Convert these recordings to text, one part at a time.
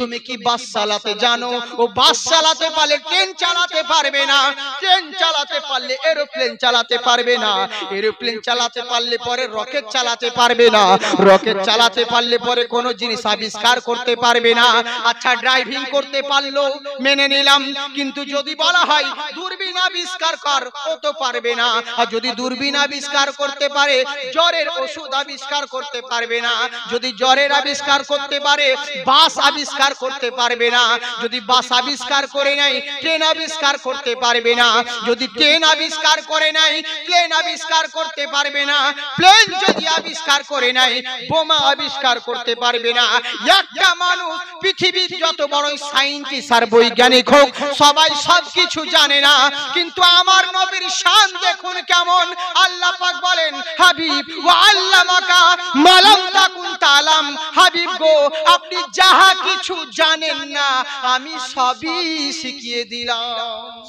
তুমি কি বাস চালাতে জানো? ও বাস চালাতে পারলে ট্রেন চালাতে পারবে না। ট্রেন চালাতে পারলে এরোপ্লেন চালাতে পারবে না। এরোপ্লেন চালাতে পারলে পরে রকেট চালাতে পারবে না। রকেট চালাতে পারলে পরে কোনো জিনিস আবিষ্কার করতে পারবে না। আচ্ছা ড্রাইভিং করতে পারল মেনে নিলাম। কিন্তু যদি বলা হয় দূরবীন আবিষ্কার কর ও তো পারবে না। আর যদি দূরবীন আবিষ্কার করতে পারে জ্বরের ওষুধ আবিষ্কার করতে পারবে না। যদি জ্বরের আবিষ্কার করতে পারে বাস আবিষ্কার করতে পারবে না। যদি বাস আবিষ্কার করে নাই ট্রেন আবিষ্কার করতে পারবে না। যদি ট্রেন আবিষ্কার করে নাই প্লেন আবিষ্কার করতে পারবে না। প্লেন যদি আবিষ্কার করে নাই বোমা আবিষ্কার করতে পারবে না। একটা মানুষ পৃথিবীর যত বড় সাইন্টিস্ট আর বৈজ্ঞানিক হোক, সবাই সবকিছু জানে না। কিন্তু আমার নবীর শান দেখুন কেমন। আল্লাহ পাক বলেন, হাবিব, ওয়া আল্লামাকা মালাম তাকুন তালাম। হাবিব গো, আপনি যাহা কিছু জানেন না আমি সবই শিখিয়ে দিলাম।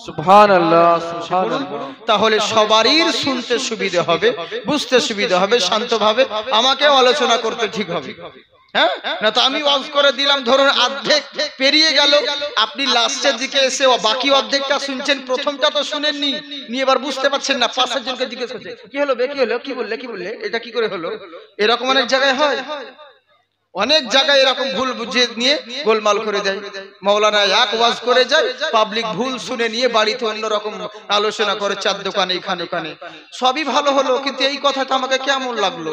সুবহানাল্লাহ সুবহানাল্লাহ। তাহলে সবারই শুনতে সুবিধা হবে বুঝতে সুবিধা হবে শান্তভাবে আমাকেও আলোচনা করতে ঠিক হবে। হ্যাঁ? না তো আমি ওয়াজ করে দিলাম ধরুন অর্ধেক পেরিয়ে গেল। আপনি লাস্টের দিকে এসে বাকি অর্ধেকটা শুনছেন প্রথমটা তো শুনেননি। নিয়ে এবার বুঝতে পারছেন না পাশের জনকে জিজ্ঞেস করছে কি হলো বে কি হলো কি বললে কি বললে? এটা কি করে হলো? এরকম অনেক জায়গায় হয়। অনেক জায়গায় এরকম ভুল বুঝিয়ে নিয়ে গোলমাল করে দেয়। মৌলানা এক ওয়াজ করে যায় পাবলিক ভুল শুনে নিয়ে বাড়িতে অন্যরকম আলোচনা করে চার দোকানে এখানে ওখানে সবই ভালো হলো কিন্তু এই কথাটা আমাকে কেমন লাগল?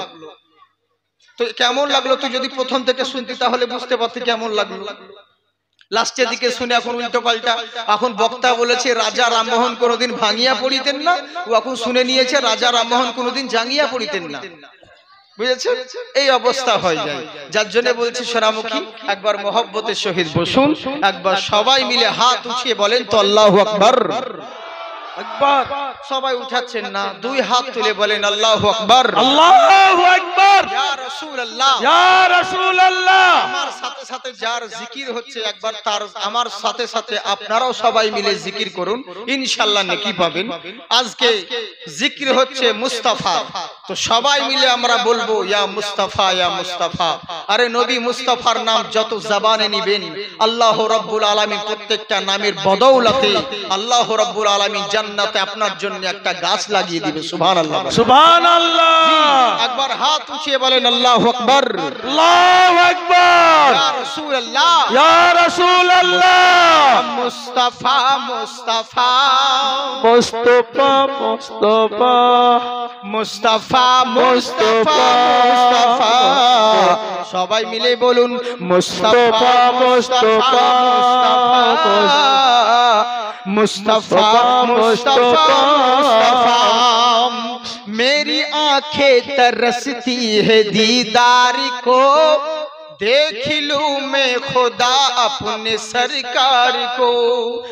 তো কেমন লাগল তুই যদি প্রথম থেকে শুনতি তাহলে বুঝতে পারতি কেমন লাগল। লাস্টের দিকে শুনে এখন উল্টো পাল্টা এখন বক্তা বলেছে রাজা রামমোহন কোনোদিন ভাঙিয়া পড়িতেন না। ও এখন শুনে নিয়েছে রাজা রামমোহন কোনোদিন জাঙ্গিয়া পড়িতেন না। বুঝেছেন? এই অবস্থা হয়ে যায়। যার জন্য বলছি সোনামুখী, একবার মহব্বতের শহীদ বসুন, একবার সবাই মিলে হাত উঠিয়ে বলেন তো আল্লাহ আকবর। আকবার। সবাই উঠাচ্ছেন না। দুই হাত তুলে বলেন আল্লাহ আকবর। আল্লাহু আকবার। ইয়া রাসূলুল্লাহ। ইয়া রাসূলুল্লাহ। আমার সাথে সাথে যার জিকির হচ্ছে একবার তার আমার সাথে সাথে আপনারাও সবাই মিলে জিকির করুন। ইনশাআল্লাহ নেকি পাবেন। আজকে জিকির হচ্ছে মুস্তাফা। তো সবাই মিলে আমরা বলব ইয়া মুস্তাফা ইয়া মুস্তাফা। আরে নবী মুস্তাফার নাম যত জবানে নিবেন আল্লাহ রাব্বুল আলামিন প্রত্যেকটা নামের বদৌলতে আল্লাহ রাব্বুল আলামিন জান্নাতে আপনার জন্য একটা গাছ লাগিয়ে দিবে সুবহানাল্লাহ সুবহানাল্লাহ। একবার হাত উঠিয়ে বলেন আল্লাহু আকবার। আল্লাহু আকবার। ইয়া রাসূলুল্লাহ। ইয়া রাসূলুল্লাহ। মুস্তাফা মুস্তাফা। মুস্তাফা মুস্তাফা। মুস্তাফা মুস্তাফা মুস্তাফা। সবাই মিলে বলুন মুস্তাফা মুস্তাফা। মুস্তাফা। मुस्तफ़ा मुस्तफ़ा मेरी आँखें तरसती है दीदारी को। देख लू मैं खुदा अपने सरकार को।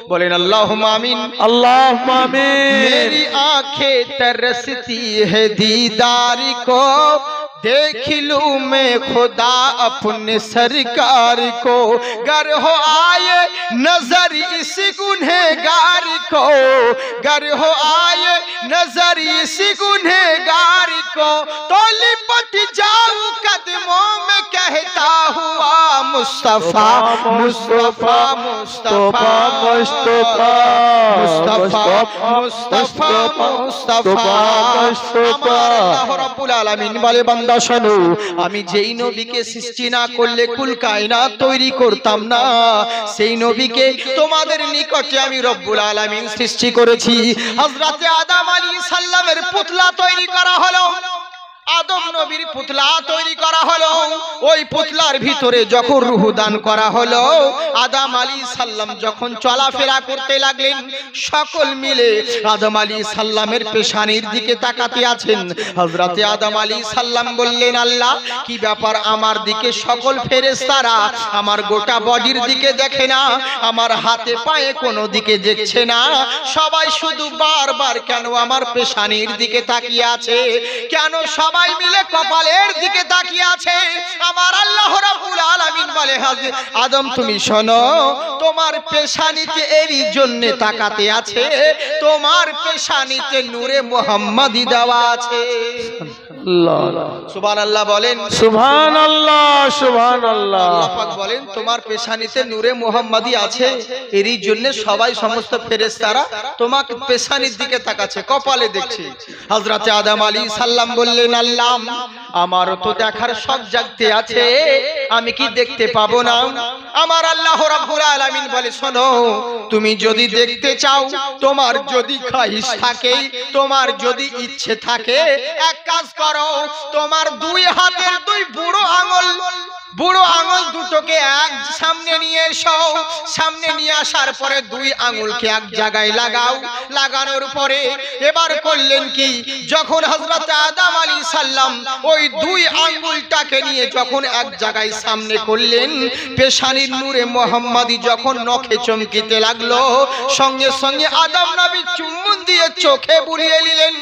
बोले अल्लाह मामिन अल्लाह मामिन मेरी आँखें तरसती है दीदारी को। देख लू मैं खुदा अपने सरकार को। गर हो आए नज़र इस गुनहगार को। गर हो आए नज़र इस गुनहगार को। तो लिपट जाऊ कदमों में कहता हुआ मुस्तफ़ा मुस्तफ़ा मुस्तफ़ा मुस्तफ़ा मुस्तफ़ा मुस्तफ़ा मुस्तफ़ा मुस्तफ़ा मुस्तफ़ा। मुस्तफ़ा। मुस्तफ़ा बंदा শোনো আমি যেই নবীকে সৃষ্টি না করলে কুল কায়না তৈরি করতাম না। সেই নবীকে তোমাদের নিকটে আমি রব্বুল আলামিন সৃষ্টি করেছি। হযরতে আদম আলাইহিস সালামের পুতলা তৈরি করা হলো। আদম নবীর পুতলা তৈরি করা হলো। ওই পুতলার ভিতরে যখন রুহ দান করা হলো আদম আলী সাল্লাম যখন চলাফেরা করতে লাগলেন সকল মিলে আদম আলী সাল্লামের পেশানির দিকে তাকাতে আছেন। হজরতে আদম আলী সাল্লাম বললেন আল্লাহ কি ব্যাপার? আমার দিকে সকল ফেরেস্তারা আমার গোটা বডির দিকে দেখে না আমার হাতে পায়ে কোনো দিকে দেখছে না। সবাই শুধু বারবার কেন আমার পেশানির দিকে তাকিয়ে আছে? কেন সবাই মিলে কপালের দিকে তাকিয়ে আছে। আমার আল্লাহ রাব্বুল আলামিন বলে হাজে আদম তুমি শোনো তোমার পেশানিতে এরই জন্য তাকাতে আছে। তোমার পেশানিতে নূরে মোহাম্মদী দেওয়া আছে। আল্লাহ বলেন। সুবহান আল্লাহ আল্লাহ আল্লাহ পাক বলেন তোমার পেশানিতে নূরে মোহাম্মদী আছে এরই জন্য সবাই সমস্ত ফেরেশতারা তোমাকে পেশানির দিকে তাকাচ্ছে কপালে দেখছে। হযরতে আদম আলী সাল্লাম বললেন আল্লাহ আমার তো দেখার সব জাগতে আছে, আমি কি দেখতে পাবো না? আমার আল্লাহ আলামিন বলে, শোনো, তুমি যদি দেখতে চাও, তোমার যদি খাহিস থাকে, তোমার যদি ইচ্ছে থাকে, এক কাজ করো, তোমার দুই হাতের দুই বুড়ো আঙুল বুড়ো আঙুল দুটোকে এক সামনে নিয়ে এসো। সামনে নিয়ে আসার পরে দুই আঙুলকে এক জায়গায় লাগাও। লাগানোর পরে এবার করলেন কি? যখন হযরত আদম আলী সাল্লাম ওই দুই আঙ্গুলটাকে নিয়ে যখন এক জায়গায় সামনে করলেন, পেশানির নূরে মোহাম্মদী যখন নখে চমকিতে লাগল, সঙ্গে সঙ্গে আদম নবী চুম্বন দিয়ে চোখে বুলিয়ে নিলেন।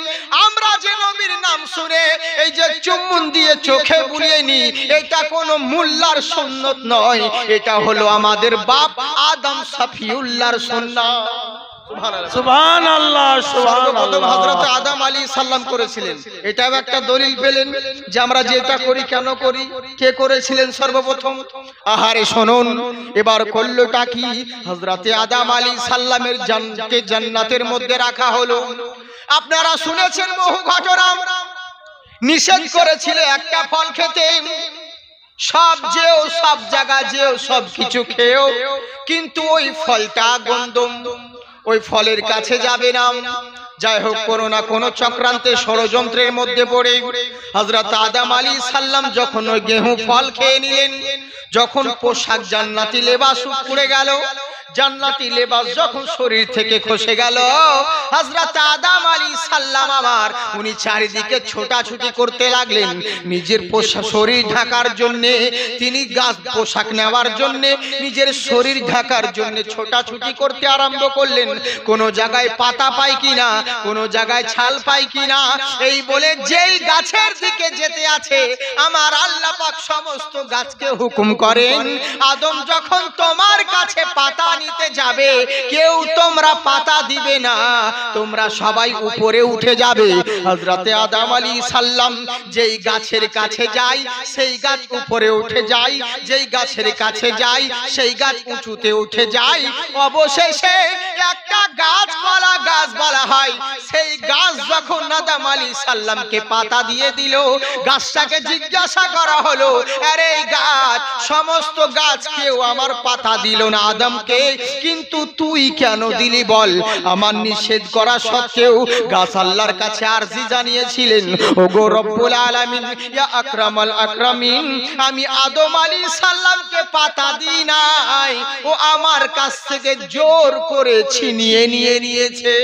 আমরা যে নবীর নাম শুনে এই যে চুম্বন দিয়ে চোখে বুলিয়ে নি এটা কোনো মোল্লার সুন্নত নয়। এটা হলো আমাদের বাপ আদম সাফিউল্লাহর সুন্নাত। আদম আলী সাল্লাম করেছিলেন। এটাও একটা দলিল পেলেন যে আমরা যেটা করি কেন করি? কে করেছিলেন সর্বপ্রথম? আহারে শুনুন এবার করলোটা কি? হযরতে আদম আলী সাল্লামের জান্নাতের মধ্যে রাখা হলো। আপনারা শুনেছেন বহু ঘটনা। নিষেধ করেছিল একটা ফল খেতে। সব যেও, সব জায়গা যেও, সব কিছু খেয়েও কিন্তু ওই ফলটা গন্ধম, ওই ফলের কাছে যাবে না। যাই হোক, কোনো না কোনো চক্রান্তে ষড়যন্ত্রের মধ্যে পড়ে। হজরত আদাম আলী সাল্লাম যখন ওই গেহু ফল খেয়ে নিলেন, যখন পোশাক জান্নাতি লেবাস পড়ে গেল জান্নাতি লেবাস যখন শরীর থেকে খসে গেল, হযরত আদম আলী সাল্লাম আমার, উনি চারিদিকে ছোটাছুটি করতে লাগলেন। নিজের পোশাক, শরীর ঢাকার জন্য, তিনি গাছ পোশাক নেওয়ার জন্য, নিজের শরীর ঢাকার জন্য ছোটাছুটি করতে আরম্ভ করলেন। কোন জায়গায় পাতা পাই কিনা, কোন জায়গায় ছাল পাই কিনা, এই বলে যেই গাছের দিকে যেতে আছে, আমার আল্লাহ পাক সমস্ত গাছকে হুকুম করেন, আদম যখন তোমার কাছে পাতা নিতে যাবে, কেউ তোমরা পাতা দিবে না। তোমরা সবাই উপরে উঠে যাবে। হযরতে আদম আলী সাল্লাম যেই গাছের কাছে যাই সেই গাছ উপরে উঠে যায়, যেই গাছের কাছে যাই সেই গাছ উঁচুতে উঠে যায়। অবশেষে একটা গাছ বলা গাছ বলা হয়। সেই গাছ যখন আদাম আলী সাল্লামকে পাতা দিয়ে দিল, গাছটাকে জিজ্ঞাসা করা হলো, আরে গাছ, সমস্ত গাছ কেউ আমার পাতা দিল না আদমকে? কিন্তু তুই কেন দিলি বল? আমার নিষেধ করা সত্ত্বেও গাছ আল্লাহর কাছে আরজি জানিয়েছিলেন। ও গো রব্বুল আলামিন ইয়া আকরামাল আকরামিন আমি আদম আলী সাল্লামকে পাতা দিই নাই। ও আমার কাছ থেকে জোর করে ছিনিয়ে নিয়ে নিয়েছে।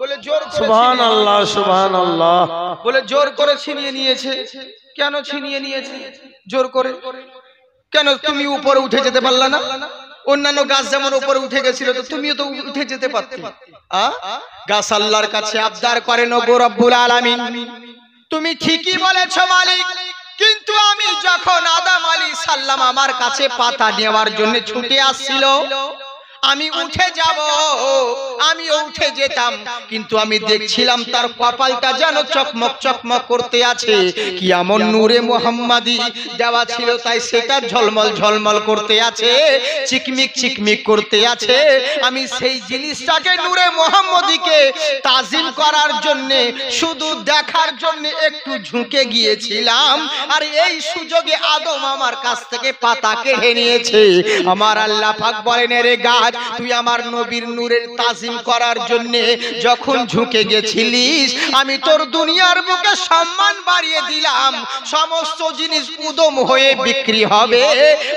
বলে জোর করে সুবহান ছিনিয়ে আল্লাহ সুবহান আল্লাহ বলে জোর করে ছিনিয়ে নিয়েছে। কেন ছিনিয়ে নিয়েছে? জোর করে? কেন তুমি উপরে উঠে যেতে পারলা না? অন্যান্য গাছ যেমন উপরে উঠে গেছিল, তো তুমিও তো উঠে যেতে পারতে? গাছ আল্লাহর কাছে আবদার করেন রব্বুল আলামিন তুমি ঠিকই বলেছ, মালিক, কিন্তু আমি যখন আদাম আলী সাল্লাম আমার কাছে পাতা নেওয়ার জন্য ছুটে আসছিল আমি উঠে যাব আমিও উঠে যেতাম। কিন্তু আমি দেখছিলাম তার কপালটা যেন চকমক চকমক করতে আছে। কি এমন নূরে মোহাম্মদি দেওয়া ছিল তাই সেটা ঝলমল ঝলমল করতে আছে। চিকমিক চিকমিক করতে আছে। আমি সেই জিনিসটাকে নূরে মোহাম্মদীকে তাজিম করার জন্য শুধু দেখার জন্য একটু ঝুঁকে গিয়েছিলাম। আর এই সুযোগে আদম আমার কাছ থেকে পাতা কেড়ে নিয়েছে আমার আল্লাহ পাক বলেন রে গাছ তুই আমার নবীর নূরের তাজিম করার জন্য যখন ঝুঁকে গেছিলিস আমি তোর দুনিয়ার বুকে সম্মান বাড়িয়ে দিলাম। সমস্ত জিনিস উদম হয়ে বিক্রি হবে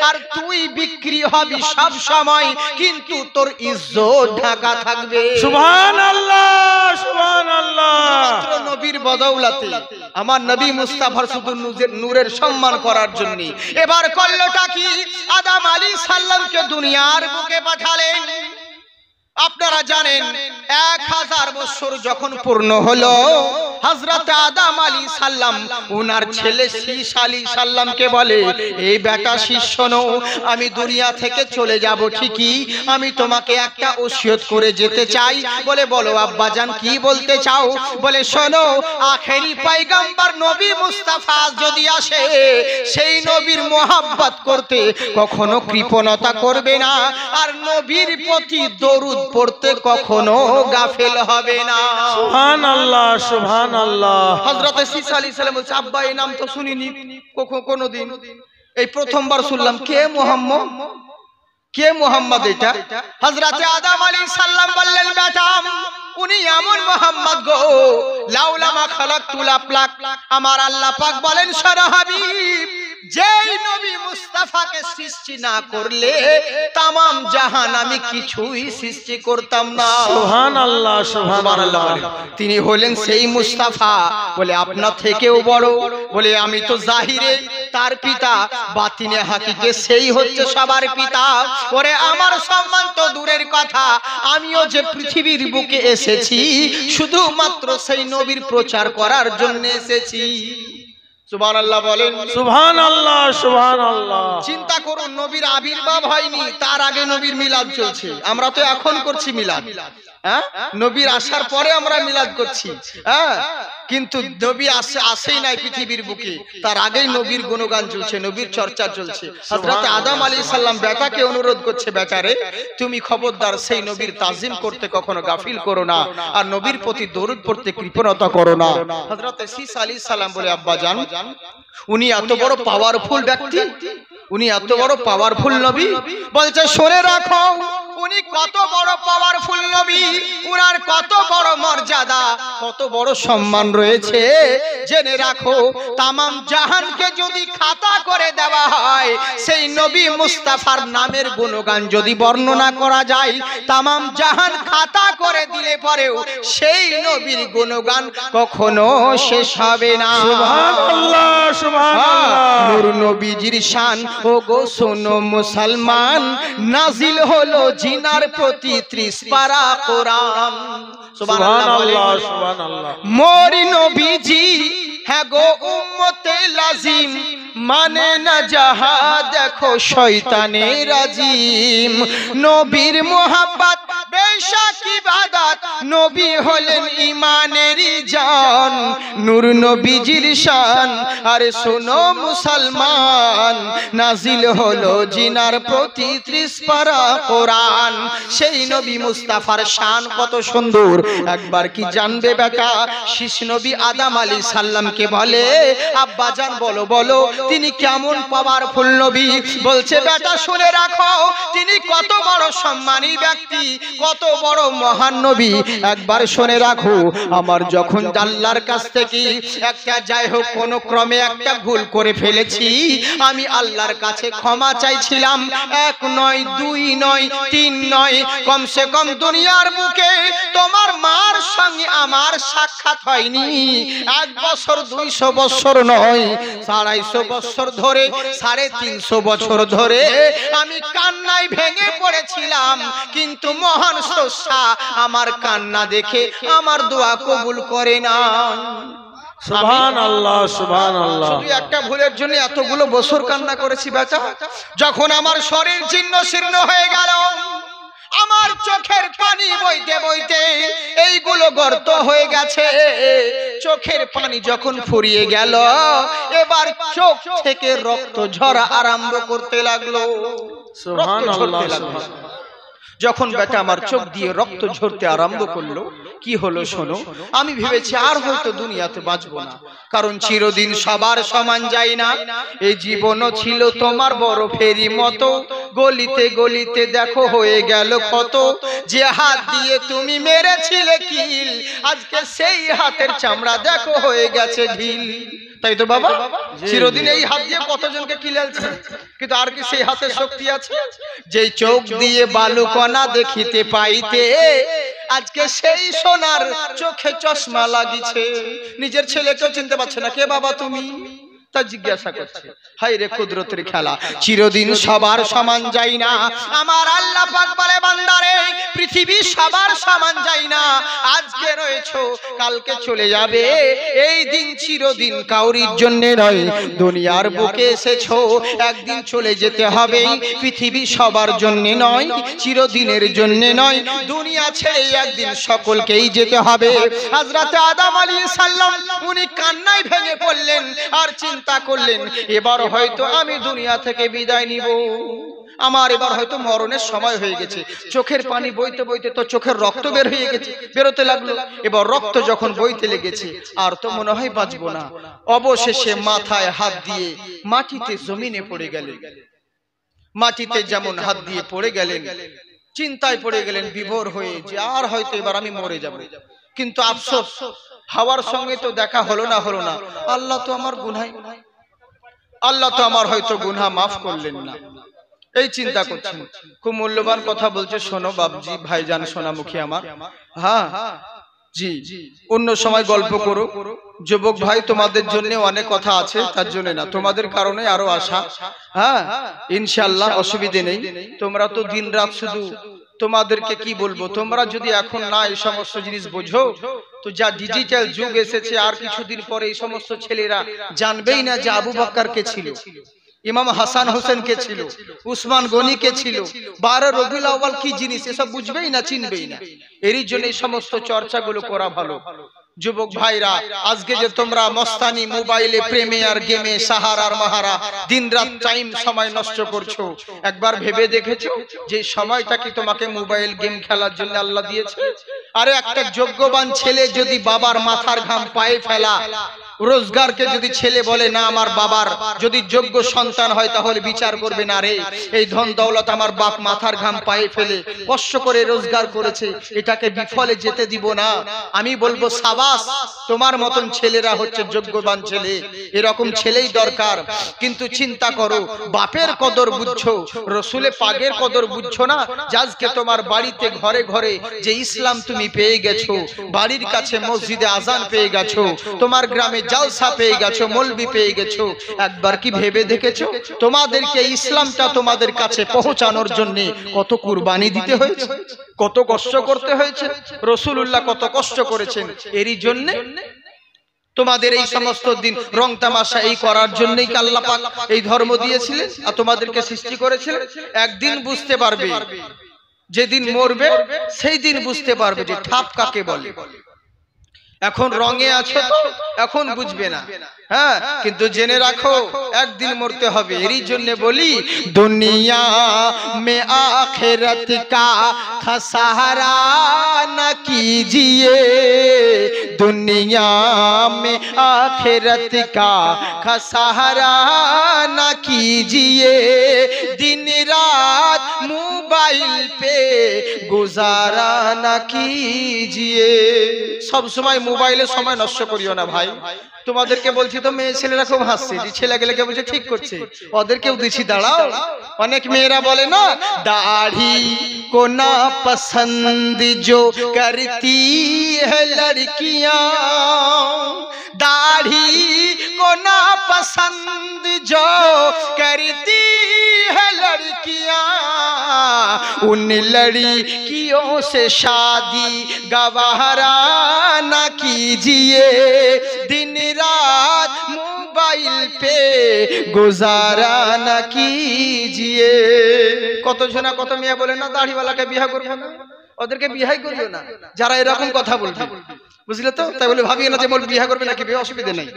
আর তুই বিক্রি হবি সব সময় কিন্তু তোর ইজ্জত ঢাকা থাকবে। সুবহান আল্লাহ সুবহান আল্লাহ নবীর বদৌলাতে আমার নবী মুস্তাফার শুধু নূরের সম্মান করার জন্য। এবার করলোটা কি? আদাম আলী সাল্লামকে দুনিয়ার বুকে পাঠালেন আপনারা জানেন, এক হাজার বছর যখন পূর্ণ হলো হজরত আদাম আলী সাল্লাম, উনার ছেলে শীষ আলী সাল্লামকে বলে, এই বেটা শিষ্য নো আমি দুনিয়া থেকে চলে যাব ঠিকই, আমি তোমাকে একটা ওসিয়ত করে যেতে চাই। বলে, বলো আব্বাজান, কি বলতে চাও? বলে, শোনো, আখেরি পাইগাম্বার নবী মুস্তাফা যদি আসে, সেই নবীর মোহাব্বত করতে কখনো কৃপণতা করবে না। আর নবীর প্রতি দরুদ পড়তে কখনো গাফেল হবে না। সুবহান আল্লাহ সুবহান আল্লাহ হজরত সিসা আলী সালাম বলছে আব্বা এই নাম তো শুনিনি। কখনো কোনোদিন। এই প্রথমবার শুনলাম কে মোহাম্মদ? কে মোহাম্মদ এটা? হজরতে আদম আলী সাল্লাম বললেন বেটা উনি এমন মোহাম্মদ গো। লাউলামা খালাক তুলা প্লাক আমার আল্লাহ পাক বলেন সরহাবি যেই নবী মুস্তাফাকে সৃষ্টি না করলে তামাম জাহান আমি কিছুই সৃষ্টি করতাম না। সুবহান আল্লাহ আল্লাহ তিনি হলেন সেই মুস্তাফা। বলে আপনার থেকেও বড়। বলে আমি তো জাহিরে তার পিতা। বাতিনে হাকিকে সেই হচ্ছে সবার পিতা। ওরে আমার সম্মান তো দূরের কথা। আমিও যে পৃথিবীর বুকে এসেছি শুধুমাত্র সেই নবীর প্রচার করার জন্য এসেছি। সুবহানাল্লাহ বলেন। সুবহান আল্লাহ সুবহান আল্লাহ চিন্তা করুন নবীর আবির্ভাব হয়নি তার আগে নবীর মিলাদ চলছে। আমরা তো এখন করছি মিলাদ। হ্যাঁ? নবীর আসার পরে আমরা মিলাদ করছি। হ্যাঁ? কিন্তু নবী আসে আসেই নাই পৃথিবীর বুকে। তার আগেই নবীর গুণগান চলছে নবীর চর্চা চলছে। হযরত আদম আলী সাল্লাম বেটাকে অনুরোধ করছে বেটারে তুমি খবরদার সেই নবীর তাজিম করতে কখনো গাফিল করো না আর নবীর প্রতি দরুদ পড়তে কৃপণতা করো না। হযরত শীষ আলী সাল্লাম বলে আব্বা জান উনি এত বড় পাওয়ারফুল ব্যক্তি। উনি এত বড় পাওয়ারফুল নবী। বলছে সরে রাখো। উনি কত বড় পাওয়ারফুল নবী। উনার কত বড় মর্যাদা। কত বড় সম্মান রয়েছে। জেনে রাখো তামাম জাহানকে যদি খাতা করে দেওয়া হয় সেই নবী মুস্তাফার নামের গুণগান যদি বর্ণনা করা যায় তামাম জাহান খাতা করে দিলে পরেও সেই নবীর গুণগান কখনো শেষ হবে না। নূর নবীজির শান। ও গো শোনো মুসলমান নাজিল হলো জিনার প্রতি ত্রিশ পারা কোরআন মোর নবীজি হ্যাঁ গো উম্মতে লাজিম। মানে না যাহা দেখো শয়তানে রাজিম। নবীর মোহাব্বত বেশাক ইবাদত নবী হলেন ইমানেরই জান। নূর নবীজির শান। আরে শোনো মুসলমান, নাজিল হলো জিনার প্রতি ত্রিশ কোরআন। সেই নবী মুস্তাফার শান কত সুন্দর। একবার কি জানবে শিশ নবী আদাম আলী সাল্লামকে বলে আব্বাজান বলো বলো, তিনি কেমন পাওয়ারফুল নবী? বলছে, বেটা, শুনে রাখো, তিনি কত বড় সম্মানী ব্যক্তি। কত বড় মহান নবী। একবার শুনে রাখো, আমার যখন আল্লাহর কাছ থেকে একটা যাই হোক, কোনো ক্রমে একটা ভুল করে ফেলেছি, আমি আল্লাহর কাছে ক্ষমা চাইছিলাম। এক নয়, দুই নয়, তিন নয়, কমসে কম দুনিয়ার বুকে তোমার মার সঙ্গে আমার সাক্ষাৎ হয়নি। এক বছর দুইশো বছর নয়, আড়াইশো বছর ধরে, সাড়ে তিনশো বছর ধরে আমি কান্নায় ভেঙে পড়েছিলাম। কিন্তু মহান স্রষ্টা আমার কান্না দেখে আমার দোয়া কবুল করে না। সুবহান আল্লাহ সুবহান আল্লাহ শুধু একটা ভুলের জন্য এতগুলো বছর কান্না করেছি বেটা। যখন আমার শরীর ছিন্ন শীর্ণ হয়ে গেল আমার চোখের পানি বইতে বইতে এইগুলো গর্ত হয়ে গেছে। চোখের পানি যখন ফুরিয়ে গেল এবার চোখ থেকে রক্ত ঝরা আরম্ভ করতে লাগল। রক্ত ঝরতে লাগল। যখন বেটা আমার চোখ দিয়ে রক্ত ঝরতে আরম্ভ করল কি হলো শোনো? আমি ভেবেছি আর হয়তো দুনিয়াতে বাঁচবো না কারণ চিরদিন সবার সমান যায় না। এই জীবনও ছিল তোমার বড় ফেরি মতো। গলিতে গলিতে দেখো হয়ে গেল কত। যে হাত দিয়ে তুমি মেরেছিলে কিল আজকে সেই হাতের চামড়া দেখো হয়ে গেছে ঢিল। তাই তো বাবা? চিরদিন এই হাত দিয়ে কতজনকে কিলেছে কিন্তু আর কি সেই হাতের শক্তি আছে? যেই চোখ দিয়ে বালুকণা দেখিতে পাইতে। আজকে সেই সোনার চোখে চশমা লাগিছে। নিজের ছেলেকেও চিনতে পারছে না, কে বাবা তুমি? তা জিজ্ঞাসা করছে হাই রে কুদরতের খেলা চিরদিন সবার সমান যাই না। আমার আল্লাহ পাক বলে বান্দারে পৃথিবী সবার সমান যাই না। আজকে রয়েছো কালকে চলে যাবে। এই দিন চিরদিন কাউরির জন্য নয় দুনিয়ার বুকে এসেছ একদিন চলে যেতে হবে। পৃথিবী সবার জন্য নয় চিরদিনের জন্য নয়। দুনিয়া ছেড়ে একদিন সকলকেই যেতে হবে। হাজরাতে আদম আলী সাল্লাম উনি কান্নায় ভেঙে পড়লেন। আর চিন্তা করলেন, এবার হয়তো আমি দুনিয়া থেকে বিদায় নিব। আমার এবার হয়তো মরণের সময় হয়ে গেছে। চোখের পানি বইতে বইতে তো চোখের রক্ত বের হয়ে গেছে, বেরোতে লাগল। এবার রক্ত যখন বইতে লেগেছে, আর তো মনে হয় বাঁচবো না। অবশেষে মাথায় হাত দিয়ে মাটিতে জমিনে পড়ে গেলেন। মাটিতে যেমন হাত দিয়ে পড়ে গেলেন, চিন্তায় পড়ে গেলেন, বিভোর হয়ে যে আর হয়তো এবার আমি মরে যাব। কিন্তু আফসোস হাওয়ার সঙ্গে তো দেখা হলো না হলো না। আল্লাহ তো আমার গুনাই। আল্লাহ তো আমার হয়তো গুনা মাফ করলেন না। এই চিন্তা করছেন। খুব মূল্যবান কথা বলছে। শোনো বাবজি ভাইজান, সোনামুখী আমার। হ্যাঁ জি। অন্য সময় গল্প করো। যুবক ভাই, তোমাদের জন্য অনেক কথা আছে, তার জন্য না। তোমাদের কারণে আরও আশা। হ্যাঁ ইনশাল্লাহ অসুবিধে নেই। তোমরা তো দিন রাত শুধু তোমাদেরকে কি বলব? তোমরা যদি এখন না এই সমস্ত জিনিস বোঝো তো যা ডিজিটাল যুগ এসেছে আর কিছুদিন পরে এই সমস্ত ছেলেরা জানবেই না যে আবু বাক্কার কে ছিল ইমাম হাসান হোসেন কে ছিল উসমান গনি কে ছিল বারো রবিউল আওয়াল কি জিনিস এসব বুঝবেই না চিনবেই না। এরই জন্য এই সমস্ত চর্চাগুলো করা ভালো। যুবক ভাইরা, আজকে যে তোমরা মস্তানি মোবাইলে প্রেমে আর গেমে সাহার আর মাহারা দিন রাত টাইম সময় নষ্ট করছ, একবার ভেবে দেখেছ যে সময়টা কি তোমাকে মোবাইল গেম খেলার জন্য আল্লাহ দিয়েছে? আরে একটা যোগ্যবান ছেলে যদি বাবার মাথার ঘাম পায়ে ফেলা রোজগারকে যদি ছেলে বলে, না, আমার বাবার যদি যোগ্য সন্তান হয়, তাহলে বিচার করবে না রে। এই ধন দৌলত আমার বাপ মাথার ঘাম পায়ে ফেলে কষ্ট করে রোজগার করেছে। এটাকে বিফলে যেতে দিব না। আমি বলব, সাবাস, তোমার মতন ছেলেরা হচ্ছে যোগ্যবান ছেলে। এরকম ছেলেই দরকার। কিন্তু চিন্তা করো, বাপের কদর বুঝছ, রসুলে পাগের কদর বুঝছ না? যে আজকে তোমার বাড়িতে ঘরে ঘরে যে ইসলাম তুমি পেয়ে গেছো, বাড়ির কাছে মসজিদে আজান পেয়ে গেছো, তোমার গ্রামে জালসা পেয়ে গেছো মলবি পেয়ে গেছো একবার কি ভেবে দেখেছ? তোমাদেরকে ইসলামটা তোমাদের কাছে পৌঁছানোর জন্য কত কুরবানি দিতে হয়েছে? কত কষ্ট করতে হয়েছে? রসুল্লাহ কত কষ্ট করেছেন? এরই জন্য তোমাদের এই সমস্ত দিন রং তামাশা এই করার জন্যই কি আল্লাহ পাক এই ধর্ম দিয়েছিলেন আর তোমাদেরকে সৃষ্টি করেছিলেন? একদিন বুঝতে পারবে। যেদিন মরবে সেই দিন বুঝতে পারবে যে ঠাপ কাকে বলে। এখন রঙে আছো তো এখন বুঝবে না। হ্যাঁ কিন্তু জেনে রাখো একদিন মরতে হবে। এরই জন্য বলি দুনিয়া মে আখেরত কা খসারা না কিজিয়ে। দুনিয়া মে আখেরত কা খসারা না কিজিয়ে। দিন রাত মোবাইল পে গুজারা না কিজিয়ে। সব সময় মোবাইলে সময় নষ্ট করিও না ভাই। তোমাদেরকে বলছি তো মেয়ে ছেলেরা খুব হাসছে যে ছেলে গেলেকে বলছে ঠিক করছে ওদেরকেও দিছি দাঁড়াও অনেক মেয়েরা বলে না দাড়ি को ना पसंद जो करती है लड़कियां दाढ़ी को ना पसंद जो करती है लड़कियां उन लड़कियों से शादी गवाहरा ना कीजिए दिन रात মোবাইল পে গুজারা না কিজিয়ে কত ঝোনা কত মেয়ে বলে, না, দাড়িওয়ালাকে বিয়া করব না। ওদেরকে বিহাই করিও না। যারা এরকম কথা বলবে বুঝলে তো? তাই বলে ভাবিয়ে না যে মোর বিয়ে করবে নাকি? বিয়ে অসুবিধা নেই।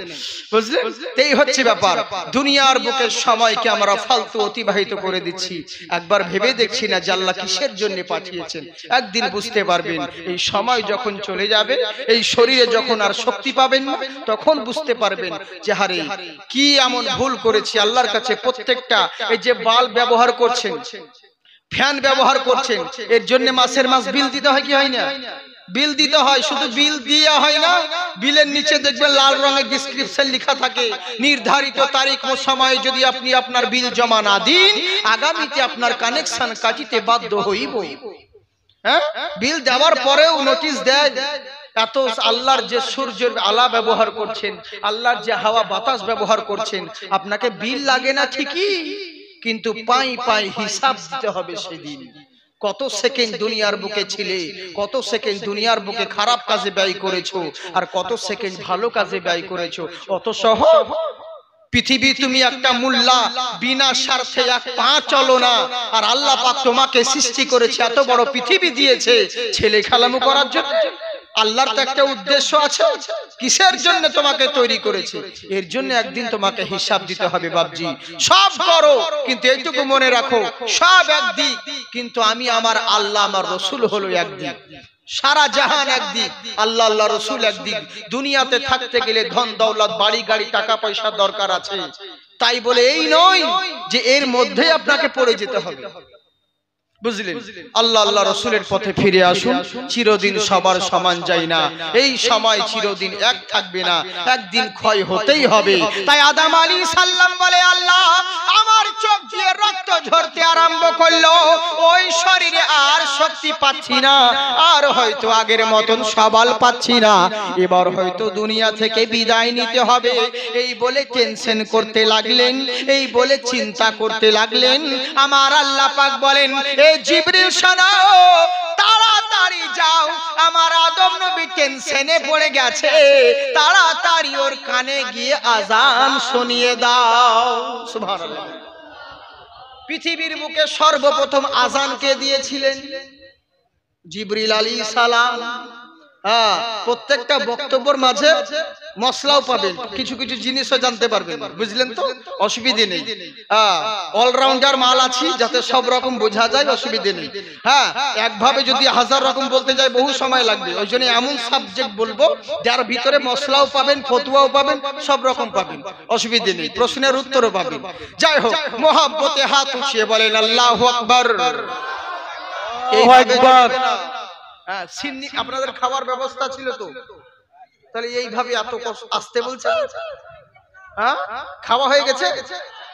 বুঝলে? এই হচ্ছে ব্যাপার। দুনিয়ার বুকের সময়কে আমরা ফালতু অতিবাহিত করে দিচ্ছি। একবার ভেবে দেখছি না আল্লাহ কিসের জন্য পাঠিয়েছেন। একদিন বুঝতে পারবেন, এই সময় যখন চলে যাবে, এই শরীরে যখন আর শক্তি পাবেন না, তখন বুঝতে পারবেন যে হারে, কি এমন ভুল করেছি আল্লাহর কাছে প্রত্যেকটা। এই যে বাল ব্যবহার করছেন, ফ্যান ব্যবহার করছেন, এর জন্য মাসের মাস বিল দিতে হয় কি হয় না? বিল দিতে হয়, শুধু বিল দিয়ে হয় না, বিলের নিচে দেখবেন লাল রঙের ডিসক্রিপশন লেখা থাকে। নির্ধারিত তারিখ ও সময়ে যদি আপনি আপনার বিল জমা না দিন, আগামীতে আপনার কানেকশন কাটিতে বাধ্য হইব। হ্যাঁ? বিল দেওয়ার পরেও নোটিশ দেয়। এত আল্লাহর যে সূর্যের আলা ব্যবহার করছেন, আল্লাহর যে হাওয়া বাতাস ব্যবহার করছেন, আপনাকে বিল লাগে না ঠিকই, কিন্তু পাই পাই হিসাব দিতে হবে সেদিন। কত সেকেন্ড দুনিয়ার বুকে ছিলে কত সেকেন্ড দুনিয়ার বুকে খারাপ কাজে ব্যয় করেছ আর কত সেকেন্ড ভালো কাজে ব্যয় করেছ অত সহ পৃথিবী তুমি একটা মুল্লা বিনা স্বার্থে এক পা চলো না আর আল্লাহ পাক তোমাকে সৃষ্টি করেছে এত বড় পৃথিবী দিয়েছে ছেলে খেলামু করার জন্য। আল্লাহর তো একটা উদ্দেশ্য আছে। কিসের জন্য তোমাকে তৈরি করেছে? এর জন্য একদিন তোমাকে হিসাব দিতে হবে বাবজি সব করো কিন্তু এইটুকু মনে রাখো সব একদিক কিন্তু আমি আমার আল্লাহ আমার রসুল হলো একদিক। সারা জাহান একদিক। আল্লাহ আল্লাহ রসুল একদিক। দুনিয়াতে থাকতে গেলে ধন দৌলত বাড়ি গাড়ি টাকা পয়সা দরকার আছে। তাই বলে এই নয় যে এর মধ্যে আপনাকে পড়ে যেতে হবে। বুঝলেন? আল্লাহ আল্লাহ রসুলের পথে ফিরে আসুন। চিরদিন সবার সমান যায় না। এই সময় চিরদিন এক থাকবে না। একদিন ক্ষয় হতেই হবে। তাই আদাম আলী সাল্লাম বলে আল্লাহ আমার চোখ দিয়ে রক্ত ঝরতে আরম্ভ করল। ওই শরীরে আর শক্তি পাচ্ছি না। আর হয়তো আগের মতন সবাল পাচ্ছি না। এবার হয়তো দুনিয়া থেকে বিদায় নিতে হবে। এই বলে টেনশন করতে লাগলেন। এই বলে চিন্তা করতে লাগলেন। আমার আল্লাহ পাক বলেন এ জিবরিল শোনাও তাড়াতাড়ি যাও। আমার আদম নবী টেনশনে পড়ে গেছে। তাড়াতাড়ি ওর কানে গিয়ে আজান শুনিয়ে দাও। সুবহানাল্লাহ। পৃথিবীর বুকে সর্বপ্রথম আজান কে দিয়েছিলেন? জিবরিল আলী সালাম। হ্যাঁ প্রত্যেকটা বক্তব্যের মাঝে মশলাও পাবেন। কিছু কিছু জিনিসও জানতে পারবেন। বুঝলেন তো? অসুবিধে নেই। হ্যাঁ অলরাউন্ডার মাল আছি যাতে সব রকম বোঝা যায় অসুবিধে নেই। হ্যাঁ একভাবে যদি হাজার রকম বলতে যাই বহু সময় লাগবে। ওই জন্য এমন সাবজেক্ট বলব যার ভিতরে মশলাও পাবেন ফতুয়াও পাবেন সব রকম পাবেন। অসুবিধে নেই। প্রশ্নের উত্তরও পাবেন। যাই হোক মোহাব্বতে হাত উঠিয়ে বলেন আল্লাহ আকবর। হ্যাঁ, আপনাদের খাওয়ার ব্যবস্থা ছিল তো তাহলে এইভাবে এত কষ্ট আসতে বলছে? হ্যাঁ? খাওয়া হয়ে গেছে?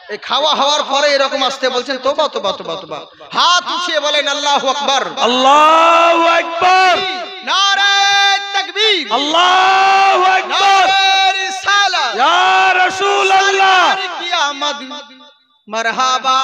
এই খাওয়া হওয়ার পরে এরকম আসতে বলছেন তো বা তোবা তোবা তোবা। হাত উঠিয়ে বলেন আল্লাহ আকবর। আল্লাহ আকবর। নারে তাকবীর। আল্লাহ আকবর। ইয়া রাসূল আল্লাহ কিয়ামত। मरहबा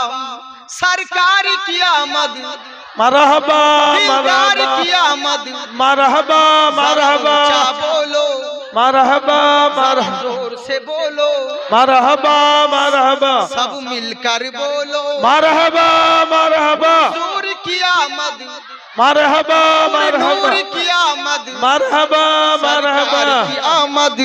सरकार की आमद। मरहबा सरकार की आमद। मरहबा मरहबा। बोलो मरहबा मरहबा। से बोलो। मरहबा मरहबा। सब मिलकर बोलो। मरहबा मरहबा। किया की आमद। মারহাবা মারহাবা। কিয়ামত। মারহাবা মারহাবা। কিয়ামত।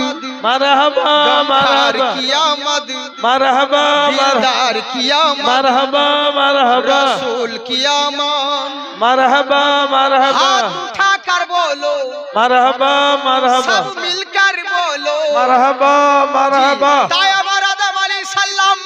মারহাবা মারহাবা। কিয়ামত। মারহাবা দিদার কিয়ামত। মারহাবা মারহাবা। রাসূল কিয়ামান মারহাবা মারহাবা। হাত উঠা কর বলো? মারহাবা মারহাবা। সব মিলকর বলো? মারহাবা তাই আমার আদম আলাইহিস সালাম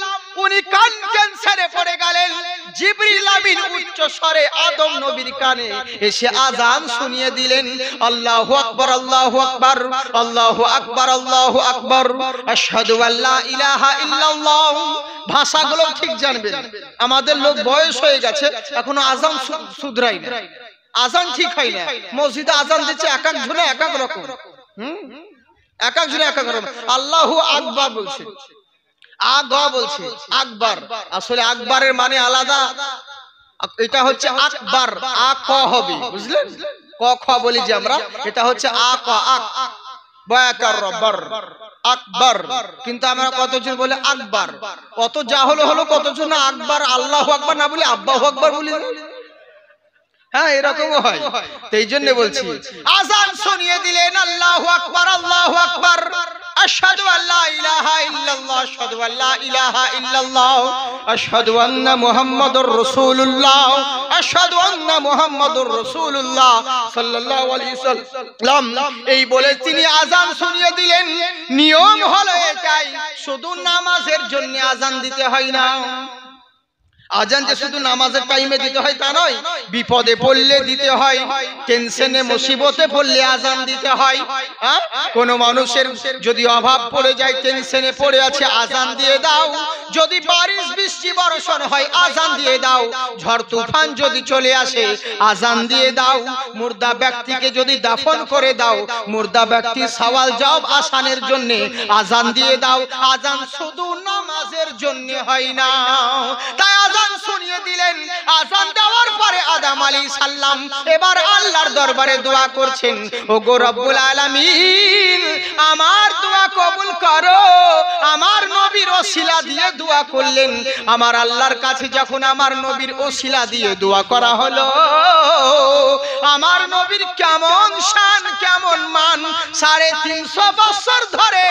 উনি কান ক্যান্সারে পড়ে গেলেন। জিবরিল আমিন উচ্চ স্বরে আদম নবীর কানে এসে আজান শুনিয়ে দিলেন, আল্লাহু আকবার আল্লাহু আকবার আল্লাহু আকবার আল্লাহু আকবার, আশহাদু আল্লা ইলাহা ইল্লাল্লাহ। ভাষাগুলো ঠিক জানবেন। আমাদের লোক বয়স হয়ে গেছে, এখনও আজান শুধরাই না। আজান ঠিক হয় না। মসজিদে আজান দিচ্ছে এক এক জনে এক এক রকম। হুম? এক এক জনে এক এক রকম। আল্লাহু আকবার বলছে। আগ বলছে আকবার। আসলে আকবরের মানে আলাদা। এটা হচ্ছে আকবার আ ক হবে বুঝলেন? ক খ বলি যে আমরা এটা হচ্ছে আ ক আক রব্বর আকবর। কিন্তু আমরা কতজন বলে আকবার? কত যা হলো হলো কতজন আকবার? আল্লাহ আকবার না বলে আব্বাহ আকবার বলি। না? হ্যাঁ এরকমও হয় তো এই জন্য বলছি। আজান শুনিয়ে দিলেন আল্লাহু আকবার আল্লাহু আকবার। আশহাদু আল্লা ইলাহা ইল্লাল্লাহ আশহাদু আল্লা ইলাহা ইল্লাল্লাহ আশহাদু আন্না মুহাম্মাদুর রাসূলুল্লাহ আশহাদু আন্না মুহাম্মাদুর রাসূলুল্লাহ সাল্লাল্লাহু আলাইহি সাল্লাম। এই বলে তিনি আজান শুনিয়ে দিলেন। নিয়ম হলো এটাই শুধু নামাজের জন্য আজান দিতে হয় না। আজান যে শুধু নামাজের টাইমে দিতে হয় তা নয়, বিপদে পড়লে দিতে হয় টেনশনে মুসিবতে পড়লে আজান দিতে হয়। হ্যাঁ? কোন মানুষের যদি অভাব পড়ে যায় টেনশনে পড়ে আছে, আজান দিয়ে দাও। যদি বারিশ, বৃষ্টি, বর্ষণ হয়, আজান দিয়ে দাও। ঝড়, তুফান যদি চলে আসে, আজান দিয়ে দাও। মুর্দা ব্যক্তিকে যদি দাফন করে দাও, মুর্দা ব্যক্তির সওয়াল জবাব আসানের জন্য আজান দিয়ে দাও। আজান শুধু নামাজের জন্য হয় না। তাই আজান শুনিয়ে দিলেন। আজান দেওয়ার পরে আদাম আলী সাল্লাম এবার আল্লাহর দরবারে দোয়া করছেন। ও গো রব্বুল আলামিন, আমার দোয়া কবুল করো। আমার নবীর ওসিলা দিয়ে দোয়া করলেন। আমার আল্লাহর কাছে যখন আমার নবীর ওসিলা দিয়ে দোয়া করা হলো, আমার নবীর কেমন শান, কেমন মান, সাড়ে তিনশো বছর ধরে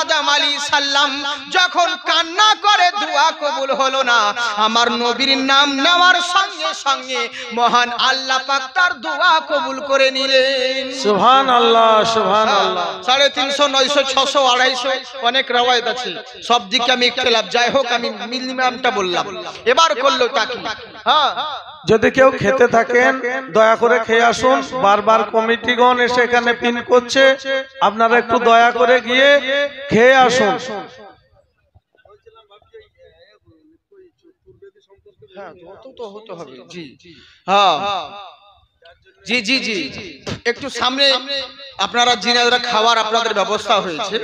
আদাম আলী সাল্লাম যখন কান্না করে দোয়া কবুল হলো না আমার নবীর নাম নেওয়ার সঙ্গে সঙ্গে মহান আল্লাহ পাক তার দোয়া কবুল করে নিলেন। সুবহান আল্লাহ সুবহান আল্লাহ সাড়ে তিনশো নয়শো ছশো আড়াইশো অনেক রাওয়ায়ত আছে। সব দিকে আমি খেলাম যাই হোক আমি মিনিমামটা বললাম। এবার করল তাকি হ্যাঁ। যদি কেউ খেতে থাকেন দয়া করে খেয়ে আসুন। বারবার কমিটিগণ এসে এখানে পিন করছে। আপনারা একটু দয়া করে গিয়ে খেয়ে আসুন। হ্যাঁ তো তো হতে হবে। জি হ্যাঁ। জি জি জি। একটু সামনে আপনারা জিনারা খাওয়ার আপনাদের ব্যবস্থা হয়েছে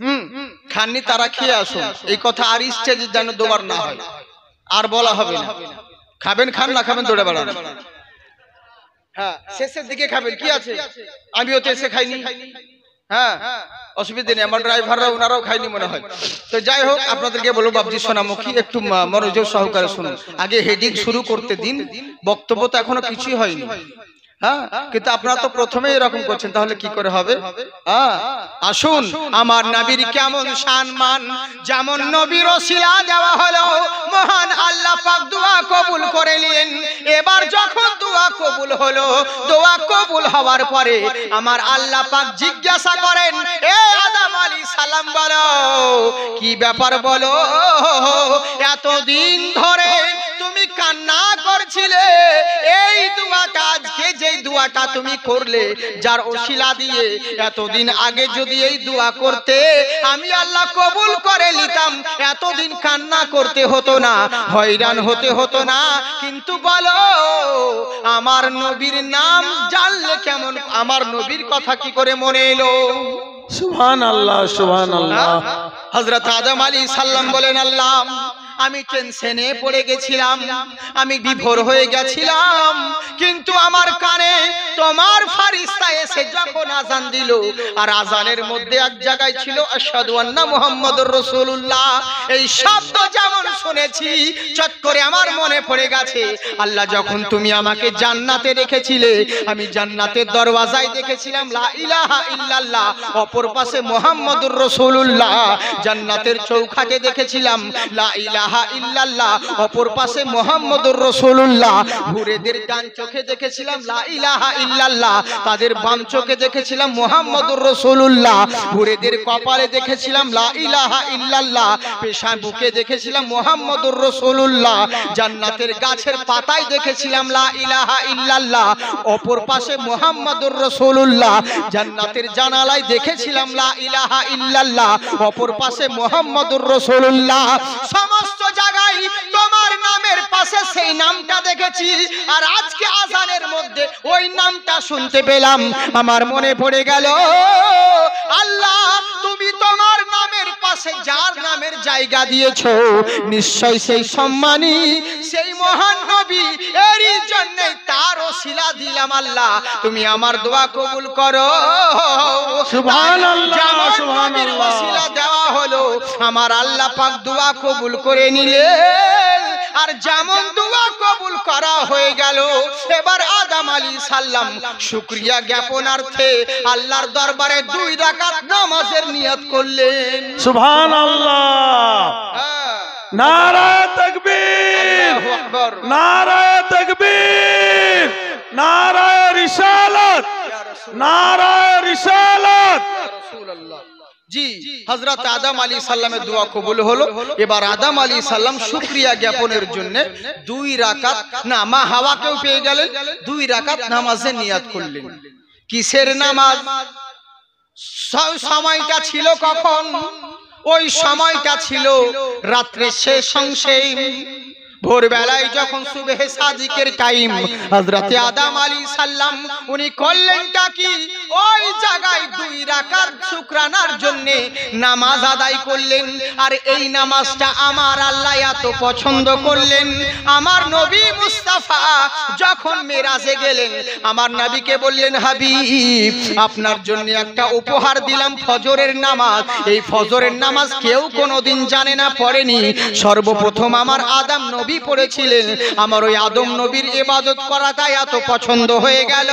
হুম খাননি তারা খেয়ে আসুন। এই কথা আর স্টেজে যেন দোবার না হয়। আর বলা হবে না। খাবেন খান না খাবেন দৌড়ে বেড়ান। হ্যাঁ শেষের দিকে খাবেন। কি আছে? আমিও তো এসে খাইনি। হ্যাঁ অসুবিধা নেই, আমার ড্রাইভাররা ওনারাও খাইনি মনে হয়। তো যাই হোক, আপনাদেরকে বলব বাবজি সোনামুখী, একটু মনোযোগ সহকারে শুনুন। আগে হেডিং শুরু করতে দিন, বক্তব্য তো এখনও কিছুই হয়নি। হ্যাঁ? কিন্তু আপনারা তো প্রথমেই এরকম করছেন, তাহলে কি করে হবে? হ্যাঁ? আসুন, আমার নবীর কেমন সম্মান, যেমন নবীর ওসিলা দেওয়া হলো মহান আল্লাহ পাক দোয়া কবুল করে নিলেন। এবার যখন দোয়া কবুল হলো, দোয়া কবুল হওয়ার পরে আমার আল্লাহ পাক জিজ্ঞাসা করেন, এ আদম আলী সালাম বলো, কি ব্যাপার বলো? এতদিন ধরে তুমি কান্না করছিলে, এই দোয়াটা আজকে যেই দোয়াটা তুমি করলে, যার অশিলা দিয়ে এতদিন আগে যদি এই দোয়া করতে, আমি আল্লাহ কবুল করে নিতাম, এতদিন কান্না করতে হতো না, হয়রান হতে হতো না। কিন্তু বলো, আমার নবীর নাম জানলে কেমন, আমার নবীর কথা কি করে মনে এলো? সুবহান আল্লাহ সুবহান আল্লাহ হজরত আদম আলী সাল্লাম বলেন আল্লাহ আমি টেনশনে পড়ে গেছিলাম আমি বিভোর হয়ে গেছিলাম কিন্তু আমার কানে তোমার ফারিস্তা এসে যখন আজান দিল আর আজানের মধ্যে এক জায়গায় ছিল আশহাদু আন্না মুহাম্মাদুর রাসূলুল্লাহ। এই শব্দ যেমন শুনেছি চট করে আমার মনে পড়ে গেছে আল্লাহ যখন তুমি আমাকে জান্নাতে রেখেছিলে আমি জান্নাতের দরওয়াজায় দেখেছিলাম লা ইলাহা ইল্লাল্লাহ অপর পাশে মুহাম্মাদুর রাসূলুল্লাহ। জান্নাতের চৌখাটে দেখেছিলাম। লা ইলাহা ইল্লাল্লাহ। অপর পাশে মুহাম্মাদুর রাসূলুল্লাহ। হুরেদের ডান চোখে দেখেছিলাম। লা ইলাহা ইল্লাল্লাহ। তাদের বাম চোখে দেখেছিলাম মুহাম্মাদুর রাসূলুল্লাহ। হুরেদের কপালে দেখেছিলাম। লা ইলাহা ইল্লাল্লাহ। পেশায় বুকে দেখেছিলাম মুহাম্মাদুর রাসূলুল্লাহ। জান্নাতের গাছের পাতায় দেখেছিলাম। লা ইলাহা ইল্লাল্লাহ। অপর পাশে মুহাম্মাদুর রাসূলুল্লাহ। জান্নাতের জানালায় দেখেছিলাম লা ইলাহা ইল্লাল্লাহ অপর পাশে মুহাম্মাদুর রাসূলুল্লাহ। সমস্ত জায়গায় তোমার নামের পাশে সেই নামটা দেখেছি, আর আজকে আজানের মধ্যে ওই নামটা শুনতে পেলাম। আমার মনে পড়ে গেল, আল্লাহ, তুমি তোমার নামের পাশে যার নামের জায়গা দিয়েছ নিশ্চয় সেই সম্মানী সেই মহান নবী। এরই জন্য তার ওসিলা দিলাম আল্লাহ। তুমি আমার দোয়া কবুল করো। নবীর দেওয়া হলো। আমার আল্লাহ পাক দোয়া কবুল করে নিলেন। আর যেমন দোয়া কবুল করা হয়ে গেল এবার আদাম আলী সাল্লাম শুক্রিয়া জ্ঞাপনার্থে আল্লাহর দরবারে দুই রাকাত নামাজের নিয়ত করলেন। সুবহান আল্লাহ। নারায় তাকবীর। নারায় তাকবীর। নারায় রিসালাত নারায় রিসালাত জি হজরত আদম আলী সাল্লামের দোয়া কবুল হলো। এবার আদম আলী সাল্লাম শুক্রিয়া জ্ঞাপনের জন্য দুই রাকাত না মা হাওয়াকেও পেয়ে গেলেন। দুই রাকাত নামাজে নিয়াত করলেন। কিসের নামাজ? সময়টা ছিল কখন? ওই সময়টা ছিল রাত্রে শেষ অংশে ভোরবেলায় যখন সুবেহে সাদিকের টাইম, হযরতে আদম আলী সাল্লাম উনি করলেনটা কি? ওই জায়গায় দুই রাকাত শুকরানার জন্য নামাজ আদায় করলেন। আর এই নামাজটা আমার আল্লাহ এত পছন্দ করলেন। আমার নবী মুস্তাফা যখন মেরাজে গেলেন, আমার নবীকে বললেন, হাবিব, আপনার জন্য একটা উপহার দিলাম ফজরের নামাজ। এই ফজরের নামাজ কেউ কোনোদিন জানে না, পড়েনি। সর্বপ্রথম আমার আদম নবী পড়েছিলেন। আমার ওই আদম নবীর ইবাদত করাটা এত পছন্দ হয়ে গেল।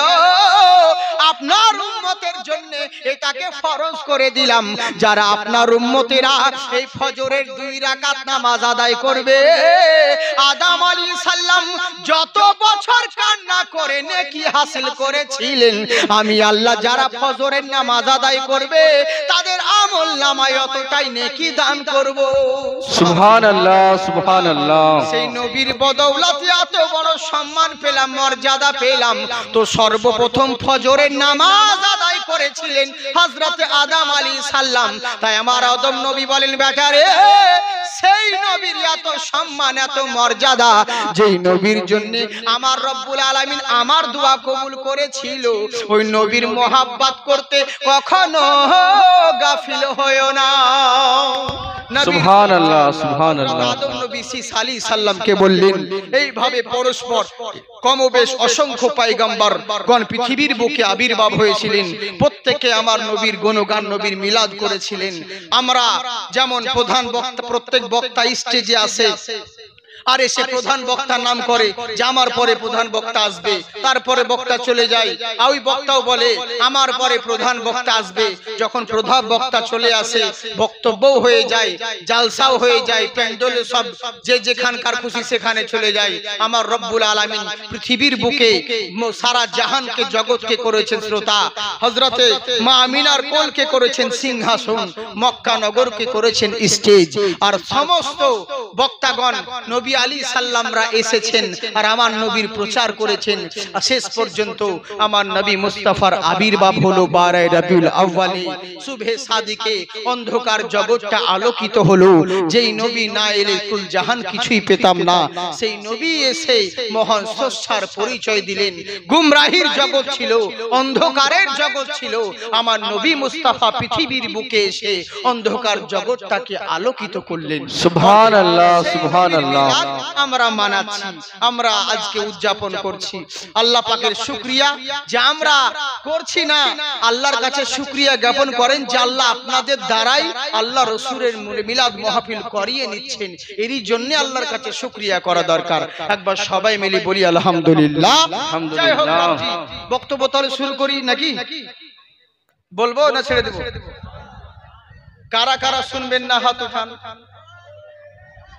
আপনার উম্মতের জন্য এটাকে ফরজ করে দিলাম। যারা আপনার উম্মতেরা এই ফজরের দুই রাকাত নামাজ আদায় করবে আদম আলী সাল্লাম যত বছর কান্না করে নেকি হাসিল করেছিলেন আমি আল্লাহ যারা ফজরের নামাজ আদায় করবে তাদের আমল নামায় অতটাই নেকি দান করব। সুবহান আল্লাহ সুবহান আল্লাহ সেই নবীর বদৌলতে এত বড় সম্মান পেলাম মর্যাদা পেলাম। তো সর্বপ্রথম ফজরের নামাজ আদায় করেছিলেন হযরতে আদম আলী সাল্লাম। তাই আমার আদম নবী বলেন বেটারে সেই নবীর এত সম্মান এত মর্যাদা যেই নবীর জন্য আমার রব্বুল আলামিন আমার দোয়া কবুল করেছিল। ওই নবীর মোহাব্বত করতে কখনো গাফিল হয়েও না। সুবহানাল্লাহ, সুবহানাল্লাহ। আদম নবী সিস আলী সাল্লামকে বললেন, এইভাবে পরস্পর কমবেশ অসংখ্য পাইগাম্বার গণ পৃথিবীর বুকে আবির্ভাব হয়েছিলেন। প্রত্যেকে আমার নবীর গণগান, নবীর মিলাদ করেছিলেন। আমরা যেমন প্রধান বক্তা, প্রত্যেক বক্তা স্টেজে আসে আর এসে প্রধান বক্তার নাম করে যে আমার পরে প্রধান বক্তা আসবে তারপরে বক্তা চলে যায়। আর ওই বক্তাও বলে আমার পরে প্রধান বক্তা আসবে। যখন প্রধান বক্তা চলে আসে বক্তব্যও হয়ে যায় জালসাও হয়ে যায় প্যান্ডেলে সব যে যেখানকার খুশি সেখানে চলে যায়। আমার রব্বুল আলামিন পৃথিবীর বুকে সারা জাহানকে জগৎকে করেছেন শ্রোতা। হজরতে মা আমিনার কোলকে করেছেন সিংহাসন মক্কা নগরকে করেছেন স্টেজ। আর সমস্ত বক্তাগণ নবী আলী সাল্লামরা এসেছেন আর আমার নবীর প্রচার করেছেন। শেষ পর্যন্ত আমার নবী মুস্তাফার আবির্ভাব হলো বারায় রবিউল আউ্বালি শুভে সাদিকে অন্ধকার জগৎটা আলোকিত হলো। যেই নবী না এলে কুল জাহান কিছুই পেতাম না। সেই নবী এসে মহান স্রষ্টার পরিচয় দিলেন। গুমরাহির জগৎ ছিল অন্ধকারের জগৎ ছিল। আমার নবী মুস্তাফা পৃথিবীর বুকে এসে অন্ধকার জগৎটাকে আলোকিত করলেন। সুবহানাল্লাহ, সুবহানাল্লাহ। আমরা মানাচ্ছি আমরা আজকে উদযাপন করছি। আল্লাহ পাকের শুক্রিয়া যে আমরা করছি না আল্লাহর কাছে শুক্রিয়া জ্ঞাপন করেন যে আল্লাহ আপনাদের দ্বারাই আল্লাহ রসুরের মিলাদ মাহফিল করিয়ে নিচ্ছেন। এরই জন্য আল্লাহর কাছে শুক্রিয়া করা দরকার। একবার সবাই মিলে বলি আলহামদুলিল্লাহ। বক্তব্য তাহলে শুরু করি নাকি? বলব না ছেড়ে দেবো? কারা কারা শুনবেন না হাত উঠান?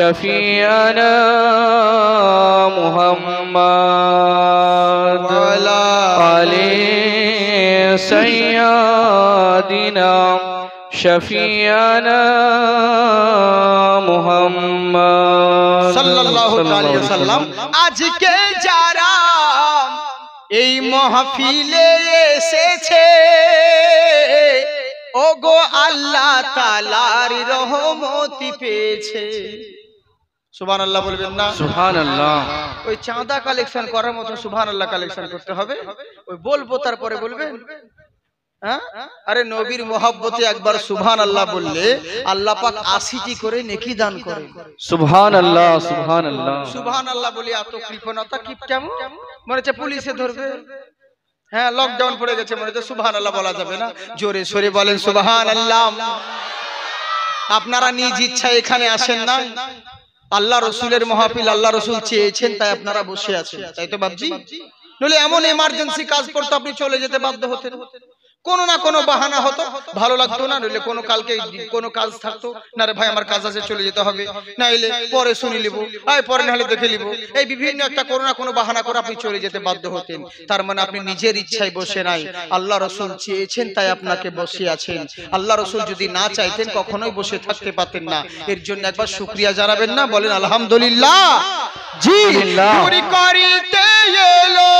شفيعنا محمد وعلى علي سيادنا شفيعنا محمد সাল্লাল্লাহু আলাইহি ওয়াসাল্লাম আজকে যারা এই মাহফিলে এসেছে ওগো আল্লাহ তাআলার রহমতি পেয়েছে বলবেন না? আল্লাহ ওই চাঁদা কালেকশন করার মতো কালেকশন করতে হবে। ওই বলব তারপরে বলবেন? হ্যাঁ? আরে নবীর মোহাব্বতে একবার সুবহান আল্লাহ বললে আল্লাহ পাক আশিটি করে নেকি দান করে সুবহান আল্লাহ সুবহান আল্লাহ সুবহান আল্লাহ বলি এত কৃপণতা কি কেমন? মনে হচ্ছে পুলিশে ধরবে। হ্যাঁ লকডাউন পড়ে গেছে মনে হচ্ছে সুবহান আল্লাহ বলা যাবে না। জোরে সরে বলেন সুবহান আল্লাহ আপনারা নিজ ইচ্ছায় এখানে আসেন না। আল্লাহ রসুলের মহাপিল আল্লাহ রসুল চেয়েছেন, তাই আপনারা বসে আছেন। তাই তো ভাবছি? নইলে এমন এমার্জেন্সি কাজ করতে আপনি চলে যেতে বাধ্য হতেন। কোনো না কোনো বাহানা হতো। ভালো লাগতো না নইলে কোনো কালকে কোনো কাজ থাকতো। না রে ভাই আমার কাজ আছে চলে যেতে হবে। না এলে পরে শুনি লিব আয় পরে নাহলে দেখে লিব। এই বিভিন্ন একটা কোনো না কোনো বাহানা করে আপনি চলে যেতে বাধ্য হতেন। তার মানে আপনি নিজের ইচ্ছায় বসে নাই। আল্লাহ রসুল চেয়েছেন তাই আপনাকে বসে আছেন। আল্লাহ রসুল যদি না চাইতেন কখনোই বসে থাকতে পারতেন না। এর জন্য একবার শুক্রিয়া জানাবেন না বলেন আলহামদুলিল্লাহ। জি করিতে এলো।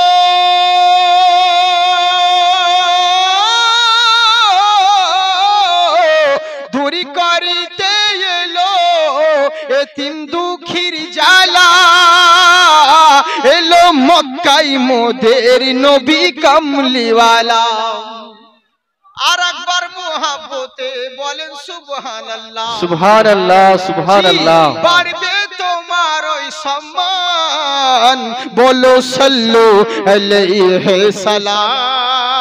দূরি করিতে এলো এতিম দুঃখীর জ্বালা। এলো মক্কাই মোদের নবী কামলিওয়ালা। আর একবার মোহাব্বতে বলেন সুবহানাল্লাহ। সুবহান আল্লাহ সুবহান আল্লাহ বাড়বে তোমার ওই সম্মান। বলো সল্লু আলাইহি সালাম।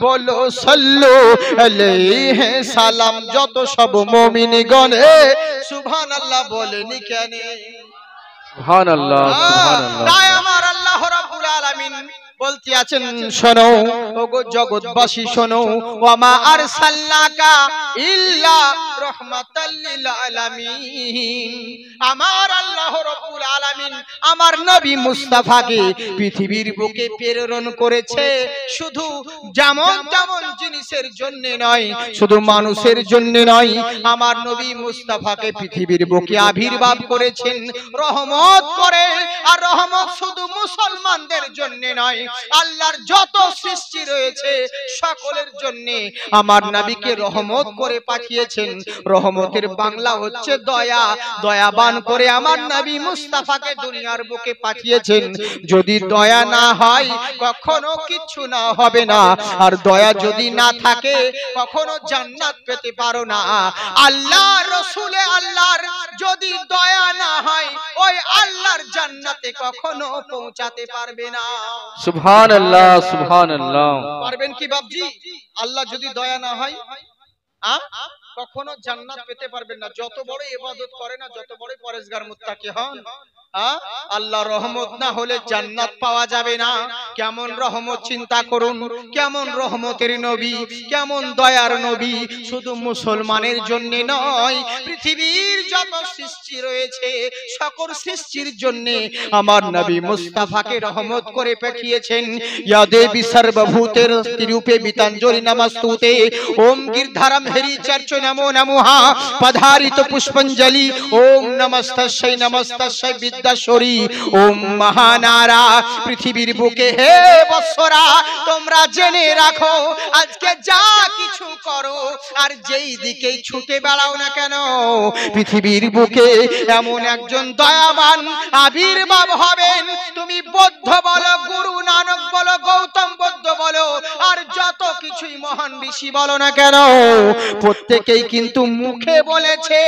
বলো সল্লু আলাইহি সালাম যত সব মুমিনি গণে সুবহানাল্লাহ বলেনি কেন? সুবহানাল্লাহ আল্লাহ সুবহান আল্লাহ তাই আমার আল্লাহ রাব্বুল আলামিন বলতে আছেন শোনো ওগো জগৎবাসী শোনো ওয়ামা আরসালনাকা ইল্লা রাহমাতাল লিল আলামিন। আমার আল্লাহ রাব্বুল আলামিন আমার নবী মুস্তাফাকে পৃথিবীর বুকে প্রেরণ করেছে। শুধু যেমন তেমন জিনিসের জন্য নয় শুধু মানুষের জন্য নয় আমার নবী মুস্তাফাকে পৃথিবীর বুকে আবির্ভাব করেছেন। রহমত করে আর রহমত শুধু মুসলমানদের জন্য নয় আল্লাহর যত সৃষ্টি রয়েছে সকলের জন্য। আমার নবীকে রহমত করে পাঠিয়েছেন। রহমতের বাংলা হচ্ছে দয়া। দয়াবান করে আমার নবী মুস্তাফাকে দুনিয়ার বুকে পাঠিয়েছেন। যদি দয়া না হয়, কখনো কিচ্ছু না হবে না। আর দয়া যদি না থাকে, কখনো জান্নাত পেতে পারো না। আল্লাহ রসুলে আল্লাহর যদি দয়া না হয়, ওই আল্লাহর জান্নাতে কখনো পৌঁছাতে পারবে না। সুবহান আল্লাহ সুবহান আল্লাহ পারবেন কি বাবজি আল্লাহ যদি দয়া না হয়? কখনো জান্নাত পেতে পারবেন না যত বড় ইবাদত করে না, যত বড় পরেশগার মুত্তাকি হন? আল্লাহ রহমত না হলে জান্নাত পাওয়া যাবে না। কেমন রহমত চিন্তা করুন। কেমন রহমতের নবী। কেমন দয়ার নবী। শুধু মুসলমানের জন্য নয়, পৃথিবীর যত সৃষ্টি রয়েছে, সকল সৃষ্টির জন্য আমার নবী মুস্তাফাকে রহমত করে পাঠিয়েছেন। দেবী সর্বভূতের তিরূপে বিতাঞ্জলি ওম গিরধারম হরি নমো পধারিত পুষ্পঞ্জলি। ওম বিদ্যাশ্বরী ওম মহানারা, পৃথিবীর বুকে হে বৎসরা, তোমরা জেনে রাখো, আজকে যা কিছু করো, আর যেই দিকেই ছুটে বেড়াও না কেন, পৃথিবীর বুকে এমন একজন দয়াবান আবির্ভাব হবেন। তুমি বৌদ্ধ বলো, গুরু নানক বলো, গৌতম বুদ্ধ বলো, আর যত কিছুই মহান ঋষি বলো না কেন, প্রত্যেকেই কিন্তু মুখে বলেছে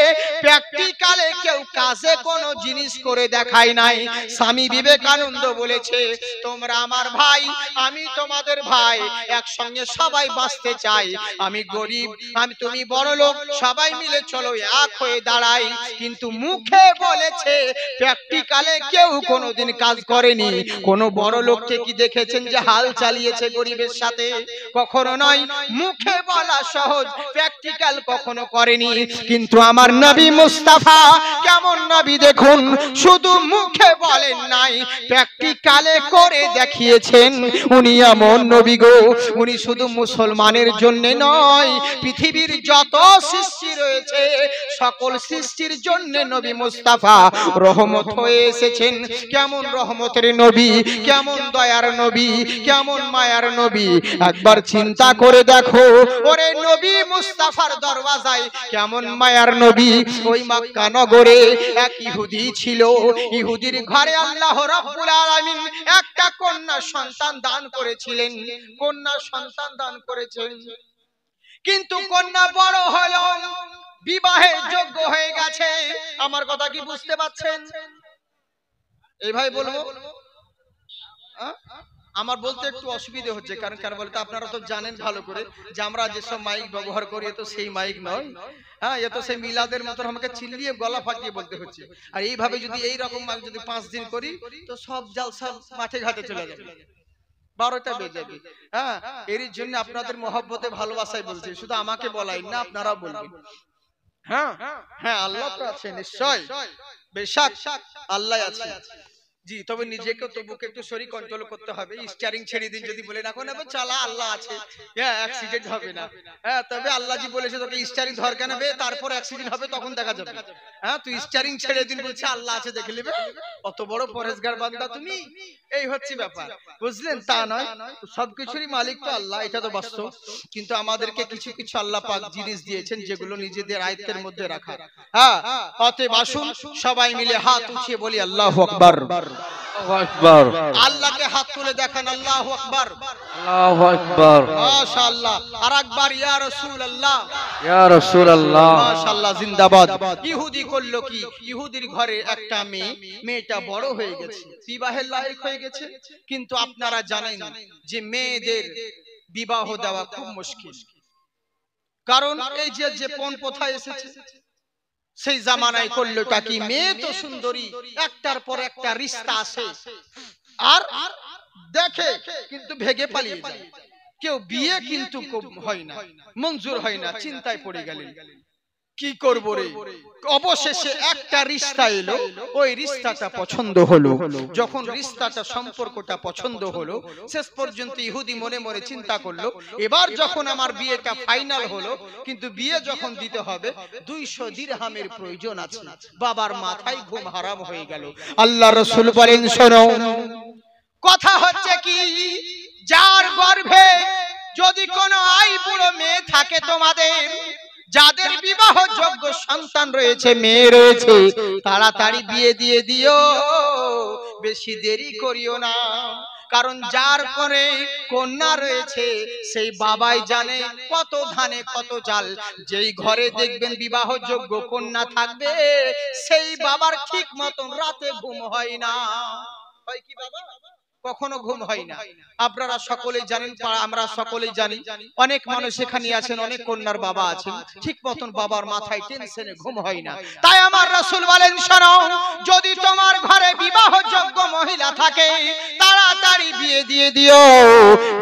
প্র্যাকটিক্যালে কেউ কাজে কোনো জিনিস করে দেখায় নাই। স্বামী বিবেকানন্দ বলেছে, তোমরা আমার ভাই, আমি তোমাদের ভাই, একসঙ্গে সবাই বাঁচতে চাই। আমি গরিব, আমি তুমি বড় লোক, সবাই মিলে চলো, এক হয়ে দাঁড়াই। কিন্তু মুখে বলেছে, প্র্যাকটিক্যালে কেউ কোনোদিন কাজ করেনি। কোনো বড় লোককে কি দেখেছেন যে হাল চালিয়েছে গরিবের সাথে? কখনো নয়, মুখে বলা সহজ, প্র্যাকটিক্যাল কখনো করেনি। কিন্তু আমার নবী মুস্তাফা, কেমন নবী দেখুন, শুধু মুখে বলেন নাই প্র্যাকটিক্যালে করে দেখিয়েছেন। উনি এমন নবী গো, উনি শুধু মুসলমানের জন্য নয়, পৃথিবীর যত সৃষ্টি রয়েছে, সকল সৃষ্টির জন্য নবী মুস্তাফা রহমত হয়ে এসেছেন। কেমন রহমতের নবী, কেমন দয়ার নবী, কেমন মায়ার নবী, একবার চিন্তা করে দেখো। ওরে নবী মুস্তাফার দরওয়াজায় কেমন মায়ার নবী, ওই মক্কা নগরে এক ইহুদি ছিল ইহুদির ঘরে আল্লাহ রাব্বুল আলামিন একটা কন্যা সন্তান দান করেছিলেন। কন্যা সন্তান দান করেছেন। কিন্তু কন্যা বড় হলো, বিবাহের যোগ্য হয়ে গেছে। আমার কথা কি বুঝতে পারছেন? এই ভাই বলব আমার বলতে একটু অসুবিধা হচ্ছে, কারণ কেন বলতে, আপনারা তো জানেন ভালো করে যে আমরা যেসব মাইক ব্যবহার করি তো সেই মাইক নয়। হ্যাঁ এ তো সেই মিলাদের মতন আমাকে চিল্লিয়ে গলা ফাটিয়ে বলতে হচ্ছে। আর এইভাবে যদি এই রকম যদি পাঁচ দিন করি তো সব জাল সব মাঠে ঘাটে চলে যাবে। বারোটা বেজে যাবে। হ্যাঁ এর জন্য আপনাদের মহব্বতে ভালোবাসায় বলছি। শুধু আমাকে বলাই না আপনারা বলবেন। হ্যাঁ হ্যাঁ আল্লাহ তো আছে নিশ্চয়। বেশাক আল্লাহ আছে। জি তবে নিজেকে তবুকে একটু শরীর কন্ট্রোল করতে হবে। স্টিয়ারিং ছেড়ে দিন যদি বলে না এখন চালা আল্লাহ আছে। হ্যাঁ অ্যাক্সিডেন্ট হবে না। হ্যাঁ তবে আল্লাহ জি বলেছে তোকে স্টিয়ারিং ধরকে নেবে তারপর অ্যাক্সিডেন্ট হবে তখন দেখা যাবে। হ্যাঁ তুই স্টিয়ারিং ছেড়ে দিন বলছে আল্লাহ আছে দেখে নেবে অত বড় পরেশগার বান্দা তুমি? এই হচ্ছে ব্যাপার। বুঝলেন? তা নয়। সবকিছুরই মালিক তো আল্লাহ এটা তো বাস্তব। কিন্তু আমাদেরকে কিছু কিছু আল্লাহ পাক জিনিস দিয়েছেন যেগুলো নিজেদের আয়ত্তের মধ্যে রাখা। হ্যাঁ অতএব আসুন সবাই মিলে হাত উঠিয়ে বলি আল্লাহ আকবার। আকবার। আল্লাহকে হাত তুলে দেখান আল্লাহ আকবার। আল্লাহু আকবার। মাশাআল্লাহ। আর একবার ইয়া রাসূলুল্লাহ। ইয়া রাসূলুল্লাহ। মাশাআল্লাহ জিন্দাবাদ। ইহুদি করল কি? ইহুদির ঘরে একটা মেয়ে মেয়েটা বড় হয়ে গেছে বিবাহের লায়ক হয়ে গেছে। কিন্তু আপনারা জানেন যে মেয়েদের বিবাহ দেওয়া খুব মুশকিল। কারণ এই যে যে পণ প্রথা এসেছে? সেই জামানায় করলোটা কি মেয়ে তো সুন্দরী। একটার পর একটা রিস্তা আছে। আর দেখে কিন্তু ভেগে পালিয়ে যায়। কেউ বিয়ে কিন্তু হয় না। মঞ্জুর হয় না চিন্তায় পড়ে গেলেন। কি করব রে? অবশেষে একটা রিস্তা এলো। ওই রিস্তাটা পছন্দ হলো। যখন রিস্তাটা সম্পর্কটা পছন্দ হলো শেষ পর্যন্ত ইহুদি মনে মনে চিন্তা করল। এবার যখন আমার বিয়েটা ফাইনাল হলো কিন্তু বিয়ে যখন দিতে হবে দুইশো দিরহামের প্রয়োজন আছে। বাবার মাথায় ঘুম হারাম হয়ে গেল। আল্লাহ রসুল বলেন শোনো কথা হচ্ছে কি? যার গর্ভে যদি কোনো আই বুড়ো মেয়ে থাকে তোমাদের যাদের বিবাহ যোগ্য সন্তান রয়েছে মেয়ে রয়েছে তাড়াতাড়ি বিয়ে দিয়ে দিও। বেশি দেরি করিও না। কারণ যার পরে কন্যা রয়েছে সেই বাবাই জানে কত ধানে কত চাল যেই ঘরে দেখবেন বিবাহ যোগ্য কন্যা থাকবে সেই বাবার ঠিক মতন রাতে ঘুম হয় না। হয় কি বাবা? কখনো ঘুম হয় না। আপনারা সকলেই জানেন আমরা সকলেই জানি অনেক মানুষ এখানে আছেন অনেক কন্যার বাবা আছেন। ঠিক মতন বাবার মাথায় টেনশনে ঘুম হয় না। তাই আমার রাসূল বলেন শোনো যদি তোমার ঘরে বিবাহ যোগ্য মহিলা থাকে তাড়াতাড়ি বিয়ে দিয়ে দিও।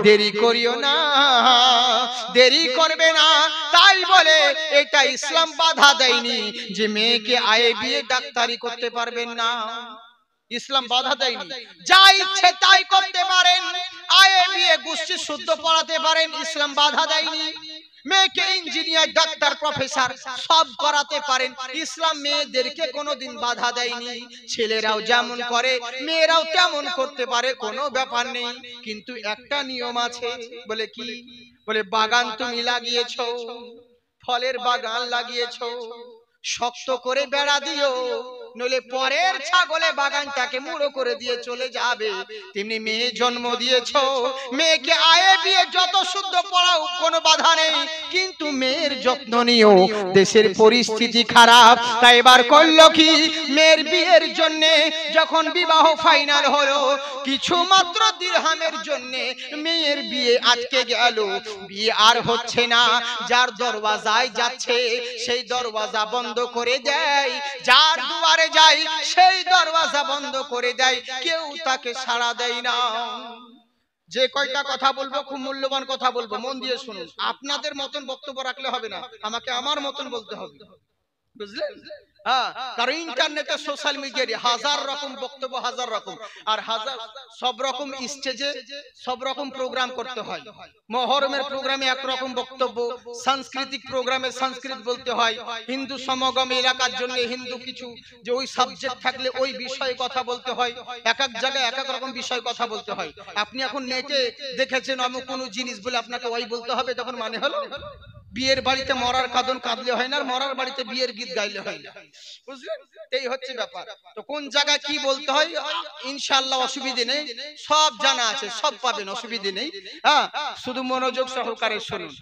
দেরি করিও না দেরি করবে না। তাই বলে এটা ইসলাম বাধা দেয়নি। যে মেয়েকে আয়ে বিয়ে ডাক্তারি করতে পারবেন না। ইসলাম বাধা দেয়নি। যা ইচ্ছে তাই করতে পারেন। আয়ে বিয়ে গোষ্ঠী শুদ্ধ পড়াতে পারেন। ইসলাম বাধা দেয়নি। মেয়েকে ইঞ্জিনিয়ার ডাক্তার প্রফেসর সব করাতে পারেন। ইসলাম মেয়েদেরকে কোনোদিন বাধা দেয়নি। ছেলেরাও যেমন করে মেয়েরাও তেমন করতে পারে কোনো ব্যাপার নেই। কিন্তু একটা নিয়ম আছে বলে কি? বলে বাগান তুমি লাগিয়েছো ফলের বাগান লাগিয়েছো শক্ত করে বেড়া দিও নইলে পরের ছাগলে বাগানটাকে মুড়ো করে দিয়ে চলে যাবে। তেমনি মেয়ে জন্ম দিয়েছ। মেয়েকে আয়ে বিয়ে যত শুদ্ধ পড়াও কোনো বাধা নেই। কিন্তু মেয়ের যত্ন নিও দেশের পরিস্থিতি খারাপ। তাই এবার করল কি? মেয়ের বিয়ের জন্য যখন বিবাহ ফাইনাল হলো কিছু মাত্র দিরহামের জন্য মেয়ের বিয়ে আটকে গেল। বিয়ে আর হচ্ছে না। যার দরওয়াজায় যাচ্ছে সেই দরওয়াজা বন্ধ করে দেয়। যার দুয়ারে যায় সেই দরওয়াজা বন্ধ করে দেয়, কেউ তাকে সাড়া দেয় না। যে কয়টা কথা বলব, খুব মূল্যবান কথা বলব, মন দিয়ে শুনুন। আপনাদের মতন বক্তব্য রাখলে হবে না, আমাকে আমার মতন বলতে হবে। বুঝলেন? হ্যাঁ সোশ্যাল সব রকম স্টেজে সব রকম প্রোগ্রাম করতে হয়। মহরমের প্রোগ্রামে একরকম বক্তব্য, সাংস্কৃতিক প্রোগ্রামে সংস্কৃত বলতে হয়। হিন্দু সমাগম এলাকার জন্য হিন্দু কিছু যে ওই সাবজেক্ট থাকলে ওই বিষয়ে কথা বলতে হয়। এক এক জায়গায় এক এক রকম বিষয়ে কথা বলতে হয়। আপনি এখন নেটে দেখেছেন অমুক কোনো জিনিস বলে আপনাকে ওই বলতে হবে, তখন মানে হলো? বিয়ের বাড়িতে মরার কাদন কাঁদলে হয় না, আর মরার বাড়িতে বিয়ের গীত গাইলে হয় না। বুঝলেন? এই হচ্ছে ব্যাপার। তো কোন জায়গায় কি বলতে হয়? ইনশাআল্লাহ অসুবিধে নেই। সব জানা আছে, সব পাবেন, অসুবিধে নেই। হ্যাঁ শুধু মনোযোগ সহকারে শুনুন।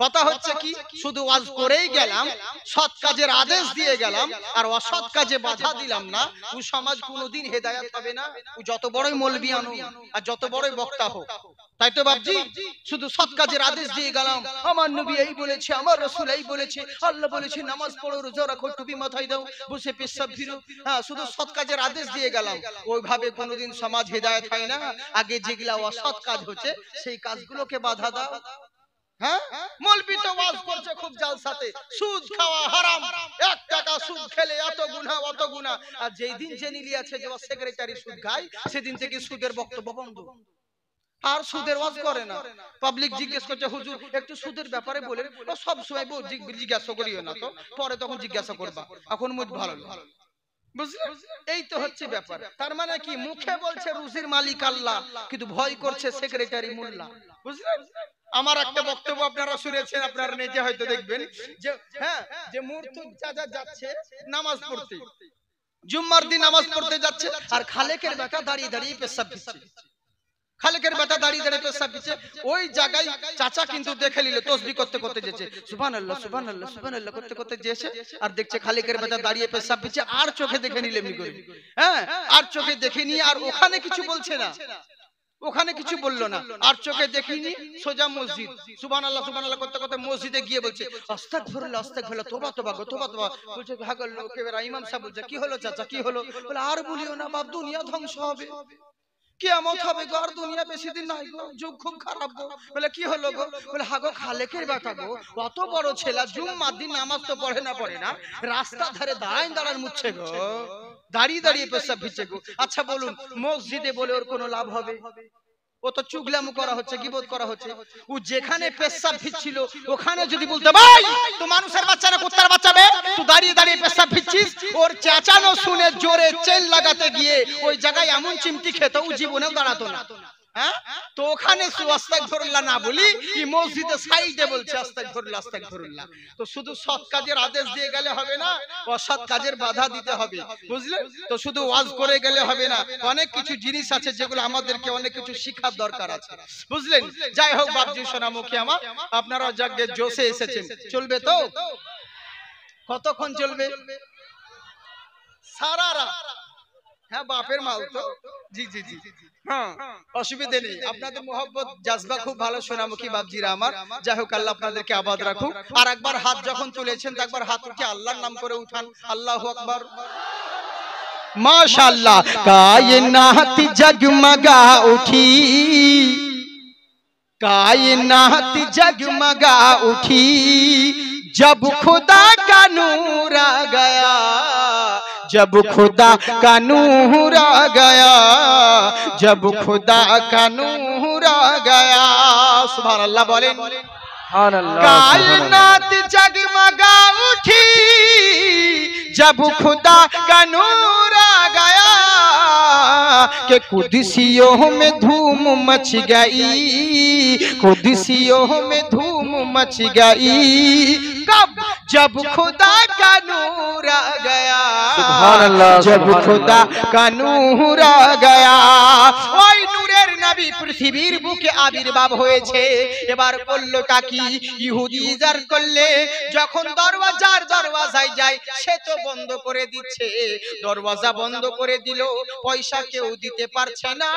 কথা হচ্ছে কি? শুধু ওয়াজ করেই গেলাম, সৎ কাজের আদেশ দিয়ে গেলাম, আর অসৎ কাজে বাধা দিলাম না। ও সমাজ কোনোদিন হেদায়াত হবে না। ও যত বড়ই মলবি আনো আর যত বড়ই বক্তা হোক। তাই তো বাবজি শুধু সৎ কাজের আদেশ দিয়ে গেলাম। আমার নবী এই বলেছে, আমার রসুল এই বলেছে। আল্লাহ বলেছে, নামাজ পড়ো, রোজা রাখো, টুপি মাথায় দাও, বসে পেশাব ফিরো। হ্যাঁ শুধু সৎ কাজের আদেশ দিয়ে গেলাম। ওইভাবে কোনোদিন সমাজ হেদায়ত হয় না। আগে যেগুলা অসৎ কাজ হচ্ছে, সেই কাজগুলোকে বাধা দাও। হ্যাঁ? সুদের একটু সুদের ব্যাপারে বলেন। ও সব সময় বল জিজ্ঞাসা করিও না তো। পরে তখন জিজ্ঞাসা করবা। এখন মুখ ভালো। বুঝলে? এই তো হচ্ছে ব্যাপার। তার মানে কি? মুখে বলছে, রুজির মালিক আল্লাহ। কিন্তু ভয় করছে সেক্রেটারি মোল্লা। বুঝলেন আমার একটা বক্তব্য আপনারা শুনেছেন, আপনারা নিজে হয়তো দেখবেন যে হ্যাঁ যে মুহূর্ত চাচা যাচ্ছে, নামাজ পড়তে। জুম্মার দিন নামাজ পড়তে যাচ্ছে আর খালেকের বেটা দাঁড়িয়ে দাঁড়িয়ে পেশাব দিচ্ছে। খালেকের বেটা দাঁড়িয়ে দাঁড়িয়ে পেশাব দিচ্ছে। ওই জায়গায় চাচা কিন্তু দেখে নিল, তসবি করতে করতে যেছে। সুবহান আল্লাহ সুবহান আল্লাহ সুবহান আল্লাহ করতে করতে যেছে আর দেখছে খালেকের বেটা দাঁড়িয়ে পেশাব দিচ্ছে। আর চোখে দেখে নিলে এমনি করে। হ্যাঁ আর চোখে দেখে নিয়ে আর ওখানে কিছু বলছে না। ওখানে কিছু বলল না। আর চোখে দেখিনি সোজা মসজিদ। সুবান আল্লাহ সুবান আল্লাহ করতে করতে মসজিদে গিয়ে বলছে আস্তাক ভরলে আস্তাক ভরলে তোবা তোবা গো তোবা তোবা বলছে ভাগল লোক এবার ইমাম সাহেব বলছে কি হলো চাচা কি হলো? বলে আর বলিও না বাপ দুনিয়া ধ্বংস হবে। কিয়ামত হবে গো আর দুনিয়া বেশি দিন নাই গো। যুগ খুব খারাপ গো। বলে কি হলো গো? বলে হাগো খালেকের বেটা গো। অত বড় ছেলা জুম্মার দিন নামাজ তো পড়ে না পড়ে না। রাস্তা ধারে দাঁড়ায় দাঁড়ান মুচ্ছে গো। দাঁড়িয়ে দাঁড়িয়ে পেশাব ভিজছে গো। আচ্ছা বলুন মসজিদে বলে ওর কোনো লাভ হবে? ও তো চুগলাম করা হচ্ছে গিবোধ করা হচ্ছে। ও যেখানে পেশাব ভিজছিল ওখানে যদি বলতে ভাই তো মানুষের বাচ্চারা কুত্তার বাচ্চা বে? তুই দাঁড়িয়ে দাঁড়িয়ে পেশাব ভিজছিস ওর চেঁচানো শুনে জোরে চেল লাগাতে গিয়ে ওই জায়গায় এমন চিমটি খেত ও জীবনেও দাঁড়াতো না। তো ওখানে না বলি মসজিদে সাইডে বলছে তো শুধু সৎ কাজের আদেশ দিয়ে গেলে হবে না, অসৎ কাজের বাধা দিতে হবে। তো শুধু ওয়াজ করে গেলে হবে না। অনেক কিছু জিনিস আছে যেগুলো আমাদেরকে অনেক কিছু শিখার দরকার আছে। বুঝলেন? যাই হোক, বাপজি সোনামুখী আমার, আপনারা যজ্ঞের জোশে এসেছেন, চলবে তো? কতক্ষণ চলবে? সারা রাত। হ্যাঁ বাপের মাল তো জি জি জি হ্যাঁ অসুবিধে নেই আপনাদের মোহব্বত জাজবা খুব ভালো সোনামুখী বাপজিরা আমার যাই হোক আল্লাহ আপনাদেরকে আবাদ রাখুক আর একবার হাত যখন তুলেছেন তো একবার হাত উঠে আল্লাহর নাম করে উঠান আল্লাহু আকবার মাশাআল্লাহ কায়নাত জগমগা উঠি कायनात जगमगा उठी जब खुदा का नूर आ गया जब खुदा का नूर आ गया जब खुदा का नूर आ गया। अल्लाह बोले। कायनात जगमगा उठी जब खुदा का नूर के कुदसियों में धूम मच गई कुदसियों में धूम मच गई कब जब खुदा का नूर आ गया सुभान अल्लाह, जब सुभान खुदा अल्लाह। का নূর আ গয়া ওই নূরের নবী পৃথিবীর বুকে আবির্ভাব হয়েছে এবার করলো কাকি ইহুদি ইজার করলে যখন দরওয়াজার দরওয়াজায় যায় সে তো বন্ধ করে দিচ্ছে দরওয়াজা বন্ধ করে দিল পয়সা কেউ দিতে পারছে না।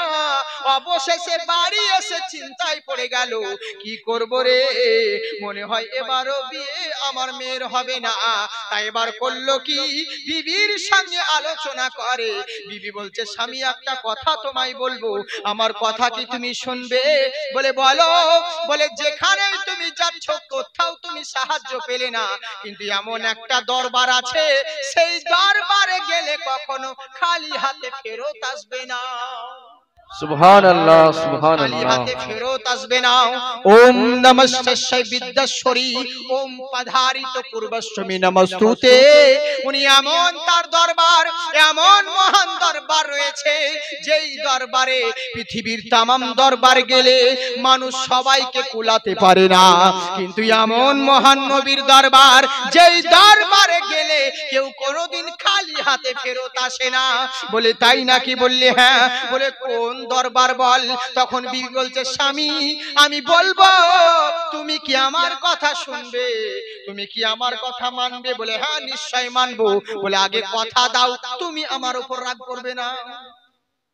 অবশেষে বাড়ি এসে চিন্তায় পড়ে গেল, কি করব রে? মনে হয় এবারও বিয়ে আমার মেয়ের হবে না। তাই এবার করল কি? বিবির সঙ্গে আলোচনা করে। বিবি বলছে, স্বামী, একটা কথা তোমায় বলব। আমার কথা কি তুমি শুনবে? বলে, বলো। বলে যেখানে তুমি যাচ্ছ, কোথাও তুমি সাহায্য পেলে না। কিন্তু এমন একটা দরবার আছে, সেই দরবারে গেলে কখনো খালি হাতে ফেরত আসবে না সুবহান আল্লাহ সুবহান আল্লাহ ফেরত আসবে না। ওম নমস্তে বিদ্যাশ্বরী ওম পধারিত পূর্বশ্রমী নমস্তুতে। উনি এমন তার দরবার এমন মহান দরবার রয়েছে যেই দরবারে পৃথিবীর তামাম দরবার গেলে মানুষ সবাইকে কুলাতে পারে না। কিন্তু এমন মহান নবীর দরবার যেই দরবারে গেলে কেউ কোনোদিন খালি হাতে ফেরত আসে না। বলে তাই নাকি? বললে হ্যাঁ। বলে কোন দরবার বল। তখন বিবি বলছে, স্বামী, আমি বলব, তুমি কি আমার কথা শুনবে? তুমি কি আমার কথা মানবে? বলে হ্যাঁ নিশ্চয় মানবো। বলে, আগে কথা দাও, তুমি আমার উপর রাগ করবে না।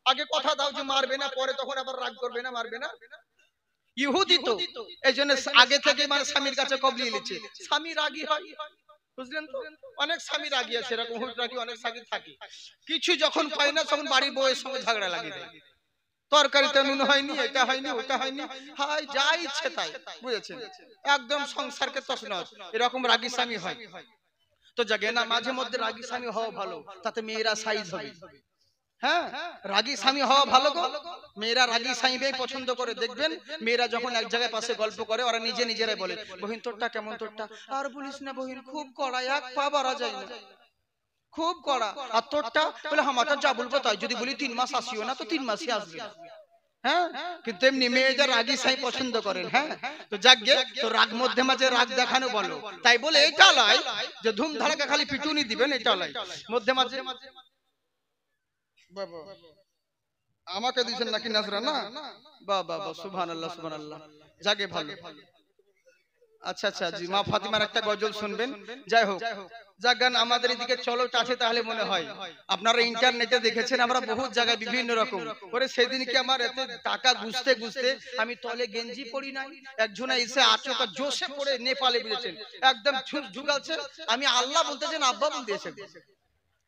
আগে কথা দাও যে মারবে না, পরে তখন আবার রাগ করবে না, মারবে না। ইহুদি তো, এই জন্য আগে থেকে মানে স্বামীর কাছে কবলি নিচ্ছে স্বামী রাগী হয়, বুঝলেন তো? অনেক স্বামী রাগী আছে, এরকম হুট অনেক স্বামী থাকে। কিছু যখন পায় না, তখন বাড়ির বউয়ের সঙ্গে ঝগড়া লাগিয়ে দেয়। তরকারিতে নুন হয়নি এটা হয়নি ওটা হয়নি হাই যা ইচ্ছে তাই। বুঝেছেন? একদম সংসারকে তছনছ। এরকম রাগী স্বামী হয়। তো জাগে না মাঝে মধ্যে রাগী স্বামী হওয়া ভালো। তাতে মেয়েরা সাইজ হবে। হ্যাঁ রাগী স্বামী হওয়া ভালো গো। মেয়েরা রাগী স্বামীকেই পছন্দ করে দেখবেন মেয়েরা যখন এক জায়গায় পাশে গল্প করে ওরা নিজে নিজেরাই বলে বহিন তোরটা কেমন তোরটা? আর বলিস না বহিন খুব কড়া এক পা বাড়া যায় না। খুব কড়া। আর তোরটা? বলে আমারটা যা বলব তাই। যদি বলি তিন মাস আসিও না তো তিন মাসই আসবে। হ্যাঁ? কিন্তু এমনি মেয়েদের রাগী সাই পছন্দ করেন হ্যাঁ? তো যাকগে তো রাগ মধ্যে মাঝে রাগ দেখানো বলো। তাই বলে এটা লাই যে ধুম ধারাকে খালি পিটুনি দিবেন। এটা লাই মধ্যে মাঝে বাবা। আমাকে দিয়েছেন নাকি নাজরা না? বাহ বাহ সুবহান আল্লাহ সুবহান আল্লাহ জাগে ভালো। আচ্ছা আচ্ছা জি মা ফাতিমার একটা গজল শুনবেন। যাই হোক। আমাদের এদিকে চলো তাহলে মনে হয়। আপনারা ইন্টারনেটে দেখেছেন, আমরা বহুত জায়গায় বিভিন্ন রকম। আমার এত টাকা গুছতে গুছতে আমি তলে গেঞ্জি নাই। একজনে এসে আচকা জোশে পড়ে নেপালে বুঝেছেন একদম আমি আল্লাহ বলতেছেন, আব্বা বলতেছেন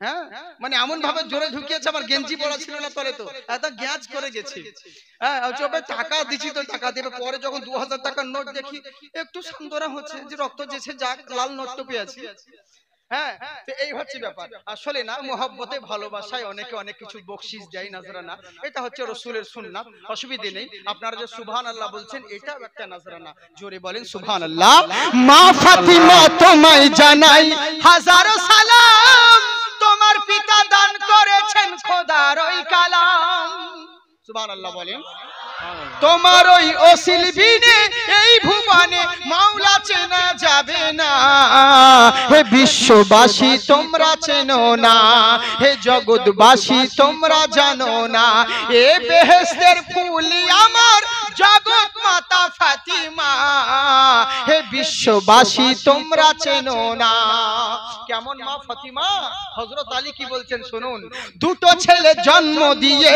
হ্যাঁ? মানে এমন ভাবে জোরে ঢুকিয়েছে আমার গেঞ্জি পড়া ছিল না তলে তো। এত গ্যাজ করে গেছি। হ্যাঁ টাকা দিছি তো, টাকা দেবে। পরে যখন দু হাজার টাকার নোট দেখি, একটু সন্তরা হচ্ছে যে রক্ত যেছে, যাক, লাল নোট তো পেয়েছি। হ্যাঁ তো এই হচ্ছে ব্যাপার। আসলে না মোহাব্বতে ভালোবাসায় অনেকে অনেক কিছু বকশিস দেয় নাজরানা এটা হচ্ছে রসুলের সুন্নাত। অসুবিধে নেই। আপনারা যে সুবহান আল্লাহ বলছেন এটাও একটা নাজরানা জোরে বলেন সুবহান আল্লাহ মা ফাতিমা তোমায় জানাই হাজারো সালাম। তোমার পিতা দান করেছেন খোদার ওই কালাম। সুবহান আল্লাহ বলেন তোমার ওই অসিল বিনে এই ভুবনে মাওলা চেনা যাবে না। হে বিশ্ববাসী তোমরা চেনো না। হে জগৎবাসী তোমরা জানো না। এ বেহেস্তের ফুলি আমার জগৎ মাতা ফাতিমা। হে বিশ্ববাসী তোমরা চেনো না। কেমন মা ফাতিমা? হজরত আলী কি বলছেন শুনুন। দুটো ছেলে জন্ম দিয়ে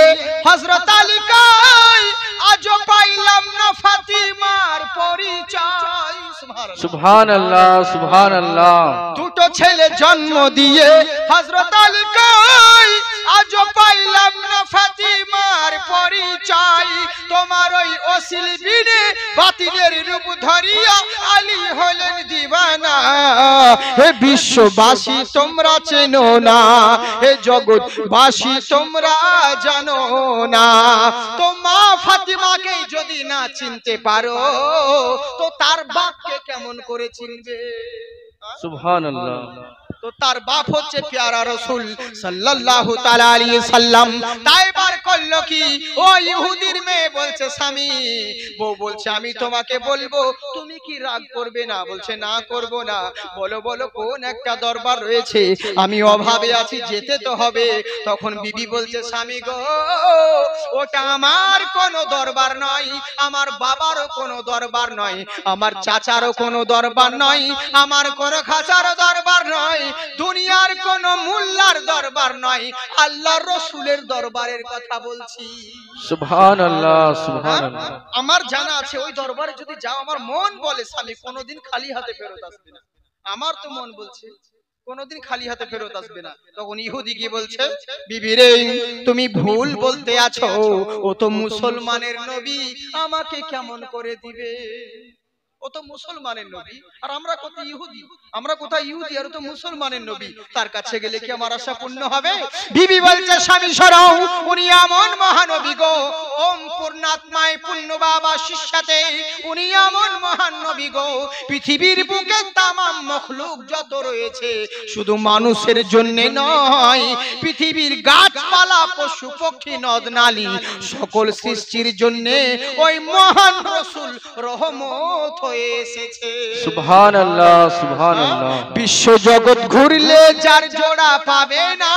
হজরত আলী কই? আজও পাইলাম না ফাতিমার পরিচয়। সুবহানাল্লাহ। সুবহান আল্লাহ সুবহান আল্লাহ দুটো ছেলে জন্ম দিয়ে হজরত আলী কই? আজও পাইলাম না ফাতিমার পরিচয়। তোমার ওই অসিল বিনে বাতিলের রূপ ধরিয়া আলী হলেন দিবানা। হে বিশ্ববাসী, তোমরা চেনো না। হে জগৎবাসী, তোমরা জানো না। তো মা ফাতিমাকে যদি না চিনতে পারো, তো তার বাপকে কেমন করে চিনবে? সুবহান আল্লাহ তো তার বাপ হচ্ছে পেয়ারা রসুল আলাইহি সাল্লাম। তাই বার করল কি? ও ইহুদির মেয়ে বলছে, স্বামী, বউ বলছে, আমি তোমাকে বলব, তুমি কি রাগ করবে না? বলছে, না করব না। বলো বলো, কোন একটা দরবার রয়েছে? আমি অভাবে আছি, যেতে তো হবে। তখন বিবি বলছে, স্বামী গো, ওটা আমার কোনো দরবার নয়, আমার বাবারও কোনো দরবার নয়, আমার চাচারও কোনো দরবার নয়, আমার কোনো খাঁচারও দরবার নয় দুনিয়ার কোন মোল্লার দরবার নয় আল্লাহ রসুলের দরবারের কথা বলছি। হ্যাঁ? আমার জানা আছে ওই দরবারে যদি যাও আমার মন বলে স্বামী কোনোদিন খালি হাতে ফেরত আসবে না। আমার তো মন বলছে কোনোদিন খালি হাতে ফেরত আসবে না। তখন ইহুদি কি বলছে বিবি রে তুমি ভুল বলতে আছো। ও তো মুসলমানের নবী আমাকে কেমন করে দিবে? ও তো মুসলমানের নবী। আর আমরা কত ইহুদি? আমরা কোথায় ইহুদি? আর তো মুসলমানের নবী। তার কাছে গেলে কি আমার আশা পূর্ণ হবে? বিবি বলছে স্বামী সরাও উনি এমন মহানবী গো। ওম পূর্ণাত্মায় পূর্ণ বাবা শিষ্যাতে উনি এমন মহান নবী গো। পৃথিবীর বুকে তামাম মখলুক যত রয়েছে শুধু মানুষের জন্য নয় পৃথিবীর গাছপালা পশু পক্ষী নদ নালী সকল সৃষ্টির জন্য ওই মহান রসুল রহমত হয়ে এসেছে সুবহান আল্লাহ সুবহান আল্লাহ বিশ্ব জগৎ ঘুরলে যার জোড়া পাবে না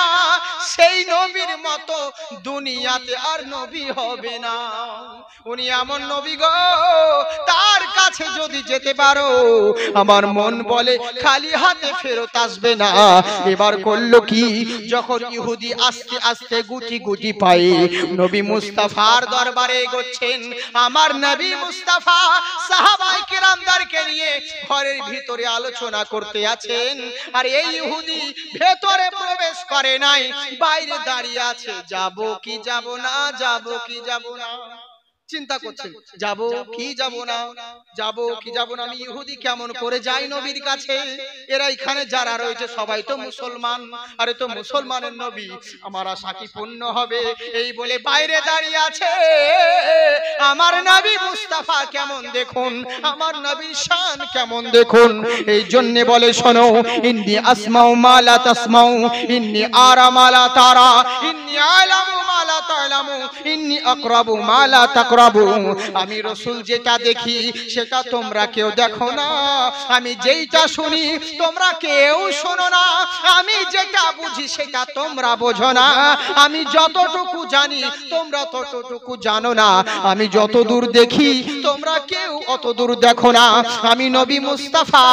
সেই নবীর মতো দুনিয়াতে আর নবী হবে না। উনি এমন নবী গো তার কাছে যদি যেতে পারো আমার মন বলে খালি হাতে ফেরত আসবে না। এবার করল কি? যখন ইহুদি আস্তে আস্তে গুটি গুটি পায়ে নবী মুস্তাফার দরবারে এগোচ্ছেন। আমার নবী মুস্তাফা সাহাবাই কিরামদারকে নিয়ে ঘরের ভিতরে আলোচনা করতে আছেন। আর এই ইহুদি ভেতরে প্রবেশ করে নাই, বাইরে দাঁড়িয়ে আছে, যাব কি যাব না, যাব কি যাব না? চিন্তা করছেন যাব কি যাব না? যাব কি যাব না? আমি ইহুদি কেমন করে যাই নবীর কাছে? এরা এখানে যারা রয়েছে সবাই তো মুসলমান। আরে তো মুসলমানের নবী। আমার আশা কি পূর্ণ হবে? এই বলে বাইরে দাঁড়িয়ে আছে। আমার নবী মুস্তাফা কেমন দেখুন? আমার নবীর শান কেমন দেখুন? এই জন্য বলে শোনো ইন্নি আসমাউ মালা তাসমাউ ইন্নি আরা মালা তারা ইন্নি আলামু মালা তালামু ইন্নি আকরাবু মালা তাকরাবু আমি রসুল যেটা দেখি, সেটা তোমরা কেউ দেখো না। আমি যেইটা শুনি, তোমরা কেউ শোনো না। আমি যেটা বুঝি, সেটা তোমরা বোঝো না। আমি যতটুকু জানি, তোমরা ততটুকু জানো না। আমি যত দূর দেখি, তোমরা কেউ অত দূর দেখো না। আমি নবী মুস্তাফা,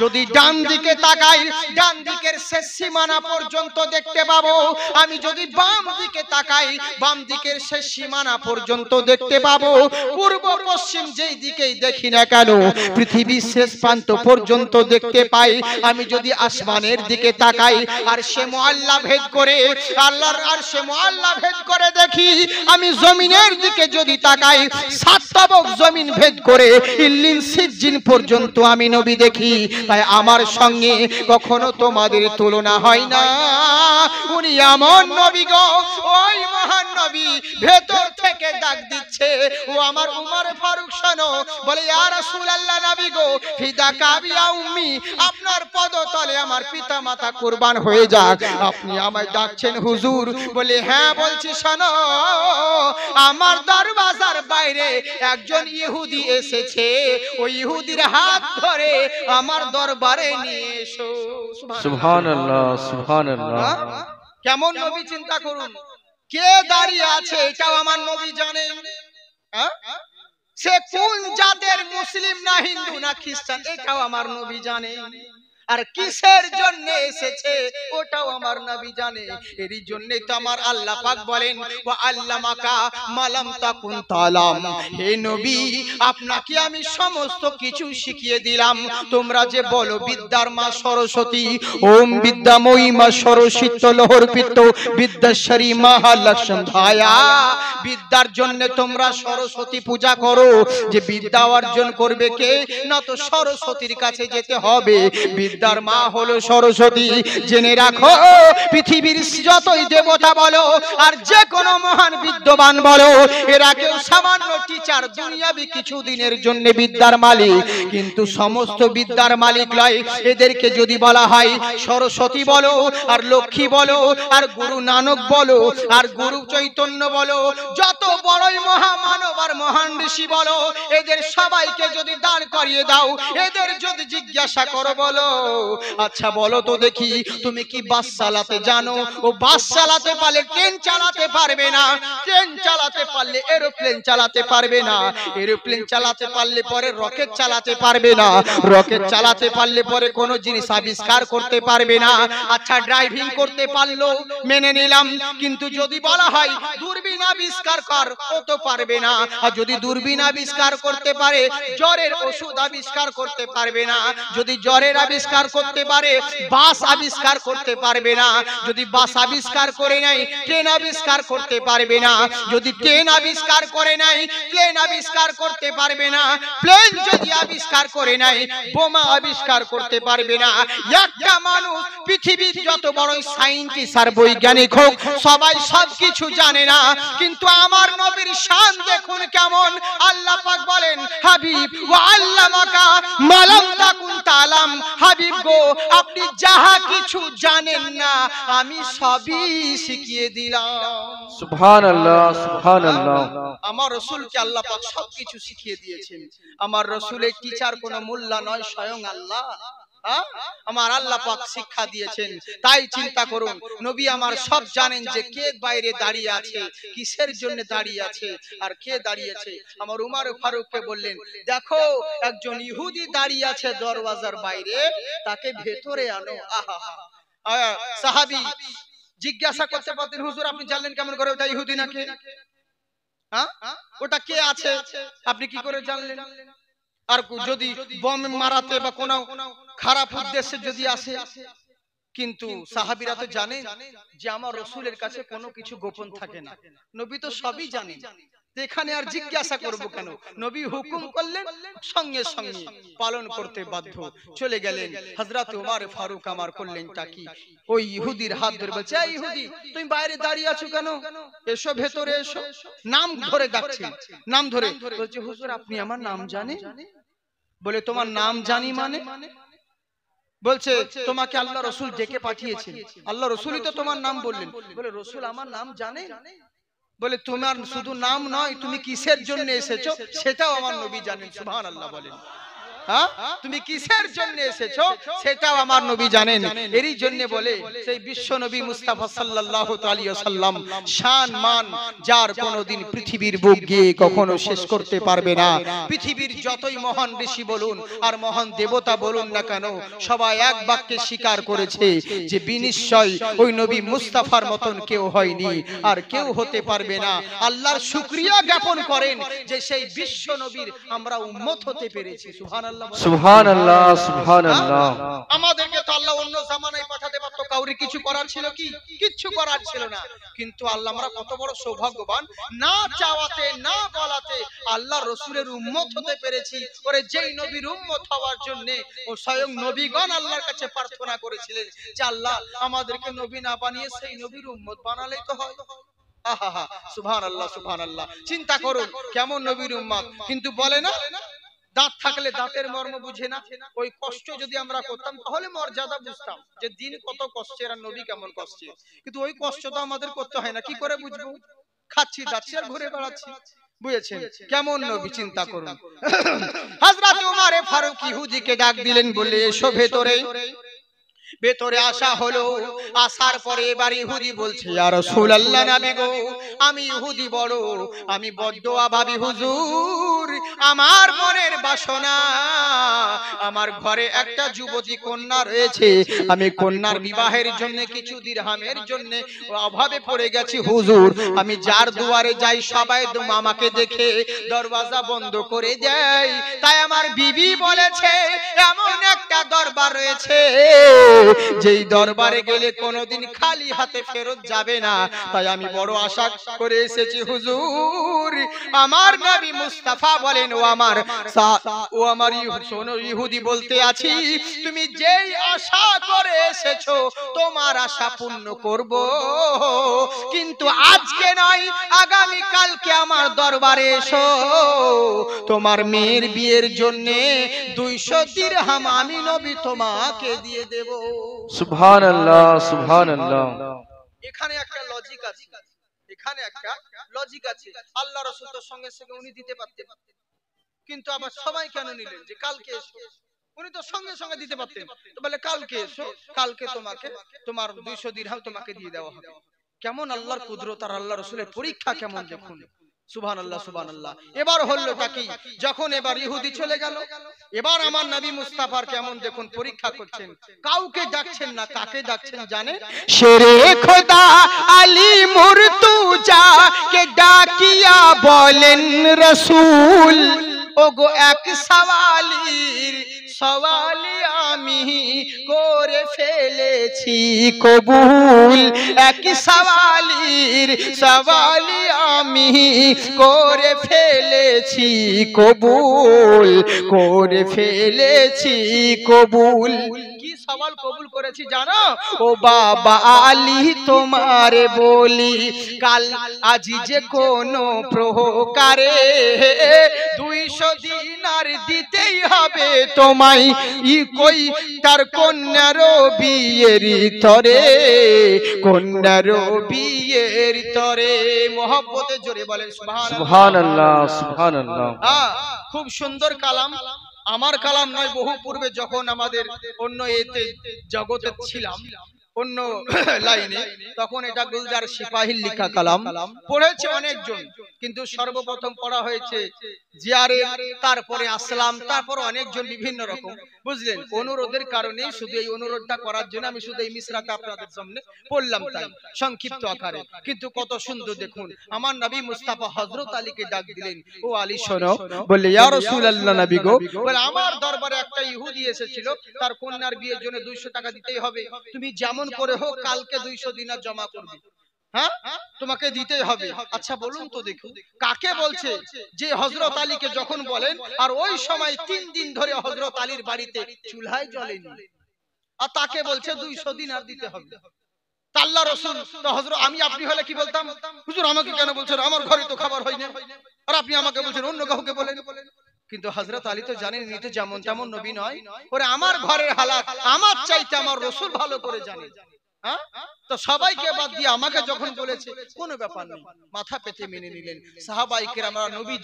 যদি ডান দিকে তাকাই, ডান দিকের শেষ সীমানা পর্যন্ত দেখতে পাবো। আমি যদি বাম দিকে তাকাই, বাম দিকের শেষ সীমানা পর্যন্ত দেখতে পাবো। পূর্ব, পশ্চিম যেই দিকেই দেখি না কেন পৃথিবীর শেষ প্রান্ত পর্যন্ত দেখতে পাই। আমি যদি আসমানের দিকে তাকাই আর সে মোয়াল্লা ভেদ করে, আল্লাহর আর সে মোয়াল্লা ভেদ করে দেখি, আমি জমিনের দিকে যদি তাকাই সাত তবক জমিন ভেদ করে ইল্লিন সিজ্জিন পর্যন্ত আমি নবী দেখি। তাই আমার সঙ্গে কখনো তোমাদের তুলনা হয় না। উনি এমন নবী গো, ওই মহান নবী, ভেতর থেকে ডাক দিচ্ছে। ও আমার উমর ফারুক শোনো বলে ইয়া রাসূলুল্লাহ নবী গো ফিদা কাবিয়া উম্মি আপনার পদতলে আমার পিতা মাতা কুরবান হয়ে যাক। আপনি আমায় ডাকছেন হুজুর বলে হ্যাঁ বলছি শোনো আমার দরওয়াজার বাইরে একজন ইহুদি এসেছে ওই ইহুদির হাত ধরে আমার দরবারে নিয়ে এসো। সুবহান আল্লাহ সুবহান আল্লাহ হ্যাঁ? কেমন নবী চিন্তা করুন। কে দাঁড়িয়ে আছে এটাও আমার নবী জানে হ্যাঁ? সে কোন জাতের মুসলিম না হিন্দু না খ্রিস্টান? এটাও আমার নবী জানে। আর কিসের জন্য এসেছে? ওটাও আমার নবী জানে। এরই জন্যই তো আমার আল্লাহ পাক বলেন ওয়া আল্লামাকা মালাম তাকুন তালাম। হে নবী আপনাকে আমি সমস্ত কিছু শিখিয়ে দিলাম। তোমরা যে বলো বিদ্যার মা সরস্বতী ওম বিদ্যাময়ী মা সরস্বিত লোহর পিত্ত বিদ্যাশ্বরী মহালক্ষ্ম ভায়া বিদ্যার জন্য তোমরা সরস্বতী পূজা করো। যে বিদ্যা অর্জন করবে কে? না তো সরস্বতীর কাছে যেতে হবে। বিদ্যার মা হলো সরস্বতী। জেনে রাখো পৃথিবীর যতই দেবতা বলো আর যে কোনো মহান বিদ্যমান বলো এরা কেউ সামান্য টিচার দুনিয়াবি কিছু দিনের জন্য বিদ্যার মালিক। কিন্তু সমস্ত বিদ্যার মালিক লয় এদেরকে যদি বলা হয় সরস্বতী বলো আর লক্ষ্মী বলো আর গুরু নানক বলো আর গুরু চৈতন্য বলো যত বড়ই মহামানব আর মহান ঋষি বলো এদের সবাইকে যদি দাঁড় করিয়ে দাও এদের যদি জিজ্ঞাসা করো বলো। আচ্ছা বলো তো দেখি, তুমি কি বাস চালাতে জানো? ও বাস চালাতে পারলে ট্রেন চালাতে পারবে না। ট্রেন চালাতে পারলে এরোপ্লেন চালাতে পারবে না। এরোপ্লেন চালাতে পারলে পরে রকেট চালাতে পারবে না। রকেট চালাতে পারলে পরে কোনো জিনিস আবিষ্কার করতে পারবে না। আচ্ছা ড্রাইভিং করতে পারল, মেনে নিলাম। কিন্তু যদি বলা হয় দূরবীন আবিষ্কার কর, ও তো পারবে না। আর যদি দূরবীন আবিষ্কার করতে পারে, জ্বরের ওষুধ আবিষ্কার করতে পারবে না। যদি জ্বরের আবিষ্কার করতে পারে, বাস আবিষ্কার করতে পারবে না। যদি বাস আবিষ্কার করে নাই ট্রেন আবিষ্কার করতে পারবে না। যদি ট্রেন আবিষ্কার করে নাই প্লেন আবিষ্কার করতে পারবে না। প্লেন যদি আবিষ্কার করে নাই বোমা আবিষ্কার করতে পারবে না। একটা মানুষ পৃথিবীর যত বড় সাইন্টিস্ট আর বৈজ্ঞানিক হোক, সবাই সব কিছু জানে না। কিন্তু কিন্তু আমার নবীর শান দেখুন কেমন। আল্লাহ পাক বলেন, হাবিব ওয়া আল্লামাকা মালাম তাকুন তালাম। হাবিব গো আপনি যাহা কিছু জানেন না আমি সবই শিখিয়ে দিলাম। সুবহানাল্লাহ সুবহানাল্লাহ। আমার রসুলকে আল্লাহ পাক সবকিছু শিখিয়ে দিয়েছেন। আমার রসুলের টিচার কোনো মূল্য নয় স্বয়ং আল্লাহ? আমার আল্লাহ পাক শিক্ষা দিয়েছেন। তাই চিন্তা করুন, নবী আমার সব জানেন যে কে বাইরে দাঁড়িয়ে আছে, কিসের জন্য দাঁড়িয়ে আছে আর কে দাঁড়িয়েছে। আমার উমার ফারুককে বললেন, দেখো, একজন ইহুদি দাঁড়িয়ে আছে দরওয়াজার বাইরে, তাকে ভেতরে আনো। আহা সাহাবি জিজ্ঞাসা করতে পারতেন, হুজুর, আপনি জানলেন কেমন করে ওটা ইহুদি নাকি? হ্যাঁ? ওটা কে আছে? আপনি কি করে জানলেন? আর যদি বম মারাতে বা কোনো খারাপ উদ্দেশ্যে যদি আসে, কিন্তু সাহাবিরা তো জানেন যে আমার রসুলের কাছে কোনো কিছু গোপন থাকে না। নবী তো সবই জানেন। এখানে আর জিজ্ঞাসা করব কেন? নবী হুকুম করলেন, সঙ্গে সঙ্গে পালন করতে বাধ্য। চলে গেলেন, হযরত ওমর ফারুক আমার করলেন কি ওই ইহুদির হাত ধরে বলছে ইহুদি, তুমি বাইরে দাঁড়িয়ে আছো কেন? এসো, ভেতরে এসো। নাম ধরে ডাকছে। নাম ধরে বলছে, হুজুর, আপনি আমার নাম জানেন? বলে, তোমার নাম জানি মানে? বলছে তোমাকে আল্লাহ রসুল ডেকে পাঠিয়েছে আল্লাহ রসুলই তো তোমার নাম বললেন। বলে রসুল আমার নাম জানে? বলে তোমার শুধু নাম নয় তুমি কিসের জন্য এসেছ? সেটাও আমার নবী জানেন সুহান আল্লাহ বলেন? তুমি কিসের জন্য এসেছ? সেটাও আমার নবী জানেন। এরই জন্য বলে সেই বিশ্ব নবী মুস্তাফা সাল্লাল্লাহু আলাইহি ওয়াসাল্লাম শান, মান, যার কোনোদিন পৃথিবীর বুক গিয়ে কখনো শেষ করতে পারবে না। পৃথিবীর যতই মহান ঋষি বলুন আর মহান দেবতা বলুন না কেন, সবাই এক বাক্যে স্বীকার করেছে যে বিনিশ্চয় ওই নবী মুস্তাফার মতন কেউ হয়নি আর কেউ হতে পারবে না। আল্লাহর শুকরিয়া জ্ঞাপন করেন যে সেই বিশ্ব নবীর আমরা উম্মত হতে পেরেছি, সুবহানাল্লাহ। সুবহানাল্লাহ সুবহানাল্লাহ। আমাদেরকে তো আল্লাহ অন্য জামানায় পাঠাতে পারতো কাউরি কিছু করার ছিল কি? কিচ্ছু করার ছিল না। কিন্তু আল্লাহ আমরা কত বড় সৌভাগ্যবান না চাওয়াতে না বলাতে আল্লাহ রসুলের উম্মত হতে পেরেছি। ওরে যেই নবীর উম্মত হওয়ার জন্য ও স্বয়ং নবীগণ আল্লাহর কাছে প্রার্থনা করেছিলেন যে আল্লাহ আমাদেরকে নবী না বানিয়ে সেই নবীর উম্মত বানালেই তো হয়। আহা সুবহানাল্লাহ সুবহানাল্লাহ। চিন্তা করুন কেমন নবীর উম্মত? কিন্তু বলে না? দাঁত থাকলে দাঁতের মর্ম বুঝে না? ওই কষ্ট যদি আমরা করতাম তাহলে মর্যাদা বুঝতাম যে দিন কত কষ্টের আর নবী কেমন কষ্টে কিন্তু ওই কষ্ট তো আমাদের করতে হয় না কি করে বুঝব? খাচ্ছি যাচ্ছি আর ঘুরে বেড়াচ্ছি। বুঝেছেন? কেমন নবী চিন্তা করুন। হযরত ওমারে ফারুক ইহুদিকে ডাক দিলেন বলে এসো ভেতরে। ভেতরে আসা হলো। আসার পরে এবার ইহুদি বলছে আর রাসূলুল্লাহ নবী গো, আমি ইহুদি বড়, আমি বড্ড অভাবী হুজুর। আমার মনের বাসনা, আমার ঘরে একটা যুবতী কন্যা রয়েছে। আমি কন্যার বিবাহের জন্য, কিছু দিরহামের জন্য অভাবে পড়ে গেছি হুজুর। আমি যার দুয়ারে যাই, সবাই আমাকে দেখে দরওয়াজা বন্ধ করে দেয়। তাই আমার বিবি বলেছে, এমন একটা দরবার রয়েছে। যেই দরবারে গেলে কোনোদিন খালি হাতে ফেরত যাবে না, তাই আমি বড় আশা করে এসেছি হুজুর। আমার নবী মুস্তাফা বলেন, ও আমার ও আমার ইহুদি বলতে আছি, তুমি যেই আশা করে এসেছ, তোমার আশা পূর্ণ করব। কিন্তু আজকে নয়, আগামী কালকে আমার দরবারে এসো। তোমার মেয়ের বিয়ের জন্য দুইশো দিরহাম আমি নবী তোমাকে দিয়ে দেব। এখানে একটা লজিক আছে। এখানে একটা লজিক আছে। আল্লাহ তোর সঙ্গে সঙ্গে উনি দিতে পারতেন। কিন্তু আবার সবাই কেন নিলেন যে কালকে এসো? উনি তো সঙ্গে সঙ্গে দিতে পারতেন। তো বলে, কালকে এসো, কালকে তোমাকে, তোমার দুইশো দিরহাম তোমাকে দিয়ে দেওয়া হবে। কেমন আল্লাহর কুদরত আর আল্লাহ রসুলের পরীক্ষা কেমন দেখুন সুবহান আল্লাহ সুবহান আল্লাহ এবার হলোটা কি? যখন এবার ইহুদি চলে গেল এবার আমার নবী মুস্তাফার কেমন দেখুন পরীক্ষা করছেন? কাউকে ডাকছেন না কাকে ডাকছেন জানে শেরে খোদা আলী মুর্তুজা কে ডাকিয়া বলেন রসুল ওগো এক সওয়ালির সওয়ালি আমি করে ফেলেছি কবুল। এক সওয়ালির সওয়ালি আমি করে ফেলেছি কবুল। করে ফেলেছি কবুল। কি সওয়াল কবুল করেছি জানো? ও বাবা আলী তোমারে বলি, কাল আজি যে কোন প্রহকারে দুইশো দিনার দিতেই হবে তোমায় ই কই তার কন্যার বিয়ের তরে? কন্যার বিয়ের তরে। মোহব্বতে জোরে বলেন সুবহানাল্লাহ। সুবহানাল্লাহ সুবহানাল্লাহ। হ্যাঁ, খুব সুন্দর কালাম। আমার কালাম নয় বহু পূর্বে যখন আমাদের অন্য এতে জগতে ছিলাম অন্য লাইনে তখন এটা গুলজার সিপাহীর লিখা কালাম। পড়েছে অনেকজন। কিন্তু সর্বপ্রথম পড়া হয়েছে জিয়ারে তারপরে আসলাম তারপর অনেকজন বিভিন্ন রকম। বুঝলেন? অনুরোধের কারণে শুধু এই অনুরোধটা করার জন্য আমি শুধু এই মিশ্রাটা আপনাদের সামনে পড়লাম তাই। সংক্ষিপ্ত আকারে। কিন্তু কত সুন্দর দেখুন। আমার নবী মুস্তাফা হযরত আলীকে ডাক দিলেন। ও আলী শোনো। বললে ইয়া রাসূলুল্লাহ নবী গো বলে আমার দরবারে একটা ইহুদি এসেছিল। তার কন্যার বিয়ের জন্য 200 টাকা দিতেই হবে তুমি যেমন করে হোক কালকে 200 দিনার জমা করবে। হ্যাঁ? তোমাকে দিতেই হবে। আচ্ছা বলুন তো দেখুন কাকে বলছে যে হজরত আলীকে যখন বলেন আর ওই সময় তিন দিন ধরে হজরত আলীর বাড়িতে চুলহায় জ্বলেনি। আর তাকে বলছে দুইশো দিন আর দিতে হবে। তা আল্লাহ রসুল হজরত আমি আপনি হলে কি বলতাম? হুজুর আমাকে কেন বলছেন? আমার ঘরে তো খাবার হয় না আর আপনি আমাকে বলছেন অন্য কাউকে বলেন। কিন্তু হজরত আলী তো জানেন ইনি তো যেমন তেমন নবী নয়। ওরে আমার ঘরের হালাত আমার চাইতে আমার রসুল ভালো করে জানে হ্যাঁ? তো সবাইকে বাদ দিয়ে আমাকে যখন বলেছে, কোনো ব্যাপার নেই। মাথা পেতে মেনে নিলেন। নবী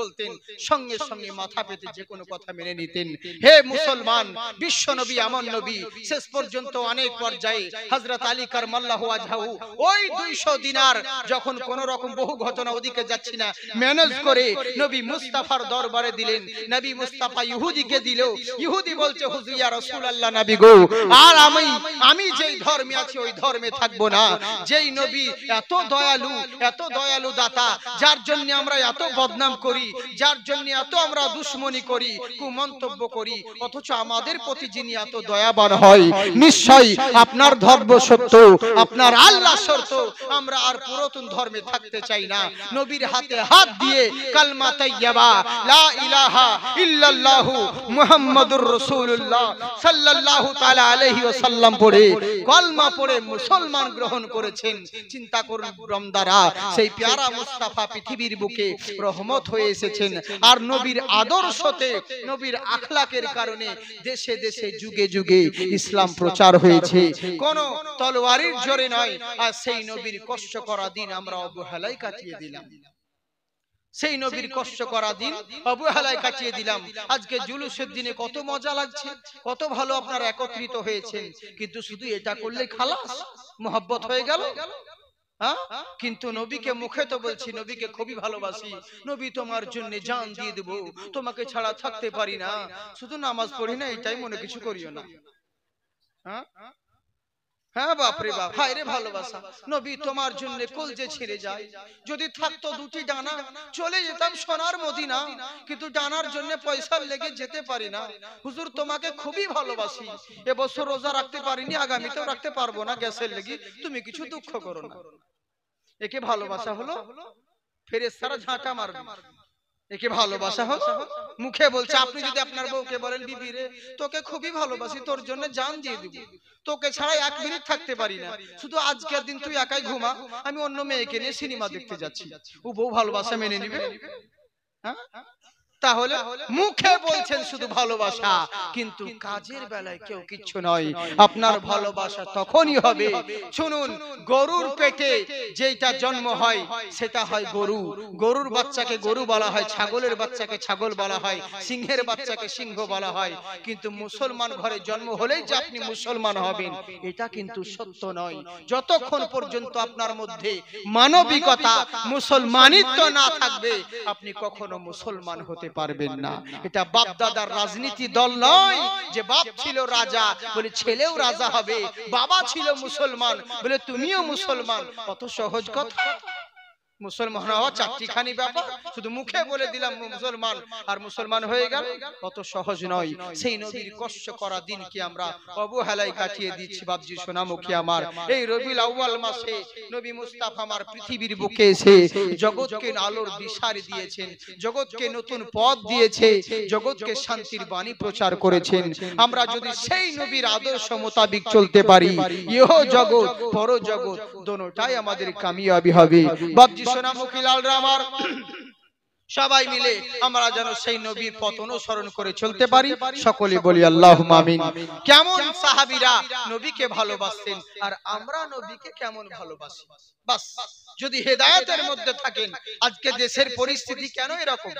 বলতেন, সঙ্গে সঙ্গে মাথা পেতে যে কোনো কথা মেনে নিতেন। হে মুসলমান, বিশ্ব নবী নবী, শেষ পর্যন্ত অনেক পর্যায়ে আলী ওই 200 দিনার যখন কোন রকম বহু ঘটনা ওদিকে যাচ্ছি না ম্যানেজ করে নবী মুস্তাফার দরবারে দিলেন। নবী মুস্তাফা ইহুদিকে দিল ইহুদি বলছে, হুজুর নবী গো, আর আমি আমি যেই ধর্মে আছি ওই ধর্মে থাকব না। যেই নবী এত দয়ালু এত দয়ালু দাতা, যার জন্য আমরা এত বদনাম করি, যার জন্য এত আমরা দুশ্মনী করি, কুমন্তব্য করি, অথচ আমাদের প্রতি যিনি এত দয়াবান হয়, নিশ্চয়ই আপনার ধর্ম সত্য, আপনার আল্লাহ সত্য আমরা আর পুরাতন ধর্মে থাকতে চাই না। নবীর হাতে হাত দিয়ে কালমা তাইয়্যিবা, লা ইলাহা ইল্লাল্লাহু মুহাম্মাদুর রাসূলুল্লাহ সাল্লাল্লাহু তাআলা আলাইহি ওয়াসাল্লাম পড়ে, কলমা পড়ে মুসলমান গ্রহণ করেছেন। চিন্তা করুন রমদারা সেই পেয়ারা মুস্তাফা পৃথিবীর বুকে রহমত হয়ে এসেছেন। আর নবীর আদর্শতে, নবীর আখলাকের কারণে দেশে দেশে যুগে যুগে ইসলাম প্রচার হয়েছে। কোন তলোয়ারির জোরে নয়, আর সেই নবীর কষ্ট করা দিন আমরা অবহেলায় কাটিয়ে দিলাম। সেই নবীর কষ্ট করা দিন অবহেলায় কাটিয়ে দিলাম। আজকে জুলুসের দিনে কত মজা লাগছে কত ভালো আপনারা একত্রিত হয়েছেন। কিন্তু শুধু এটা করলে খালাস মোহাব্বত হয়ে গেল? হ্যাঁ? কিন্তু নবীকে মুখে তো বলছি নবীকে খুবই ভালোবাসি। নবী তোমার জন্য জান দিয়ে দেবো। তোমাকে ছাড়া থাকতে পারি না। শুধু নামাজ পড়ি না এটাই মনে কিছু করিও না। হ্যাঁ? হ্যাঁ বাপরে বাপ হায় রে ভালোবাসা। নবী তোমার জন্য কলজে ছিঁড়ে যায় যদি থাকতো দুটি ডানা চলে যেতাম সোনার মদিনা কিন্তু ডানার জন্য পয়সার লেগে যেতে পারি না। হুজুর তোমাকে খুবই ভালোবাসি। এবছর রোজা রাখতে পারিনি আগামীতেও রাখতে পারব না গ্যাসের লেগে। তুমি কিছু দুঃখ করো না। একে ভালোবাসা হলো ফেরেশতারা ঝাঁটা মারবে। একে ভালোবাসা হলো? মুখে বলছে আপনি যদি আপনার বউকে বলেন বিবি রে তোকে খুবই ভালোবাসি তোর জন্য জান দিয়ে দিব। তোকে ছাড়া এক মিনিট থাকতে পারি না। শুধু আজকের দিন তুই একাই ঘুমা আমি অন্য মেয়েকে নিয়ে সিনেমা দেখতে যাচ্ছি। ও বউ ভালোবাসা মেনে নিবে? হ্যাঁ? তাহলে মুখে বলছেন শুধু ভালোবাসা। কিন্তু কাজের বেলায় কেউ কিচ্ছু নয়। আপনার ভালোবাসা তখনই হবে। শুনুন গরুর পেটে যেটা জন্ম হয় সেটা হয় গরু। গরুর বাচ্চাকে গরু বলা হয় ছাগলের বাচ্চাকে ছাগল বলা হয় সিংহের বাচ্চাকে সিংহ বলা হয়। কিন্তু মুসলমান ঘরে জন্ম হলেই যে আপনি মুসলমান হবেন এটা কিন্তু সত্য নয়। যতক্ষণ পর্যন্ত আপনার মধ্যে মানবিকতা মুসলমানিত্ব না থাকবে আপনি কখনো মুসলমান হতে পারবেন না। এটা বাপ দাদার রাজনীতি দল নয় যে বাপ ছিল রাজা বলে ছেলেও রাজা হবে বাবা ছিল মুসলমান বলে তুমিও মুসলমান। কত সহজ কথা। মুসলমান হওয়া চারটিখানি ব্যাপার, শুধু মুখে বলে দিলাম মুসলমান, আর মুসলমান হয়ে গেল কত সহজ নয়। সেই নবীর কষ্ট করা দিনকে আমরা অবহেলায় কাটিয়ে দিচ্ছি বাবজি সোনামুখী আমার। এই রবিউল আউয়াল মাসে নবী মুস্তাফা আমার পৃথিবীর বুকে এসে জগৎকে আলোর দিশার দিয়েছেন, জগৎকে নতুন পথ দিয়েছে, জগৎকে শান্তির বাণী প্রচার করেছেন। আমরা যদি সেই নবীর আদর্শ মোতাবিক চলতে পারি, ইহ জগৎ, পর জগৎ, দোনোটাই আমাদের কামিয়াবি হবে। বাবজি সোনামুখী লালরা আমার সবাই মিলে আমরা যেন সেই নবীর পথ অনুসরণ করে চলতে পারি। সকলে বলি আল্লাহ মামিন কেমন সাহাবিরা নবীকে ভালোবাসতেন? আর আমরা নবীকে কেমন ভালোবাসি? বাস যদি হেদায়েতের মধ্যে থাকেন আজকে দেশের পরিস্থিতি কেন এরকম?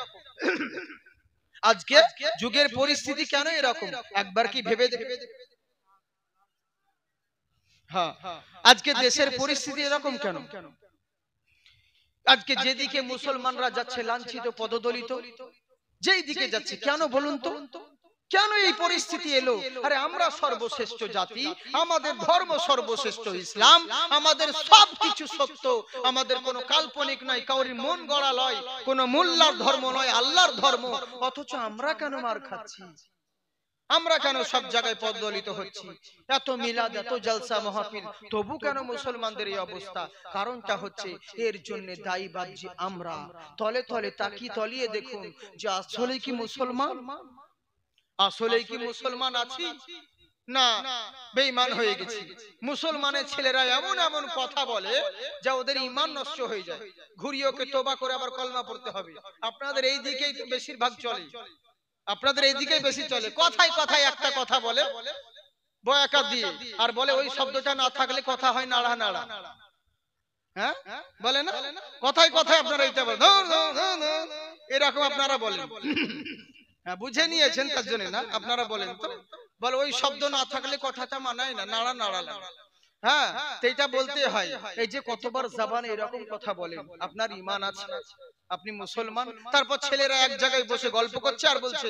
আজকে যুগের পরিস্থিতি কেন এরকম? একবার কি ভেবে হ্যাঁ। আজকে দেশের পরিস্থিতি এরকম কেন কেন? আজকে যেদিকে মুসলমানরা যাচ্ছে লাঞ্ছিত পদদলিত যেই দিকে যাচ্ছে কেন বলুন তো? কেন এই পরিস্থিতি এলো? আরে আমরা সর্বশ্রেষ্ঠ জাতি আমাদের ধর্ম সর্বশ্রেষ্ঠ ইসলাম আমাদের সব কিছু সত্য আমাদের কোনো কাল্পনিক নয় কাউরি মন গড়া নয় কোনো মোল্লার ধর্ম নয় আল্লাহর ধর্ম অথচ আমরা কেন মার খাচ্ছি? আমরা কেন সব জায়গায় পদদলিত হচ্ছি? এত মিলাদ এত জলসা মহাফিল। তবু কেন মুসলমানদের এই অবস্থা? কারণটা হচ্ছে এর জন্য দায়ী বাহ্যি আমরা। তলে তলে তাকি তলিয়ে দেখুন যে আসলে কি মুসলমান? আসলে কি মুসলমান আছি? না বেঈমান হয়ে গেছি। মুসলমানের ছেলেরা এমন এমন কথা বলে যা ওদের ইমান নষ্ট হয়ে যায়। ঘুরিয়ে ওকে তোবা করে আবার কলমা পড়তে হবে। আপনাদের এই দিকেই তো বেশিরভাগ চলে। আপনাদের এইদিকেই বেশি চলে। কথায় কথায় একটা কথা বলে বয়াকা দিয়ে আর বলে ওই শব্দটা না থাকলে কথা হয় নাড়া নাড়া। হ্যাঁ? বলে না? কথায় কথায় আপনারা বলেন ধুর, ধুর। এরকম আপনারা বলেন। হ্যাঁ বুঝে নিয়েছেন তার জন্য না? আপনারা বলেন তো? বলে ওই শব্দ না থাকলে কথাটা মানায় না নাড়া নাড়া লাগে হ্যাঁ তো এটা বলতে হয়। এই যে কতবার জাবান এরকম কথা বলেন। আপনার ইমান আছে। আপনি মুসলমান তারপর ছেলেরা এক জায়গায় বসে গল্প করছে আর বলছে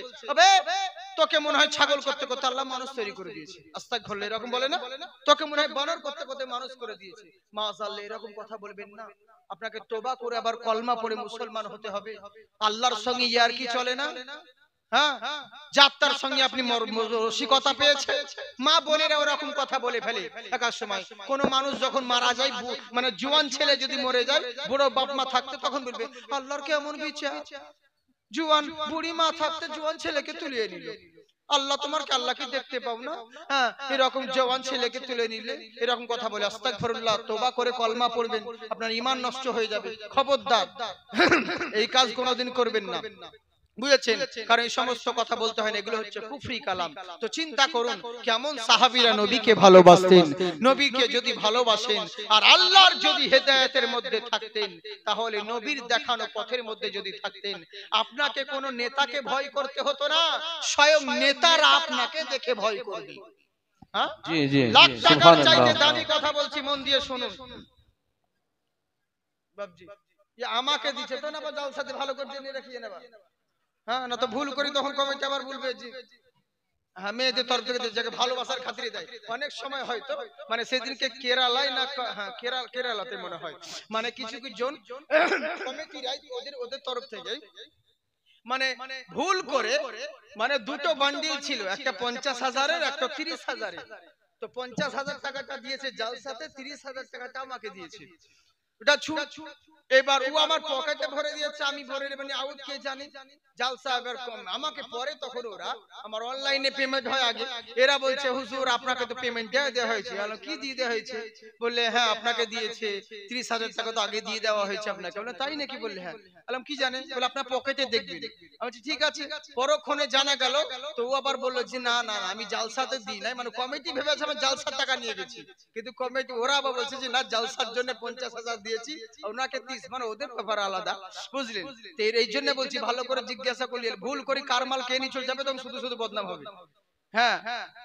তোকে মনে হয় ছাগল করতে করতে আল্লাহ মানুষ তৈরি করে দিয়েছে। আস্তাক ঘরলে এরকম বলে না? তোকে মনে হয় বানর করতে করতে মানুষ করে দিয়েছে। মা মাশাআল্লাহ এরকম কথা বলবেন না। আপনাকে তোবা করে আবার কলমা পড়ে মুসলমান হতে হবে। আল্লাহর সঙ্গে ইয়ার কি চলে না? হ্যাঁ? যাত্রার সঙ্গে আপনি রসিকতা পেয়েছে মা বোনেরা ওরকম কথা বলে ফেলে। একার সময় কোন মানুষ যখন মারা যায় বু- মানে জুয়ান ছেলে যদি মরে যায় বুড়ো বাপ মা থাকতে তখন বলবে আল্লাহর কেমন বিচার? জুয়ান বুড়ি মা থাকতে জুয়ান ছেলেকে তুলিয়ে নিল। আল্লাহ তোমার কি আল্লাহকে দেখতে পাও না? হ্যাঁ এরকম জওয়ান ছেলেকে তুলে নিলে এরকম কথা বলে আস্তাগফিরুল্লাহ তোবা করে কলমা পড়বেন। আপনার ঈমান নষ্ট হয়ে যাবে। খবরদার। এই কাজ কোনোদিন করবেন না বুঝেছেন? কারণ এই সমস্ত কথা বলতে হয় না এগুলো হচ্ছে কুফরি কালাম। তো চিন্তা করুন কেমন সাহাবীরা নবীকে ভালোবাসতেন নবীকে যদি ভালোবাসেন আর আল্লাহর যদি হেদায়েতের মধ্যে থাকতেন তাহলে নবীর দেখানো পথের মধ্যে যদি থাকতেন আপনাকে কোন নেতাকে ভয় করতে হতো না স্বয়ং নেতারা আপনাকে দেখে ভয় করবে। হ্যাঁ? জি জি লাখ টাকার চাইতে দামি কথা বলছি মন দিয়ে শুনুন। বাবজি আমাকে দিচ্ছে তো না বা জালসাতে ভালো করে জেনে রাখিয়ে নেবা হ্যাঁ না তো ভুল করি তখন কমেন্ট আবার বলবে যে হ্যাঁ মেয়েদের তরফ থেকে যাকে ভালোবাসার খাতিরে দেয়। অনেক সময় হয়তো মানে সেদিনকে কেরালায় না হ্যাঁ কেরাল কেরালাতে মনে হয়। মানে কিছু কিছু জন কমিটিরাই ওদের ওদের তরফ থেকে মানে ভুল করে মানে দুটো বান্ডিল ছিল। একটা পঞ্চাশ হাজারের একটা তিরিশ হাজারের। তো পঞ্চাশ হাজার টাকাটা দিয়েছে জালসাতে তিরিশ হাজার টাকাটা আমাকে দিয়েছে। এবার ও আমার পকেটে ভরে দিয়েছে আমি ভরে আউট কে জানি? কম। আমাকে পরে তখন ওরা আমার অনলাইনে পেমেন্ট হয় আগে। এরা বলছে হুজুর আপনাকে তো পেমেন্ট দেওয়া দেওয়া হয়েছে। বললাম, কি দিয়ে দেওয়া হয়েছে? বললে হ্যাঁ আপনাকে দিয়েছে। ত্রিশ হাজার টাকা তো আগে দিয়ে দেওয়া হয়েছে আপনাকে। বলে তাই নাকি? বললে হ্যাঁ। বললাম কি জানেন বলে আপনার পকেটে দেখবেন। আমি ঠিক আছে। পরক্ষণে জানা গেল তো ও আবার বলল যে না না আমি জালসাতে দিই নাই। মানে কমিটি ভেবেছে আমি জালসার টাকা নিয়ে গেছি। কিন্তু কমিটি ওরা আবার বলছে যে না জালসার জন্য পঞ্চাশ হাজার দিয়েছি ওনাকে তিরিশ মানে ওদের ব্যাপার আলাদা বুঝলেন? তো এর- এই জন্য বলছি ভালো করে জিজ্ঞাসা করলি ভুল করে কার মাল কে নিয়ে চলে যাবে তখন শুধু শুধু বদনাম হবে। হ্যাঁ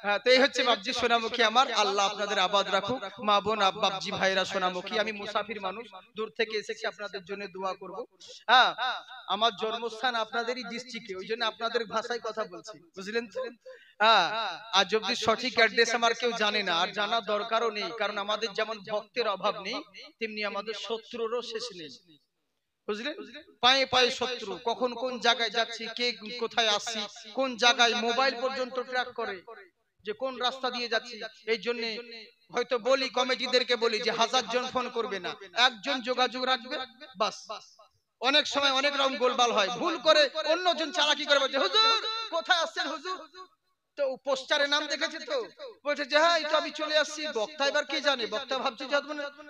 হ্যাঁ তো এই হচ্ছে বাবজি সোনামুখী আমার আল্লাহ আপনাদের আবাদ রাখুক। মা বোন বাবজি ভাইরা সোনামুখী আমি মুসাফির মানুষ দূর থেকে এসেছি আপনাদের জন্য দোয়া করব। হ্যাঁ আমার জন্মস্থান আপনাদেরই ডিস্ট্রিক্টে ওই জন্য আপনাদের ভাষায় কথা বলছি বুঝলেন তো? হ্যাঁ আজ অব্দি সঠিক অ্যাড্রেস আমার কেউ জানে না আর জানা দরকারও নেই কারণ আমাদের যেমন ভক্তের অভাব নেই তেমনি আমাদের শত্রুরও শেষ নেই। বুঝলেন? পায়ে পায়ে শত্রু কখন কোন জায়গায় যাচ্ছি কে কোথায় আসছি কোন জায়গায় মোবাইল পর্যন্ত ট্র্যাক করে যে কোন রাস্তা দিয়ে যাচ্ছি এই জন্য হয়তো বলি কমিটিদেরকে বলি যে হাজার জন ফোন করবে না একজন যোগাযোগ রাখবে বাস। অনেক সময় অনেক রকম গোলবাল হয় ভুল করে অন্যজন চালাকি করে বলছে হুজুর কোথায় আসছেন হুজুর তো পোস্টারে নাম দেখেছে তো? বলছে যে হ্যাঁ তো আমি চলে আসছি। বক্তা এবার কে জানে? বক্তা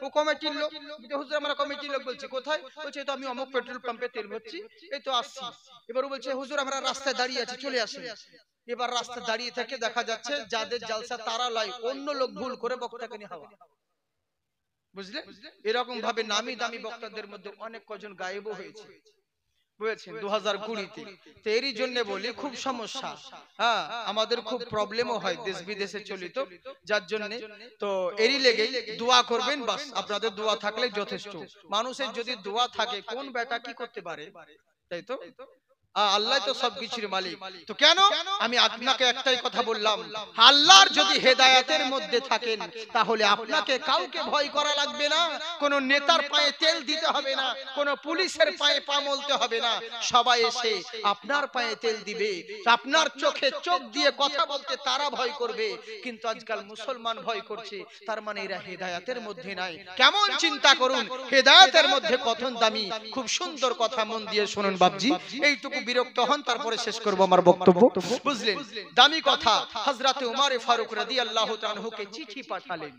ও কমিটির লোক। হুজুর কমিটির লোক কোথায়? বলছে আমি অমুক পেট্রোল পাম্পে তেল ভরছি। এই তো আসছি। এবার বলছে, হুজুর, আমরা রাস্তায় দাঁড়িয়ে আছি, চলে আসেন এবার রাস্তা দাঁড়িয়ে থেকে দেখা যাচ্ছে, যাদের জালসা তারা লয়, অন্য লোক ভুল করে বক্তাকে নিয়ে হাওয়া। বুঝলে? এরকম ভাবে নামি দামি বক্তাদের মধ্যে অনেক কজন গায়েবও হয়েছে। বুঝেছেন? দু হাজার কুড়িতে। তো এরই জন্য বলি খুব সমস্যা। হ্যাঁ আমাদের খুব প্রবলেমও হয় দেশ বিদেশে চলিত যার জন্য তো এরই লেগেই দোয়া করবেন বাস আপনাদের দোয়া থাকলে যথেষ্ট। মানুষের যদি দোয়া থাকে কোন বেটা কি করতে পারে? তাই তো? আল্লাহ তো সবকিছুর মালিক। তো কেন? আমি আপনাকে একটাই কথা বললাম। আল্লাহর যদি হেদায়াতের মধ্যে থাকেন তাহলে আপনাকে কাউকে ভয় করা লাগবে না। কোন নেতার পায়ে তেল দিতে হবে না। কোন পুলিশের পায়ে পা মলতে হবে না। সবাই এসে আপনার পায়ে তেল দিবে। আপনার চোখে চোখ দিয়ে কথা বলতে তারা ভয় করবে। কিন্তু আজকাল মুসলমান ভয় করছে। তার মানে এরা হেদায়াতের মধ্যে নাই। কেমন চিন্তা করুন? হেদায়াতের মধ্যে কথন দামি খুব সুন্দর কথা মন দিয়ে শুনুন বাবজি এইটুকু বিরক্ত হন তারপরে শেষ করব আমার বক্তব্য। বুঝলেন? দামি কথা হযরতে উমারে ফারুক রাদিয়াল্লাহু তাআলাকে চিঠি পাঠালেন।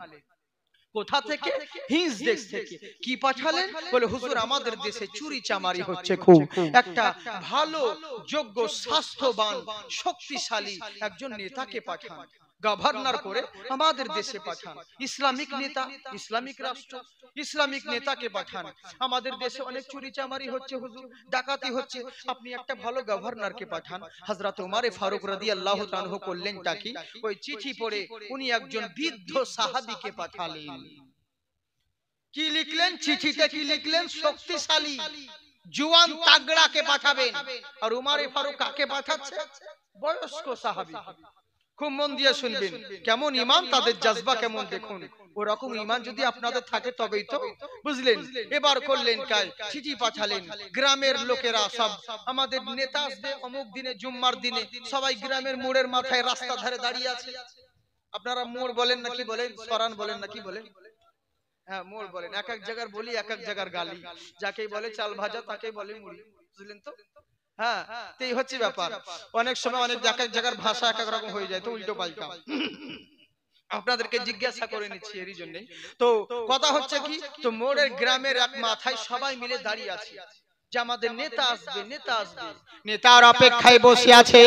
কোথা থেকে? হিজ দেশ থেকে। কি পাঠালেন? বলে হুজুর আমাদের দেশে চুরি চামারি হচ্ছে খুব। একটা ভালো যোগ্য স্বাস্থ্যবান শক্তিশালী একজন নেতাকে পাঠান। গভর্নর করে আমাদের দেশে পাঠান। ইসলামিক নেতা ইসলামিক রাষ্ট্র ইসলামিক নেতাকে পাঠান। আমাদের দেশে অনেক চুরি চামারি হচ্ছে হুজুর ডাকাতি হচ্ছে। আপনি একটা ভালো গভর্নরকে পাঠান। হযরত ওমরে ফারুক রাদিয়াল্লাহু তাআলা করলেন কি ওই চিঠি পড়ে উনি একজন বৃদ্ধ সাহাবীকে পাঠালেন। কি লিখলেন? চিঠিতে কি লিখলেন? শক্তিশালী। জুয়ান তাগড়াকে পাঠাবেন। আর উমারে ফারুক কাকে পাঠাচ্ছে? বয়স্ক সাহাবী। খুব মন দিয়ে শুনবেন। কেমন ইমান, তাদের জাজবা কেমন দেখুন। ওরকম ইমান যদি আপনাদের থাকে তবেই তো। বুঝলেন? এবার করলেন কাই চিঠি পাঠালেন। গ্রামের লোকেরা সব, আমাদের নেতা আসবে অমুক দিনে, জুম্মার দিনে। সবাই গ্রামের মোড়ের মাথায় রাস্তা ধারে দাঁড়িয়ে আছে। আপনারা মোড় বলেন নাকি বলেন? সরান বলেন নাকি বলেন? হ্যাঁ মোড় বলেন। এক এক জায়গার বলি, এক এক জায়গার গালি। যাকেই বলে চাল ভাজা, তাকেই বলে মুড়ি। বুঝলেন তো? হ্যাঁ এই হচ্ছে ব্যাপার। অনেক সময় অনেক জায়গায় জায়গার ভাষা এক এক রকম হয়ে যায় তো উল্টো পাল্টা। আপনাদেরকে জিজ্ঞাসা করে নিচ্ছি এরই জন্য তো কথা হচ্ছে কি তো মোড়ের গ্রামের এক মাথায় সবাই মিলে দাঁড়িয়ে আছে। যে আমাদের নেতা আসবে নেতা আসবে। নেতার অপেক্ষায় বসে আছে